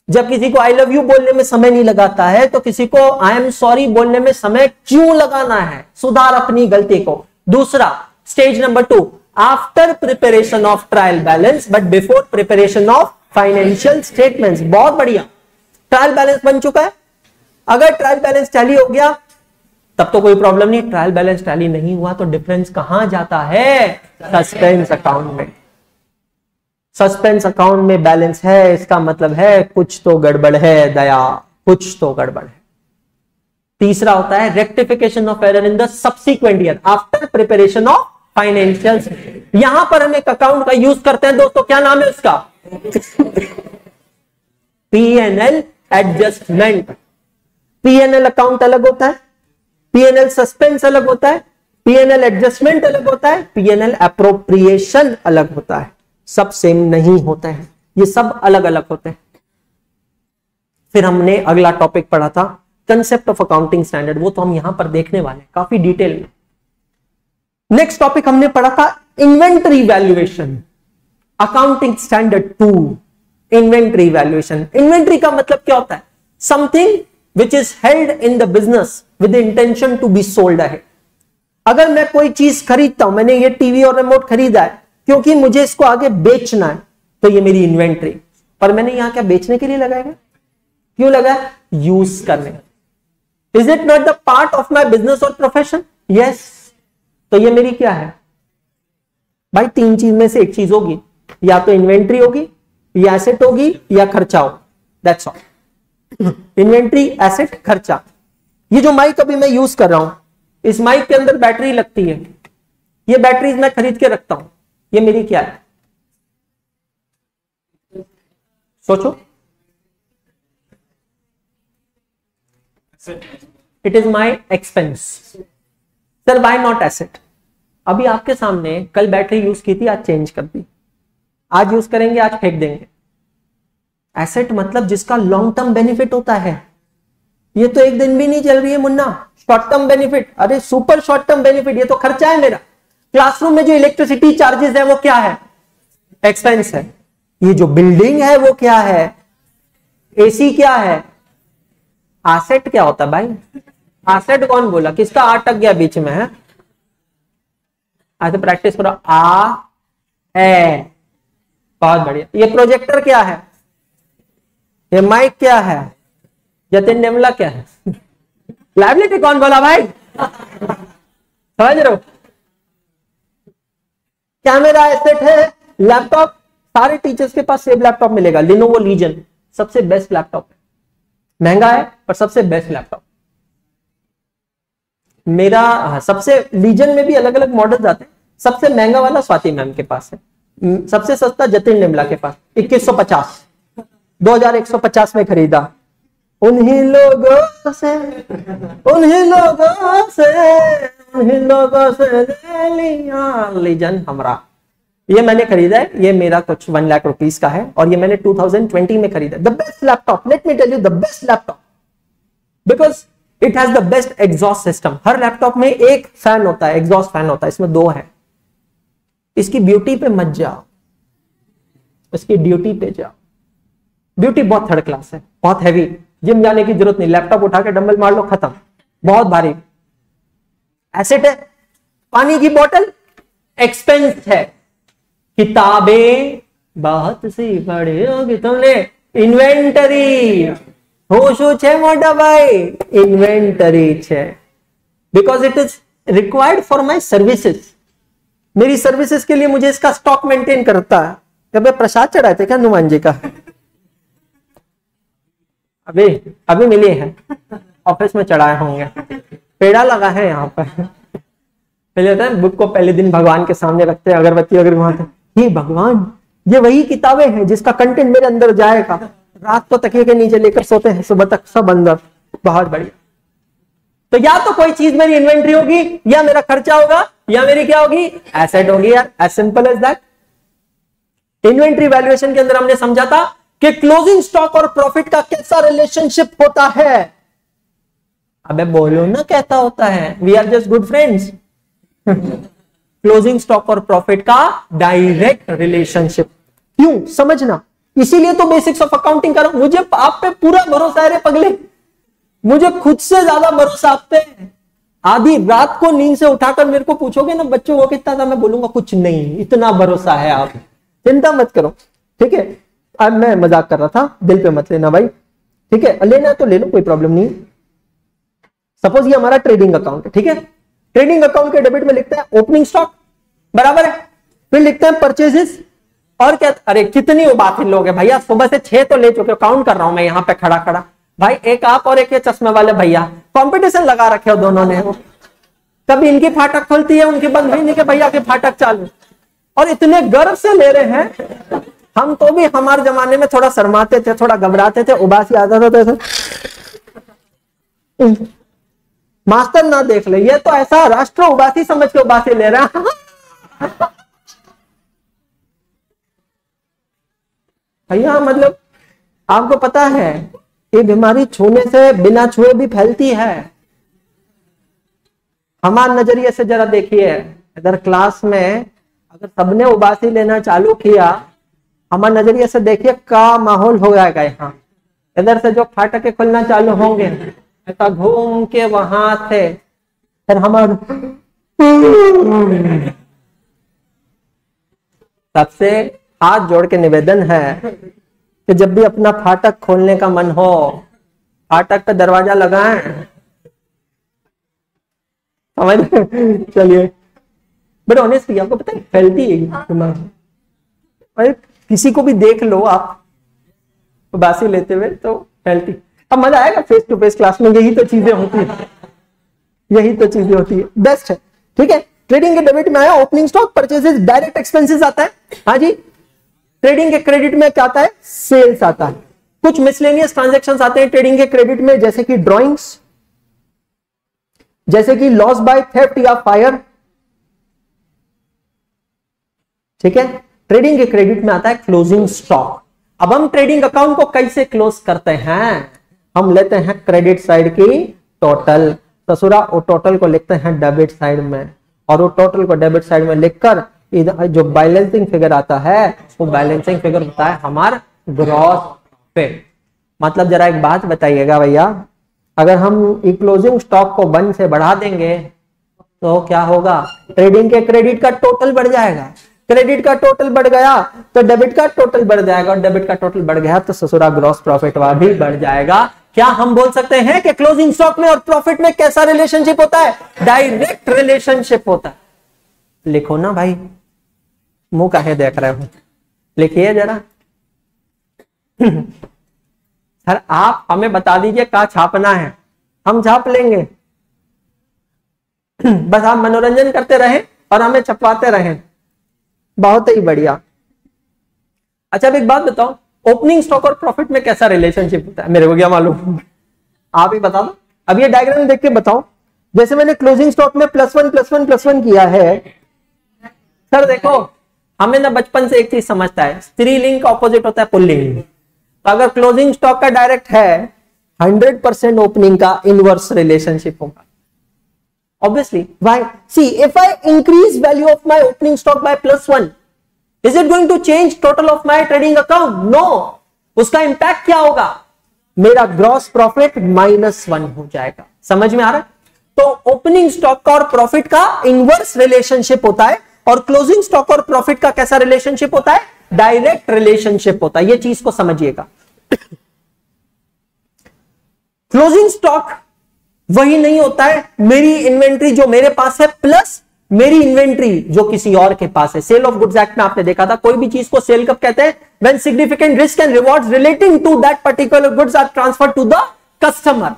जब किसी को आई लव यू बोलने में समय नहीं लगाता है तो किसी को आई एम सॉरी बोलने में समय क्यों लगाना है? सुधार अपनी गलती को। दूसरा stage number two after preparation of trial balance but before preparation of financial statements बहुत बढ़िया। ट्रायल बैलेंस बन चुका है। अगर ट्रायल बैलेंस टैली हो गया, तब तो कोई प्रॉब्लम नहीं। ट्रायल बैलेंस टैली नहीं हुआ तो डिफरेंस कहाँ जाता है? सस्पेंस अकाउंट में। सस्पेंस अकाउंट में बैलेंस है, इसका मतलब है कुछ तो गड़बड़ है, दया, कुछ तो गड़बड़ है। तीसरा होता है rectification of error in the subsequent year after preparation of financial यहाँ पर हम एक अकाउंट का यूज़ करते हैं, दोस्तों, क्या नाम है उसका? पीएनएल एडजस्टमेंट पीएनएल अकाउंट अलग होता है पीएनएल सस्पेंस अलग होता है पीएनएल एडजस्टमेंट अलग होता है पीएनएल अप्रोप्रिएशन अलग होता है। सब सेम नहीं होते हैं। ये सब अलग अलग होते हैं। फिर हमने अगला टॉपिक पढ़ा था कंसेप्ट ऑफ़ अकाउंटिंग स्टैंडर्ड वो तो हम यहाँ पर देखने वाले हैं, काफ़ी डिटेल में। नेक्स्ट टॉपिक हमने पढ़ा था inventory valuation accounting standard two inventory valuation inventory का मतलब क्या होता है? Something which is held in the business with intention to be sold है अगर मैं कोई चीज़ खरीदता हूँ, मैंने ये टीवी और रिमोट खरीदा है क्योंकि मुझे इसको आगे बेचना है तो ये मेरी इन्वेंट्री। पर मैंने यहाँ क्या बेचने के लिए लगाएगा क्यों लगा यूज़ करने is it not the part of my business और प्रोफेशन यस तो ये मेरी क्या है? भाई, तीन चीज़ में से एक चीज़ होगी। या तो इन्वेंट्री होगी, या एसेट होगी, या खर्चा होगा। दैट्स ऑल इन्वेंट्री एसेट खर्चा। ये जो माइक अभी मैं यूज़ कर रहा हूँ, इस माइक के अंदर बैटरी लगती है। ये बैटरीज मैं खरीद के रखता हूँ। ये मेरी क्या है? सोचो। It is my expense sir why not asset अभी आपके सामने कल बैटरी यूज़ की थी आज चेंज कर दी। आज यूज़ करेंगे आज फेंक देंगे। एसेट मतलब जिसका लॉन्ग टर्म बेनिफिट होता है। ये तो एक दिन भी नहीं चल रही है मुन्ना। शॉर्ट टर्म बेनिफिट अरे सुपर शॉर्ट टर्म बेनिफिट ये तो खर्चा है मेरा। क्लासरूम में जो इलेक्ट्रिसिटी चार्जेस है, वो क्या है? एक्सपेंस है। ये जो बिल्डिंग है, वो क्या है? एसी क्या है? आसेट क्या होता भाई? आसेट कौन बोला? किसका आ टक गया बीच में, है? आज प्रैक्टिस करो। आ ए बहुत बढ़िया। ये प्रोजेक्टर क्या है? ये माइक क्या है? जतिन नेमला क्या है? लाइबिलिटी कौन बोला भाई? समझ रहे हो? कैमरा एसेट है लैपटॉप सारे टीचर्स के पास सेम लैपटॉप मिलेगा। लिनोवो लीजन सबसे बेस्ट लैपटॉप है। महँगा है पर सबसे बेस्ट लैपटॉप मेरा हाँ, सबसे लीजन में भी अलग अलग मॉडल आते हैं। सबसे महँगा वाला स्वाति मैम के पास है। सबसे सस्ता जतिन निमला के पास। 2150 2150 में खरीदा। उन्हीं लोगों से उन्हीं लोगों से। लीजन हमारा। ये मैंने खरीदा है, ये मेरा कुछ वन लाख रुपीस का है, और ये मैंने 2020 में खरीदा the best laptop let me tell you the best laptop because it has the best exhaust system her laptop में एक फ़ैन होता है एग्जॉस्ट फ़ैन होता है, इसमें दो है। इसकी ब्यूटी पे मत जाओ। इसकी ड्यूटी पे जाओ। ब्यूटी बहुत थर्ड क्लास है, बहुत हैवी जिम जाने की ज़रूरत नहीं लैपटॉप उठा के डंबल मार लो, खत्म। बहुत भारी। एसेट है, पानी की बोतल एक्सपेंस है। किताबें बहुत सी बड़ी होगी तुमने। इन्वेंटरी हो शू छे मोटा भाई। इन्वेंटरी छे। Because it is required for my services मेरी सर्विसेज़ के लिए मुझे इसका स्टॉक मेंटेन करता है। कभी प्रसाद चढ़ाए थे क्या हनुमान जी का? अभी अभी मिली है। ऑफ़िस में चढ़ाए होंगे। पेड़ा लगा है यहाँ पर। पहले होता है बुक को पहले दिन भगवान के सामने रखते हैं, अगरबत्ती अगर वहाँ ये भगवान, ये वही किताबें हैं जिसका कंटेंट मेरे अंदर जाएगा। रात को तकिए के नीचे लेकर सोते हैं, सुबह तक सब अंदर। बहुत बढ़िया। तो या तो कोई चीज़ मेरी इन्वेंट्री होगी, या मेरा खर्चा होगा, या मेरी क्या होगी? एसेट होगी यार as simple as that inventory valuation के अंदर हमने समझा था कि क्लोजिंग स्टॉक और प्रॉफिट का कैसा रिलेशनशिप होता है। अबे बोलो, ना कहता होता है we are just good friends closing stock और प्रॉफिट का डायरेक्ट रिलेशनशिप क्यों? समझना. इसीलिए तो बेसिक्स ऑफ़ अकाउंटिंग करो. मुझे आप पे पूरा भरोसा है रे पगले. मुझे खुद से ज़्यादा भरोसा आप पे आधी रात को नींद से उठाकर मेरे को पूछोगे ना, बच्चों, वो कितना था? मैं बोलूँगा, कुछ नहीं. इतना भरोसा है आप चिंता मत करो. ठीक है? अब मैं मज़ाक कर रहा था. दिल पे मत लेना भाई. ठीक है? लेना तो ले लो, कोई प्रॉब्लम नहीं. सपोज़ ये हमारा ट्रेडिंग अकाउंट है, ठीक है? ट्रेडिंग अकाउंट के डेबिट में लिखते हैं ओपनिंग स्टॉक बराबर है? फिर लिखते हैं परचेजेस और क्या अरे कितनी उबासी लोग है भैया, सुबह से छह तो ले चुके काउंट कर रहा हूँ मैं यहाँ पे खड़ा खड़ा। भाई, एक आप और एक ये चश्मे वाले भैया। कंपटीशन लगा रखे हो दोनों ने। कभी इनकी फाटक खुलती है, उनकी बंद हुई के भैया की फाटक चालू। और इतने गर्व से ले रहे हैं, हम तो भी हमारे जमाने में थोड़ा शर्माते थे, थोड़ा घबराते थे, उबासी आता था तो मास्टर ना देख ले, ये तो ऐसा राष्ट्र उबासी समझ के उबासी ले रहा भैया मतलब आपको पता है, ये बीमारी छूने से बिना छुए भी फैलती है। हमारे नज़रिए से जरा देखिए, अगर क्लास में अगर सबने उबासी लेना चालू किया, हमारे नज़रिए से देखिए का माहौल हो जाएगा यहाँ। इधर से जो फाटके खुलना चालू होंगे। ऐसा घूम के वहाँ से फिर हमारे सबसे हाथ जोड़ के निवेदन है कि जब भी अपना फाटक खोलने का मन हो, फाटक पे दरवाज़ा लगाएँ। समझ चलिए। बट ऑनेस्टली आपको पता है फैलती है किसी को भी देख लो आप बासी लेते हुए तो फैलती अब मज़ा आएगा फेस टू फेस क्लास में, यही तो चीज़ें होती है। यही तो चीज़ें होती है। बेस्ट है। ठीक है? ट्रेडिंग के डेबिट में आया opening stock purchases direct expenses आता है। हाँ जी? ट्रेडिंग के क्रेडिट में क्या आता है? सेल्स आता है। कुछ मिसलेनियस ट्रांजेक्शन आते हैं ट्रेडिंग के क्रेडिट में, जैसे कि ड्रॉइंग्स जैसे कि लॉस बाय थेफ्ट या फायर ठीक है? ट्रेडिंग के क्रेडिट में आता है क्लोजिंग स्टॉक अब हम ट्रेडिंग अकाउंट को कैसे क्लोज करते हैं? हम लेते हैं क्रेडिट साइड की टोटल ससुरा, वो टोटल को लिखते हैं डेबिट साइड में। और वो टोटल को डेबिट साइड में लिखकर जो बैलेंसिंग फिगर आता है, वो बैलेंसिंग फिगर होता है हमारा ग्रॉस पे। मतलब जरा एक बात बताइएगा भैया, अगर हम क्लोजिंग स्टॉक को वन से बढ़ा देंगे तो क्या होगा? ट्रेडिंग के क्रेडिट का टोटल बढ़ जाएगा। क्रेडिट का टोटल बढ़ गया तो डेबिट का टोटल बढ़ जाएगा। और डेबिट का टोटल बढ़ गया तो ससुरा ग्रॉस प्रॉफिट वह भी बढ़ जाएगा। क्या हम बोल सकते हैं कि क्लोजिंग स्टॉक में और प्रॉफिट में कैसा रिलेशनशिप होता है? डायरेक्ट रिलेशनशिप होता है। लिखो ना भाई। मुँह काहे देख रहे हो? लिखिए जरा। सर, आप हमें बता दीजिए कहा छापना है। हम छाप लेंगे। बस आप मनोरंजन करते रहे और हमें छपवाते रहे। बहुत ही बढ़िया। अच्छा अब एक बात बताओ। ओपनिंग स्टॉक और प्रॉफिट में कैसा रिलेशनशिप होता है? मेरे को क्या मालूम? आप ही बता दो। अब ये डायग्राम देख के बताओ। जैसे मैंने क्लोजिंग स्टॉक में plus one plus one plus one किया है, सर देखो, हमें ना बचपन से एक चीज़ समझता है। स्त्रीलिंग का ऑपोजिट होता है पुल्लिंग तो अगर क्लोजिंग स्टॉक का डायरेक्ट है हंड्रेड परसेंट ओपनिंग का इनवर्स रिलेशनशिप होगा। Obviously why see if I increase value of my opening stock by plus one is it going to change total of my trading account no उसका impact क्या होगा? मेरा gross profit minus one हो जाएगा। समझ में आ रहा है? तो ओपनिंग स्टॉक का और प्रॉफिट का इनवर्स रिलेशनशिप होता है और क्लोजिंग स्टॉक और प्रॉफिट का कैसा रिलेशनशिप होता है? डायरेक्ट रिलेशनशिप होता है। ये चीज़ को समझिएगा। क्लोजिंग स्टॉक वही नहीं होता है। मेरी इन्वेंट्री जो मेरे पास है प्लस मेरी इन्वेंट्री जो किसी और के पास है। सेल ऑफ़ गुड्स एक्ट में आपने देखा था, कोई भी चीज़ को सेल कब कहते हैं? When significant risk and rewards relating to that particular goods are transfer to the customer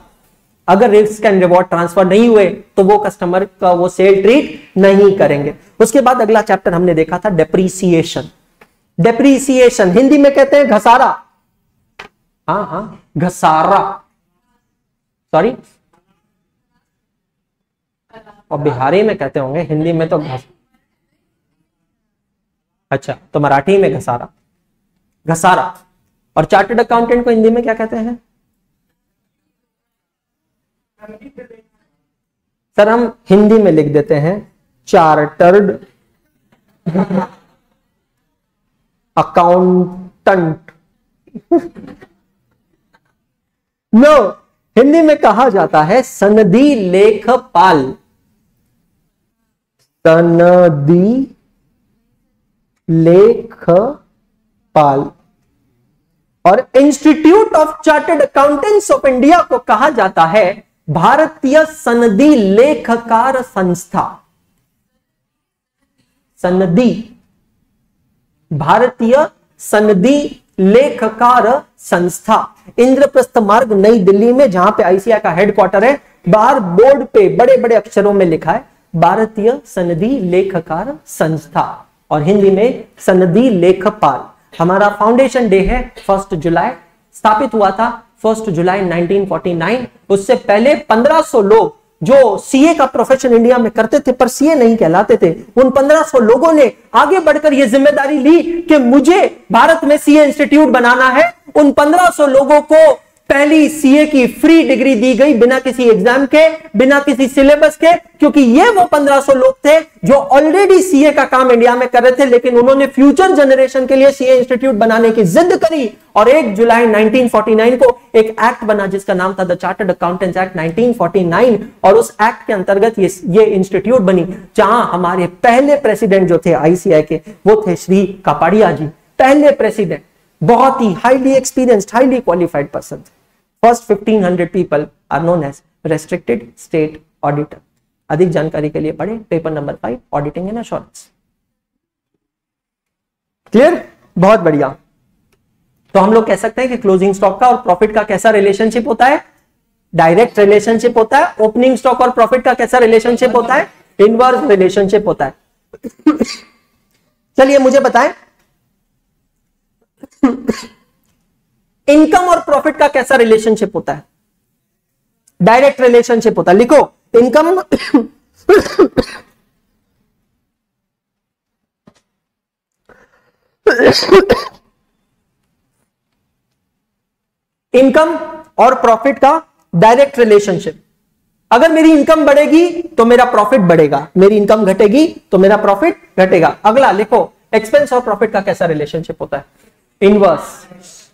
अगर रिस्क एंड रिवॉर्ड ट्रांसफ़र नहीं हुए तो वो कस्टमर का वो सेल ट्रीट नहीं करेंगे। उसके बाद अगला चैप्टर हमने देखा था डेप्रीसिएशन डेप्रीसिएशन हिंदी में कहते हैं घसारा। हाँ हाँ घसारा। सॉरी और बिहारी में कहते होंगे, हिंदी में तो घस अच्छा तो मराठी में घसारा। घसारा। और चार्टर्ड अकाउंटेंट को हिंदी में क्या कहते हैं? सर, हम हिंदी में लिख देते हैं चार्टर्ड अकाउंटेंट नो हिंदी में कहा जाता है, सनदी लेखपाल। सनदी लेखपाल और Institute of Chartered Accountants of India को कहा जाता है भारतीय सनदी लेखकार संस्था। सनदी, भारतीय सनदी लेखकार संस्था। इंद्रप्रस्थ मार्ग नई दिल्ली में, जहाँ पे आईसीआई का हेडक्वार्टर है बाहर बोर्ड पे बड़े बड़े अक्षरों में लिखा है। भारतीय सनदी लेखकार संस्था और हिंदी में सनदी लेखपाल। हमारा फाउंडेशन डे है फ़र्स्ट जुलाई स्थापित हुआ था फ़र्स्ट जुलाई 1949 उससे पहले 1500 लोग जो सीए का प्रोफेशन इंडिया में करते थे, पर सीए नहीं कहलाते थे, उन 1500 लोगों ने आगे बढ़कर यह ज़िम्मेदारी ली कि मुझे भारत में सीए इंस्टीट्यूट बनाना है। उन 1500 लोगों को पहली सीए की फ्री डिग्री दी गई बिना किसी एग्ज़ाम के, बिना किसी सिलेबस के, क्योंकि ये वो 1500 लोग थे जो ऑलरेडी सीए का काम इंडिया में कर रहे थे, लेकिन उन्होंने फ्यूचर जनरेशन के लिए सीए इंस्टीट्यूट बनाने की जिद करी। और 1 जुलाई 1949 को एक एक्ट बना जिसका नाम था द चार्टर्ड अकाउंटेंट्स एक्ट 1949 और उस एक्ट के अंतर्गत ये ये इंस्टीट्यूट बनी, जहाँ हमारे पहले प्रेसिडेंट जो थे आईसीआई के, वो थे श्री कापाड़िया जी। पहले प्रेसिडेंट बहुत ही highly experienced highly qualified person first 1500 people are known as restricted state auditor अधिक जानकारी के लिए पढ़े paper number five auditing and assurance clear बहुत बढ़िया। तो हम लोग कह सकते हैं कि क्लोजिंग स्टॉक का और प्रॉफिट का कैसा रिलेशनशिप होता है? डायरेक्ट रिलेशनशिप होता है ओपनिंग स्टॉक और प्रॉफिट का कैसा रिलेशनशिप होता है? इनवर्स रिलेशनशिप होता है। चलिए मुझे बताएँ। इनकम और प्रॉफिट का कैसा रिलेशनशिप होता है? डायरेक्ट रिलेशनशिप होता है। लिखो, इनकम इनकम और प्रॉफिट का डायरेक्ट रिलेशनशिप। अगर मेरी इनकम बढ़ेगी तो मेरा प्रॉफिट बढ़ेगा। मेरी इनकम घटेगी तो मेरा प्रॉफिट घटेगा। अगला, लिखो, एक्सपेंस और प्रॉफिट का कैसा रिलेशनशिप होता है? इनवर्स।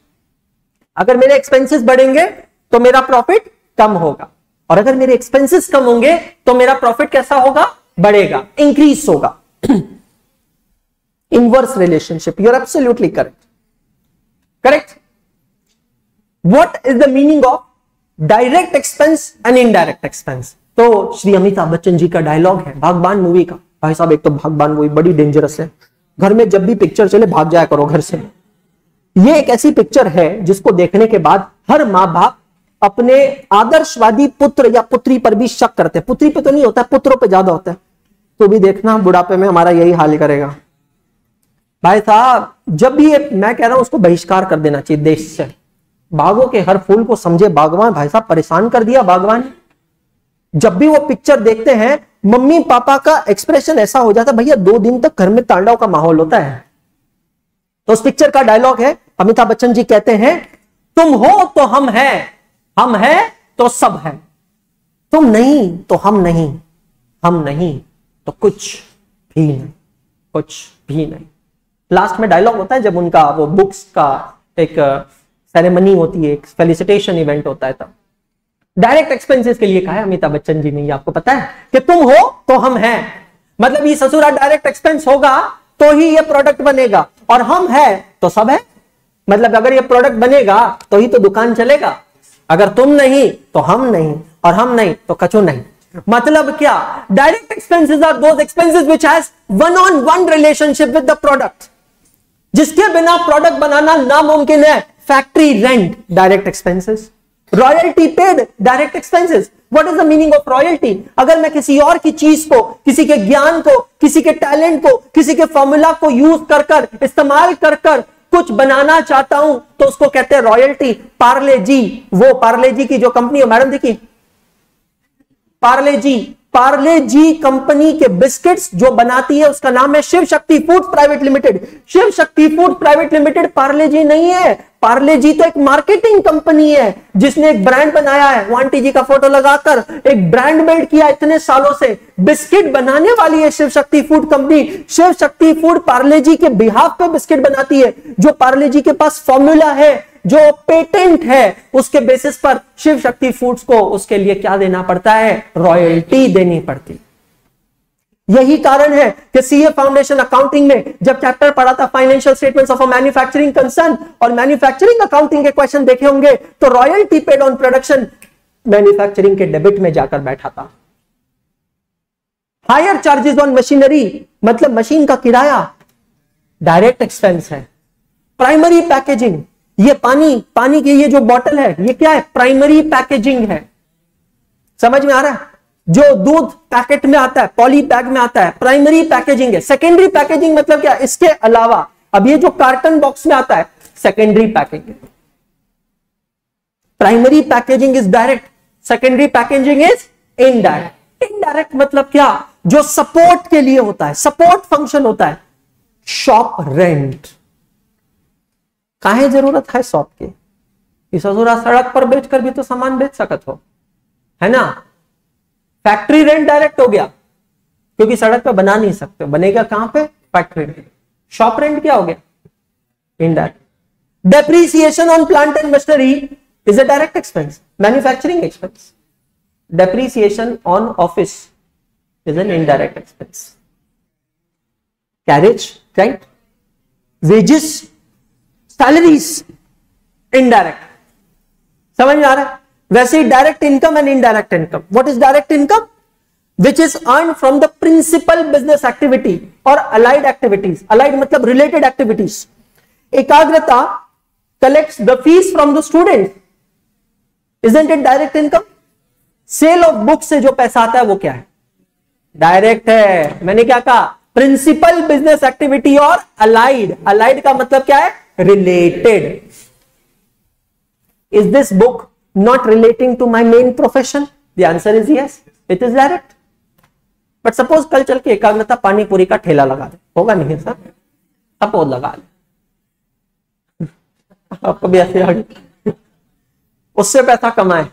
अगर मेरे एक्सपेंसेस बढ़ेंगे तो मेरा प्रॉफिट कम होगा। और अगर मेरे एक्सपेंसेस कम होंगे तो मेरा प्रॉफिट कैसा होगा? बढ़ेगा इंक्रीज होगा। Inverse relationship you're absolutely correct correct what is the meaning of direct expense and indirect expense तो श्री अमिताभ बच्चन जी का डायलॉग है, भागबान मूवी का। भाई साहब, एक तो भागबान मूवी बड़ी डेंजरस है। घर में जब भी पिक्चर चले, भाग जाया करो घर से। ये एक ऐसी पिक्चर है जिसको देखने के बाद हर माँ बाप अपने आदर्शवादी पुत्र या पुत्री पर भी शक करते हैं। पुत्री पे तो नहीं होता, पुत्रों पे ज़्यादा होता है। तो भी देखना, बुढ़ापे में हमारा यही हाल करेगा। भाई साहब, जब भी ये मैं कह रहा हूँ, उसको बहिष्कार कर देना चाहिए, देश से। बागों के हर फूल को समझे, बागवान, भाई साहब, परेशान कर दिया बागवान। जब भी वो पिक्चर देखते हैं, मम्मी पापा का एक्सप्रेशन ऐसा हो जाता है, भैया, दो दिन तक घर में तांडव का माहौल होता है। तो उस पिक्चर का डायलॉग है अमिताभ बच्चन जी कहते हैं, तुम हो तो हम हैं हम हैं तो सब है। तुम नहीं तो हम नहीं हम नहीं तो कुछ भी नहीं, कुछ भी नहीं। लास्ट में डायलॉग होता है जब उनका वो बुक्स का एक सेरेमनी होती है, एक फेलिसिटेशन इवेंट होता है तब। डायरेक्ट एक्सपेंसेस के लिए कहा है अमिताभ बच्चन जी ने आपको पता है कि तुम हो तो हम हैं। मतलब ये ससुरा डायरेक्ट एक्सपेंस होगा तो ही ये प्रोडक्ट बनेगा और हम है तो सब है। मतलब अगर ये प्रोडक्ट बनेगा तो ही तो दुकान चलेगा। अगर तुम नहीं तो हम नहीं, और हम नहीं तो कचो नहीं। मतलब क्या? Direct expenses are those expenses which has one on one relationship with the product जिसके बिना प्रोडक्ट बनाना नामुमकिन है। Factory rent direct expenses royalty paid direct expenses what is the meaning of royalty अगर मैं किसी और की चीज़ को, किसी के ज्ञान को, किसी के टैलेंट को, किसी के फॉर्मूला को यूज़ कर कर, इस्तेमाल कर कर कुछ बनाना चाहता हूँ तो उसको कहते हैं रॉयल्टी पार्ले जी, वो पार्ले जी की जो कंपनी है, मैडम देखिए। Parle G Parle G company के बिस्किट्स जो बनाती है, उसका नाम है Shiv Shakti food private limited. Shiv Shakti food private limited Parle G नहीं है। पार्ले जी तो एक मार्केटिंग कंपनी है, जिसने एक ब्रांड बनाया है। वांटी जी का फ़ोटो लगाकर एक ब्रांड बिल्ड किया इतने सालों से। बिस्किट बनाने वाली है Shiv Shakti food company. Shiv Shakti food Parle G के बिहाफ पे बिस्किट बनाती है, जो पार्ले जी के पास फॉर्मूला है। जो पेटेंट है, उसके बेसिस पर शिव शक्ति फूड्स को उसके लिए क्या देना पड़ता है? रॉयल्टी देनी पड़ती। यही कारण है कि सीए फाउंडेशन अकाउंटिंग में जब चैप्टर पढ़ा था financial statements of a manufacturing concern और मैन्युफैक्चरिंग अकाउंटिंग के क्वेश्चन देखे होंगे तो royalty paid on production manufacturing के डेबिट में जाकर बैठा था। हायर चार्जेस ऑन मशीनरी मतलब मशीन का किराया डायरेक्ट एक्सपेंस है। प्राइमरी पैकेजिंग ये पानी पानी की ये जो बॉटल है, ये क्या है? प्राइमरी पैकेजिंग है। समझ में आ रहा है? जो दूध पैकेट में आता है पॉली बैग में आता है प्राइमरी पैकेजिंग है। सेकेंडरी पैकेजिंग मतलब क्या? इसके अलावा, अब ये जो कार्टन बॉक्स में आता है secondary packaging primary packaging is direct secondary packaging is indirect indirect मतलब क्या? जो सपोर्ट के लिए होता है सपोर्ट फ़ंक्शन होता है शॉप रेंट काहे ज़रूरत है शॉप की? इस सड़क पर बेचकर भी तो सामान बेच सकत हो। है ना? फैक्ट्री रेंट डायरेक्ट हो गया। क्योंकि सड़क पर बना नहीं सकते। बनेगा कहाँ पे? फैक्ट्री रेंट शॉप रेंट क्या हो गया? Indirect depreciation on plant and machinery is a direct expense manufacturing expense depreciation on office is an indirect expense carriage right wages salaries indirect समझ में आ रहा है? वैसे ही direct income and indirect income what is direct income which is earn from the principal business activity और allied activities allied मतलब related activities Ekagrata collects the fees from the student isn't it direct income sale of book से जो पैसा आता है वो क्या है? डायरेक्ट है. मैंने क्या कहा? प्रिंसिपल बिज़नेस एक्टिविटी और अलाइड अलाइड का मतलब क्या है? Related is this book not relating to my main profession? The answer is yes. It is direct. But suppose कल चल के एकाग्रता पानी पूरी का ठेला लगा दे। होगा नहीं, सर? सपोज़ लगा ले आपको भी ऐसे आगे उससे पैसा कमाए।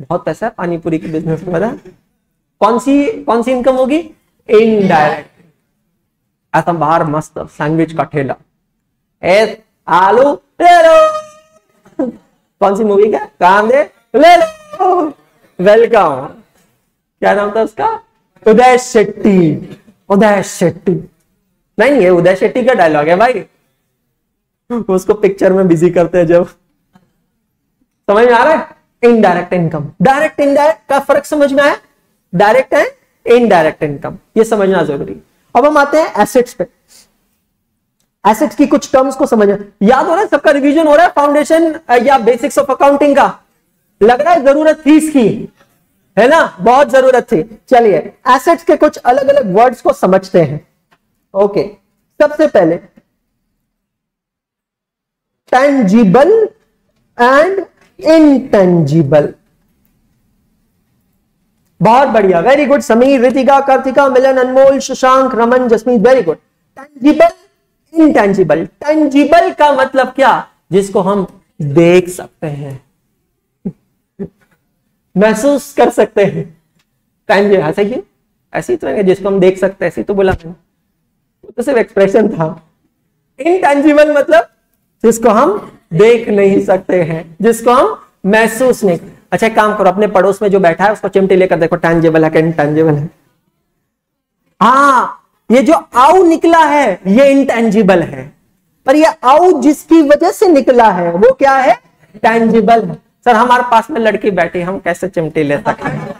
बहुत पैसा है पानी पूरी के बिज़नेस में बता कौन सी कौन सी इनकम होगी? इनडायरेक्ट ऐसा बाहर मस्त सैंडविच का ठेला। आलू, ले लो। कौन सी मूवी का? कांदे, ले लो। वेलकम क्या नाम था उसका? उदय शेट्टी। उदय शेट्टी। नहीं, ये उदय शेट्टी का डायलॉग है भाई। उसको पिक्चर में बिज़ी करते हैं जब। समझ में आ रहा है? इनडायरेक्ट इनकम डायरेक्ट इनडायरेक्ट का फ़र्क समझ में आया? डायरेक्ट है इनडायरेक्ट इनकम ये समझना ज़रूरी। अब हम आते हैं एसेट्स पे। एसेट्स की कुछ टर्म्स को समझ। याद हो रहा है? सबका रिवीजन हो रहा है फाउंडेशन या बेसिक्स ऑफ़ अकाउंटिंग का। लग रहा है ज़रूरत थी इसकी। है ना? बहुत ज़रूरत थी। चलिए एसेट्स के कुछ अलग अलग वर्ड्स को समझते हैं। ओके सबसे पहले टेंजिबल एंड इनटेंजिबल बहुत बढ़िया। Very good Sameer, Ritika, Kartika, Milan, Anmol, Shashank, Raman, Jasmeet. Very good tangible intangible tangible का मतलब क्या? जिसको हम देख सकते हैं। महसूस कर सकते हैं। टेंजिबल ऐसा ही, ऐसे तो है, जिसको हम देख सकते हैं, ऐसे तो बोला मैंने। तो सिर्फ़ एक्सप्रेशन था। इनटेंजिबल मतलब जिसको हम देख नहीं सकते हैं, जिसको हम महसूस नहीं अच्छा काम करो, अपने पड़ोस में जो बैठा है, उसको चिमटी लेकर देखो टेंजिबल है कि इनटेंजिबल है। हाँ ये जो आउ निकला है, ये इंटेंजिबल है। पर ये आउ जिसकी वजह से निकला है, वो क्या है? टेंजिबल है। सर, हमारे पास में लड़की बैठी, हम कैसे चिमटी ले सकते हैं?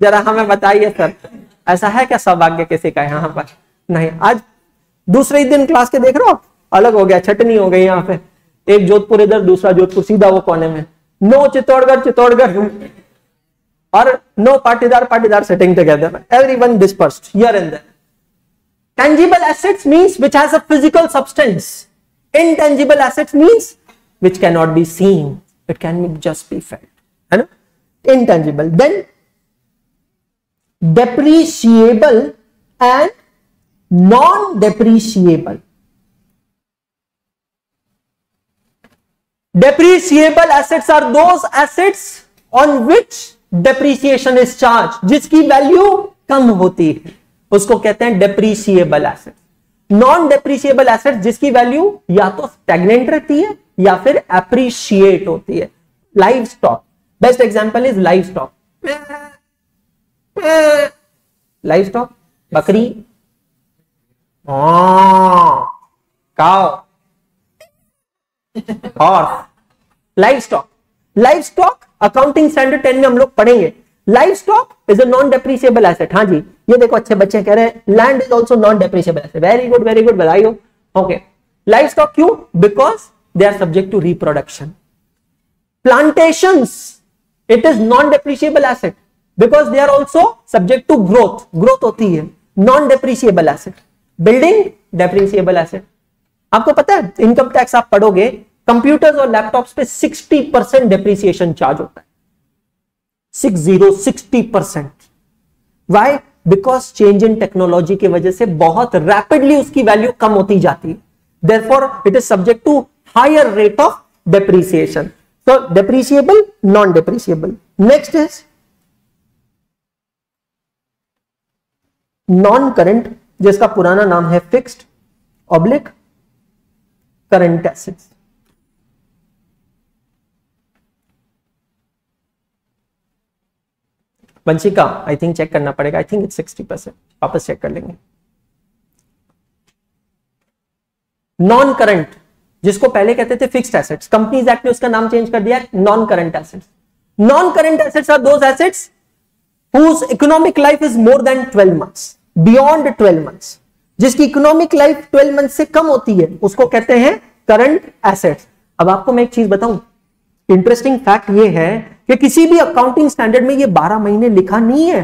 जरा हमें बताइए, सर। ऐसा है क्या सौभाग्य किसी का यहाँ पर? नहीं, आज दूसरे ही दिन क्लास के देख रहे हो अलग हो गया, छटनी हो गई यहाँ पे। एक जोधपुर इधर, दूसरा जोधपुर, सीधा वो कोने में। नो चित्तौड़गढ़ चित्तौड़गढ़। और no Patidar Patidar setting together every one dispersed here and there Tangible assets means which has a physical substance. Intangible assets means which cannot be seen. It can be just be felt. है ना? Intangible. Then depreciable and non-depreciable. Depreciable assets are those assets on which depreciation is charged, जिसकी value कम होती है उसको कहते हैं depreciable asset non depreciable asset जिसकी वैल्यू या तो स्टेगनेंट रहती है या फिर एप्रिशिएट होती है. Livestock best example is livestock livestock बकरी. Horse livestock livestock accounting standard ten में हम लोग पढ़ेंगे. Livestock is a non depreciable asset हाँ जी. ये देखो अच्छे बच्चे कह रहे हैं land is also non depreciable asset very good very good बधाई ओके लाइफ स्टॉक क्यों? Because they are subject to reproduction plantations, it is non depreciable asset. Because they are also subject to growth. Growth होती है. Non depreciable asset. Building, depreciable asset. आपको पता है income tax आप पढ़ोगे computers और laptops पे 60 परसेंट डेप्रीसिएशन चार्ज होता है. Six zero sixty percent why because change in technology की वजह से बहुत रैपिडली उसकी वैल्यू कम होती जाती है। Therefore it is subject to higher rate of depreciation So depreciable, non-depreciable. Next is non-current जिसका पुराना नाम है fixed oblique current assets Vanshika I think check करना पड़ेगा. I think it's sixty percent वापस चेक कर लेंगे. नॉन करंट जिसको पहले कहते थे फिक्स्ड एसेट्स कंपनीज़ एक्ट ने उसका नाम चेंज कर दिया non current assets non current assets are those assets whose economic life is more than 12 months beyond 12 months जिसकी इकोनॉमिक लाइफ 12 मंथ से कम होती है, उसको कहते हैं करंट एसेट्स अब आपको मैं एक चीज़ बताऊँ इंटरेस्टिंग फैक्ट ये है कि किसी भी अकाउंटिंग स्टैंडर्ड में ये 12 महीने लिखा नहीं है।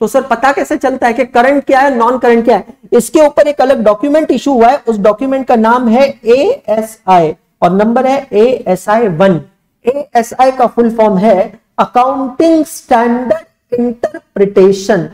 तो सर, पता कैसे चलता है कि करंट क्या है नॉन करंट क्या है? इसके ऊपर एक अलग डॉक्यूमेंट इशू हुआ है, उस डॉक्यूमेंट का नाम है ए एस आई और नंबर है A S I one A S I का फुल फॉर्म है accounting standard interpretation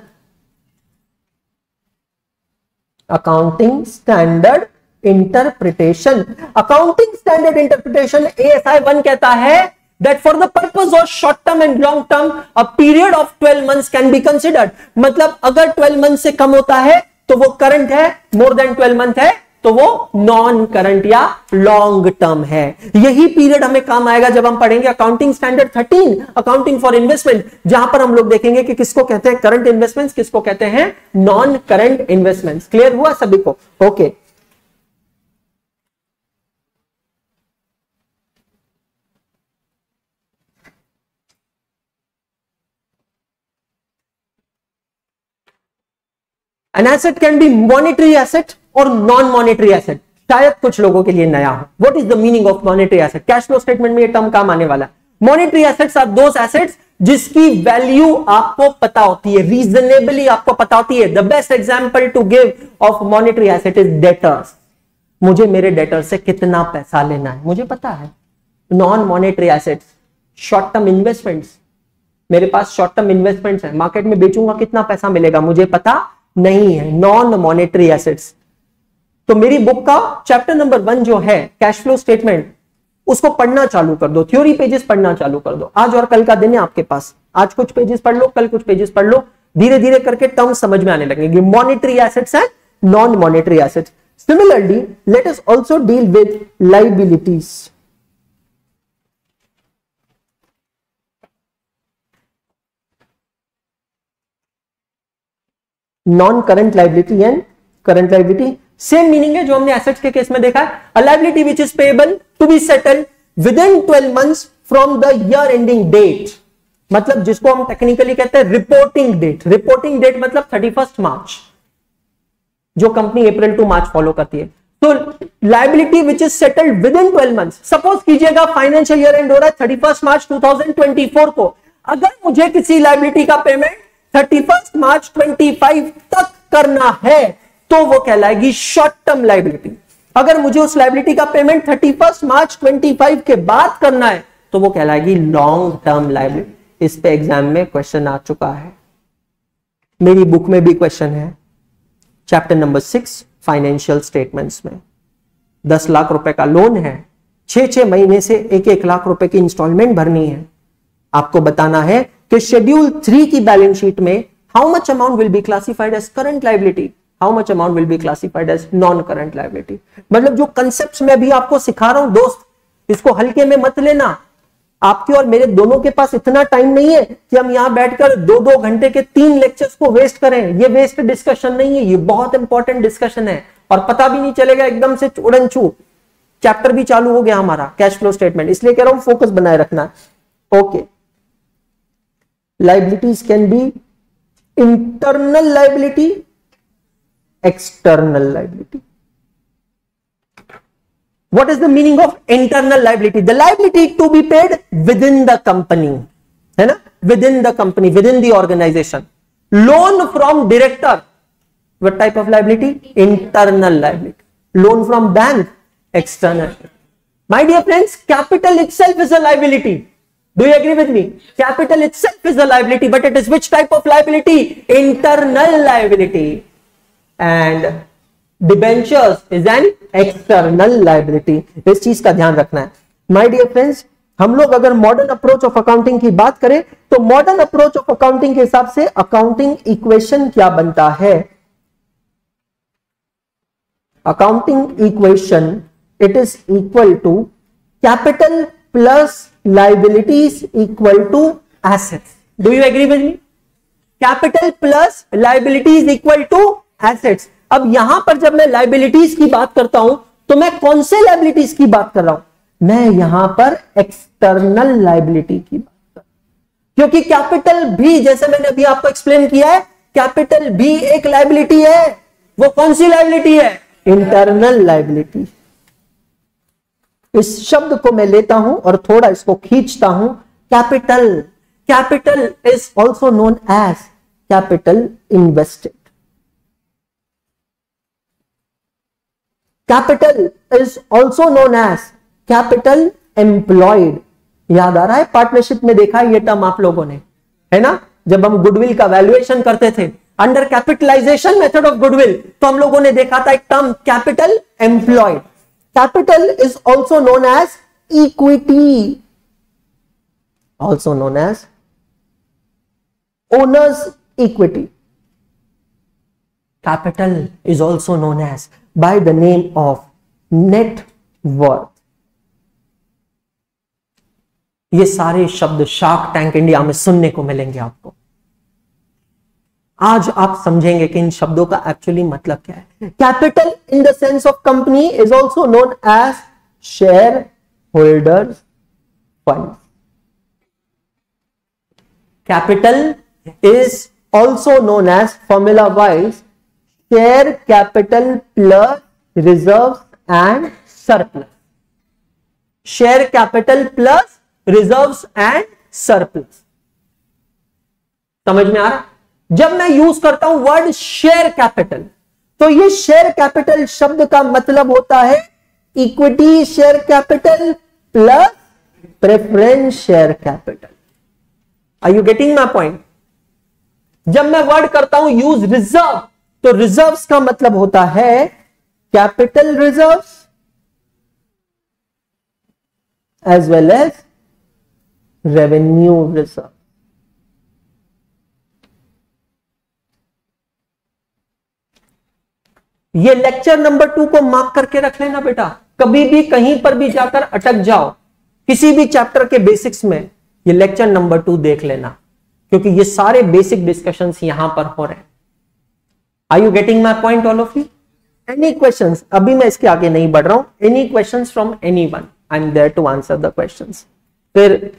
accounting standard interpretation accounting standard interpretation A S I one कहता है that for the purpose of short term and long term, a period of 12 months can be considered. मतलब अगर 12 month से कम होता है तो वो करंट है मोर देन 12 मंथ है तो वो नॉन करंट या लॉन्ग टर्म है. यही पीरियड हमें काम आएगा जब हम पढ़ेंगे accounting standard 13 accounting for investment जहाँ पर हम लोग देखेंगे कि किसको कहते हैं करंट इन्वेस्टमेंट्स किसको कहते हैं नॉन करंट इन्वेस्टमेंट्स क्लियर हुआ सभी को? Okay okay. An asset can be monetary asset और नॉन मॉनिटरी एसेट शायद कुछ लोगों के लिए नया हो। What is the meaning of monetary asset cash flow statement में ये टर्म काम आने वाला है। Monetary assets are those assets जिसकी वैल्यू आपको पता होती है। रीजनेबली आपको पता होती है। The best example to give of monetary asset is debtors मुझे मेरे डेटर से कितना पैसा लेना है? मुझे पता है। Non monetary assets short term investments मेरे पास शॉर्ट टर्म इन्वेस्टमेंट्स है। मार्केट में बेचूँगा कितना पैसा मिलेगा? मुझे पता नहीं है नॉन मॉनेटरी एसेट्स तो मेरी बुक का चैप्टर नंबर वन जो है कैश फ्लो स्टेटमेंट उसको पढ़ना चालू कर दो थ्योरी पेजेस पढ़ना चालू कर दो। आज और कल का दिन है आपके पास। आज कुछ पेजेस पढ़ लो, कल कुछ पेजेस पढ़ लो। धीरे धीरे करके टर्म समझ में आने लगेंगे। Monetary assets and non monetary assets similarly let us also deal with liabilities non current liability and current liability same meaning है जो हमने एसेट्स के केस में देखा। है liability which is payable to be settled within twelve months from the year ending date मतलब जिसको हम टेक्निकली कहते हैं रिपोर्टिंग डेट रिपोर्टिंग डेट मतलब थर्टी फ़र्स्ट मार्च जो company April to March follow करती है। तो liability which is settled within twelve month suppose कीजिएगा फाइनेंशियल ईयर एंड हो रहा है thirty first March two thousand twenty four को। अगर मुझे किसी लाइबिलिटी का payment thirty first March twenty five तक करना है तो वो कहलाएगी शॉर्ट टर्म लाइबिलिटी अगर मुझे उस लाइबिलिटी का payment thirty first March twenty five के बाद करना है तो वो कहलाएगी लॉन्ग टर्म लाइबिलिटी इस पे एग्ज़ाम में क्वेश्चन आ चुका है. मेरी बुक में भी क्वेश्चन है. Chapter number six financial statements में. दस लाख रुपए का लोन है. छह छह महीने से एक एक लाख रुपए की इंस्टॉलमेंट भरनी है. आपको बताना है कि शेड्यूल थ्री की बैलेंस शीट में how much amount will be classified as current liability how much amount will be classified as non current liability मतलब जो कंसेप्ट में अभी आपको सिखा रहा हूँ, दोस्त, इसको हल्के में मत लेना। आपके और मेरे दोनों के पास इतना टाइम नहीं है कि हम यहाँ बैठकर दो दो घंटे के तीन लेक्चर्स को वेस्ट करें। ये वेस्ट डिस्कशन नहीं है, ये बहुत इंपॉर्टेंट डिस्कशन है। और पता भी नहीं चलेगा एकदम से उड़न चू चैप्टर भी चालू हो गया हमारा कैश फ्लो स्टेटमेंट इसलिए कह रहा हूँ फोकस बनाए रखना। Okay okay liabilities can be internal liability external liability. What is the meaning of internal liability? The liability to be paid within the company है ना within the company within the organization. Loan from director what type of liability? Internal liability. Loan from bank external. My dear friends capital itself is a liability do you agree with me capital itself is the liability but it is which type of liability internal liability and debentures is an external liability इस चीज़ का ध्यान रखना है। My dear friends हम लोग अगर modern approach of accounting की बात करें तो मॉडर्न अप्रोच ऑफ़ अकाउंटिंग के हिसाब से अकाउंटिंग इक्वेशन क्या बनता है? Accounting equation it is equal to capital plus liabilities equal to assets. Do you agree with me? Capital plus liabilities equal to assets. अब यहाँ पर जब मैं लाइबिलिटीज की बात करता हूँ तो मैं कौन से लाइबिलिटीज की बात कर रहा हूँ? मैं यहाँ पर एक्सटर्नल लाइबिलिटी की बात कर क्योंकि कैपिटल भी, जैसे मैंने अभी आपको एक्सप्लेन किया है कैपिटल भी एक लाइबिलिटी है। वो कौन सी लाइबिलिटी है? इंटरनल लाइबिलिटी इस शब्द को मैं लेता हूँ और थोड़ा इसको खींचता हूँ। Capital capital is also known as capital invested capital is also known as capital employed याद आ रहा है? पार्टनरशिप में देखा है ये टर्म आप लोगों ने। है ना? जब हम गुडविल का वैल्यूएशन करते थे under capitalization method of goodwill तो हम लोगों ने देखा था एक term capital employed capital is also known as equity also known as owner's equity capital is also known as by the name of net worth ये सारे शब्द शार्क टैंक इंडिया में सुनने को मिलेंगे आपको आज आप समझेंगे कि इन शब्दों का एक्चुअली मतलब क्या है। Capital in the sense of company is also known as shareholder fund capital is also known as formula wise share capital plus reserve and surplus share capital plus reserve and surplus समझ में आ रहा? जब मैं use करता हूँ word share capital तो ये शेयर कैपिटल शब्द का मतलब होता है equity share capital plus preference share capital are you getting my point जब मैं वर्ड करता हूँ यूज़ रिज़र्व तो रिजर्व्स का मतलब होता है capital reserves as well as revenue reserve ये लेक्चर नंबर टू को मार्क करके रख लेना बेटा। कभी भी कहीं पर भी जाकर अटक जाओ किसी भी चैप्टर के बेसिक्स में ये लेक्चर नंबर टू देख लेना क्योंकि ये सारे बेसिक डिस्कशन यहाँ पर हो रहे हैं। I you getting my point all of you any question अभी मैं इसके आगे नहीं बढ़ रहा हूँ। Any question from anyone I am there to answer the question फिर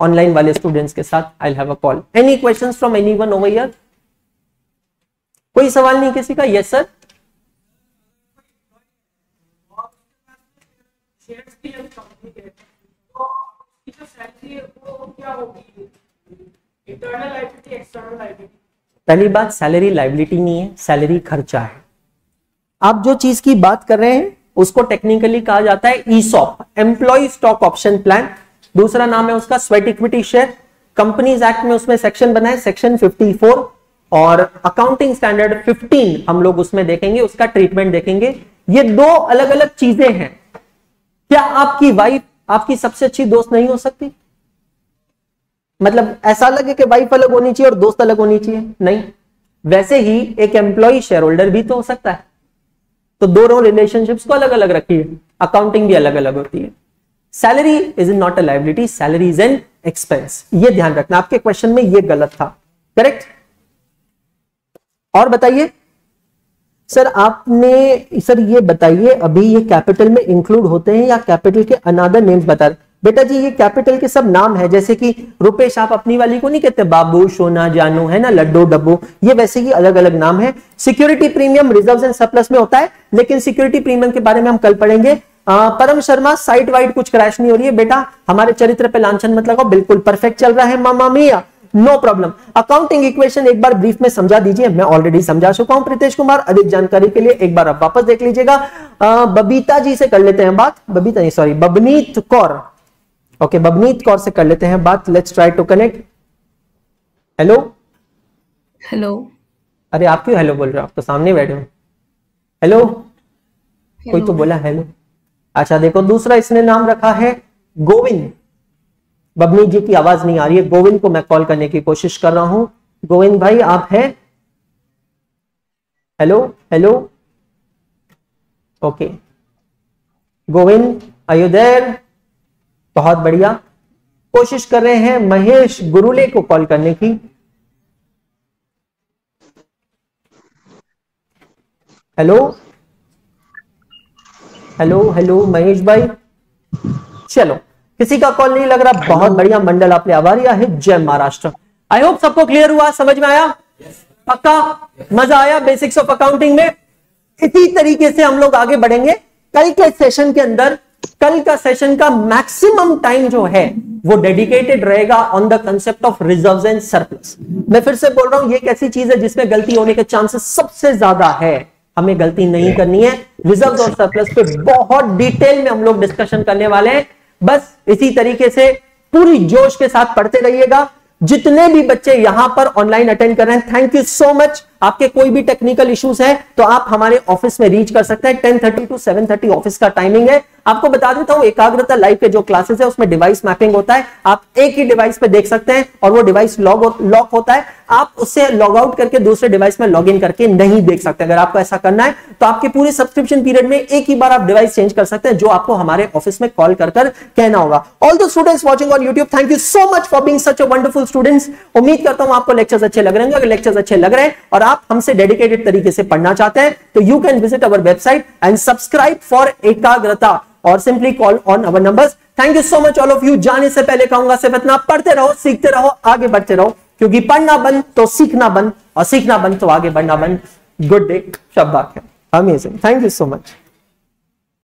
ऑनलाइन वाले स्टूडेंट्स के साथ I have a call any question from anyone over कोई सवाल नहीं किसी का? यस yes, सर पहली बात सैलरी लाइबिलिटी नहीं है सैलरी खर्चा है। आप जो चीज़ की बात कर रहे हैं, उसको टेक्निकली कहा जाता है ESOP employ stock option plan दूसरा नाम है उसका sweat equity share companies act में उसमें सेक्शन बना है सेक्शन 54 और अकाउंटिंग स्टैंडर्ड 15 हम लोग उसमें देखेंगे, उसका ट्रीटमेंट देखेंगे। ये दो अलग अलग चीज़ें हैं। क्या आपकी वाइफ आपकी सबसे अच्छी दोस्त नहीं हो सकती? मतलब ऐसा लगे कि वाइफ अलग होनी चाहिए और दोस्त अलग होनी चाहिए। नहीं। वैसे ही एक एम्प्लॉय शेयर होल्डर भी तो हो सकता है। तो दोनों रिलेशनशिप्स को अलग अलग रखिए। अकाउंटिंग भी अलग अलग होती है। Salary is not a liability salary is an expense ये ध्यान रखना। आपके क्वेश्चन में ये गलत था। करेक्ट और बताइए सर, आपने, सर, ये बताइए, अभी ये कैपिटल में इंक्लूड होते हैं या कैपिटल के अनादर नेम्स बता बेटा जी, ये कैपिटल के सब नाम है, जैसे कि रुपेश, आप अपनी वाली को नहीं कहते, बाबू, सोना, जानू, है ना, लड्डू, डब्बू, ये वैसे ही अलग अलग नाम है। Security premium reserve and surplus में होता है, लेकिन सिक्योरिटी प्रीमियम के बारे में हम कल पढ़ेंगे। परम शर्मा साइट वाइड कुछ क्रैश नहीं हो रही है, बेटा, हमारे चरित्र पे लांछन मतलब बिल्कुल परफेक्ट चल रहा है, मामा मिया। नो प्रॉब्लम अकाउंटिंग इक्वेशन एक बार ब्रीफ में समझा दीजिए। मैं ऑलरेडी समझा चुका हूँ प्रीतेश कुमार। अधिक जानकारी के लिए एक बार आप वापस देख लीजिएगा। बबीता जी से कर लेते हैं बात। बबीता नहीं सॉरी बबनीत कौर। ओके बबनीत कौर से कर लेते हैं बात। Let's try to connect hello hello अरे आप क्यों हेलो बोल रहे हो? आप तो सामने बैठे हो। हेलो कोई तो बोला हेलो अच्छा देखो दूसरा इसने नाम रखा है गोविंद। बबनी जी की आवाज़ नहीं आ रही है। गोविंद को मैं कॉल करने की कोशिश कर रहा हूँ। गोविंद भाई, आप हैं? हेलो हेलो ओके गोविंद आयुदेर बहुत बढ़िया। कोशिश कर रहे हैं महेश गुरुले को कॉल करने की। हेलो हेलो हेलो महेश भाई? चलो। किसी का कॉल नहीं लग रहा। बहुत बढ़िया मंडल आपने आवारिया है। जय महाराष्ट्र। आई होप सबको क्लियर हुआ। समझ में आया? पक्का? मज़ा आया बेसिक्स ऑफ़ अकाउंटिंग में। इसी तरीके से हम लोग आगे बढ़ेंगे। कल के सेशन के अंदर कल का सेशन का मैक्सिमम टाइम जो है वो डेडिकेटेड रहेगा on the concept of reserve and surplus मैं फिर से बोल रहा हूँ ये एक ऐसी चीज़ है जिसमें गलती होने के चांसेस सबसे ज़्यादा है। हमें गलती नहीं करनी है। रिज़र्व और सरप्लस पे बहुत डिटेल में हम लोग डिस्कशन करने वाले हैं। बस इसी तरीके से पूरी जोश के साथ पढ़ते रहिएगा। जितने भी बच्चे यहाँ पर ऑनलाइन अटेंड कर रहे हैं थैंक यू सो मच आपके कोई भी टेक्निकल इश्यूज़ है तो आप हमारे ऑफ़िस में रीच कर सकते हैं। 10:30 टू 7:30 ऑफ़िस का टाइमिंग है। आपको बता देता हूँ, एकाग्रता लाइव के जो क्लासेस है, उसमें डिवाइस मैपिंग होता है। आप एक ही डिवाइस पे देख सकते हैं और वो डिवाइस लॉग लॉक होता है। आप उससे लॉग आउट करके दूसरे डिवाइस में लॉग इन करके नहीं देख सकते। अगर आपको ऐसा करना है तो आपके पूरे सब्सक्रिप्शन पीरियड में एक ही बार आप डिवाइस चेंज कर सकते हैं, जो आपको हमारे ऑफ़िस में कॉल कर कहना होगा। All the students watching on YouTube thank you so much for being such a wonderful students उम्मीद करता हूँ, आपको लेक्चर्स अच्छे लग रहे हैं अगर लेक्चर्स अच्छे लग रहे हैं और आप हमसे डेडिकेटेड तरीके से पढ़ना चाहते हैं तो you can visit our website and subscribe for Ekagrata और simply call on our numbers thank you so much all of you जाने से पहले कहूँगा, सिर्फ़ इतना, पढ़ते रहो, सीखते रहो, आगे बढ़ते रहो, क्योंकि पढ़ना बंद तो सीखना बंद, और सीखना बंद तो आगे बढ़ना बंद. गुड डे शब्द amazing thank you so much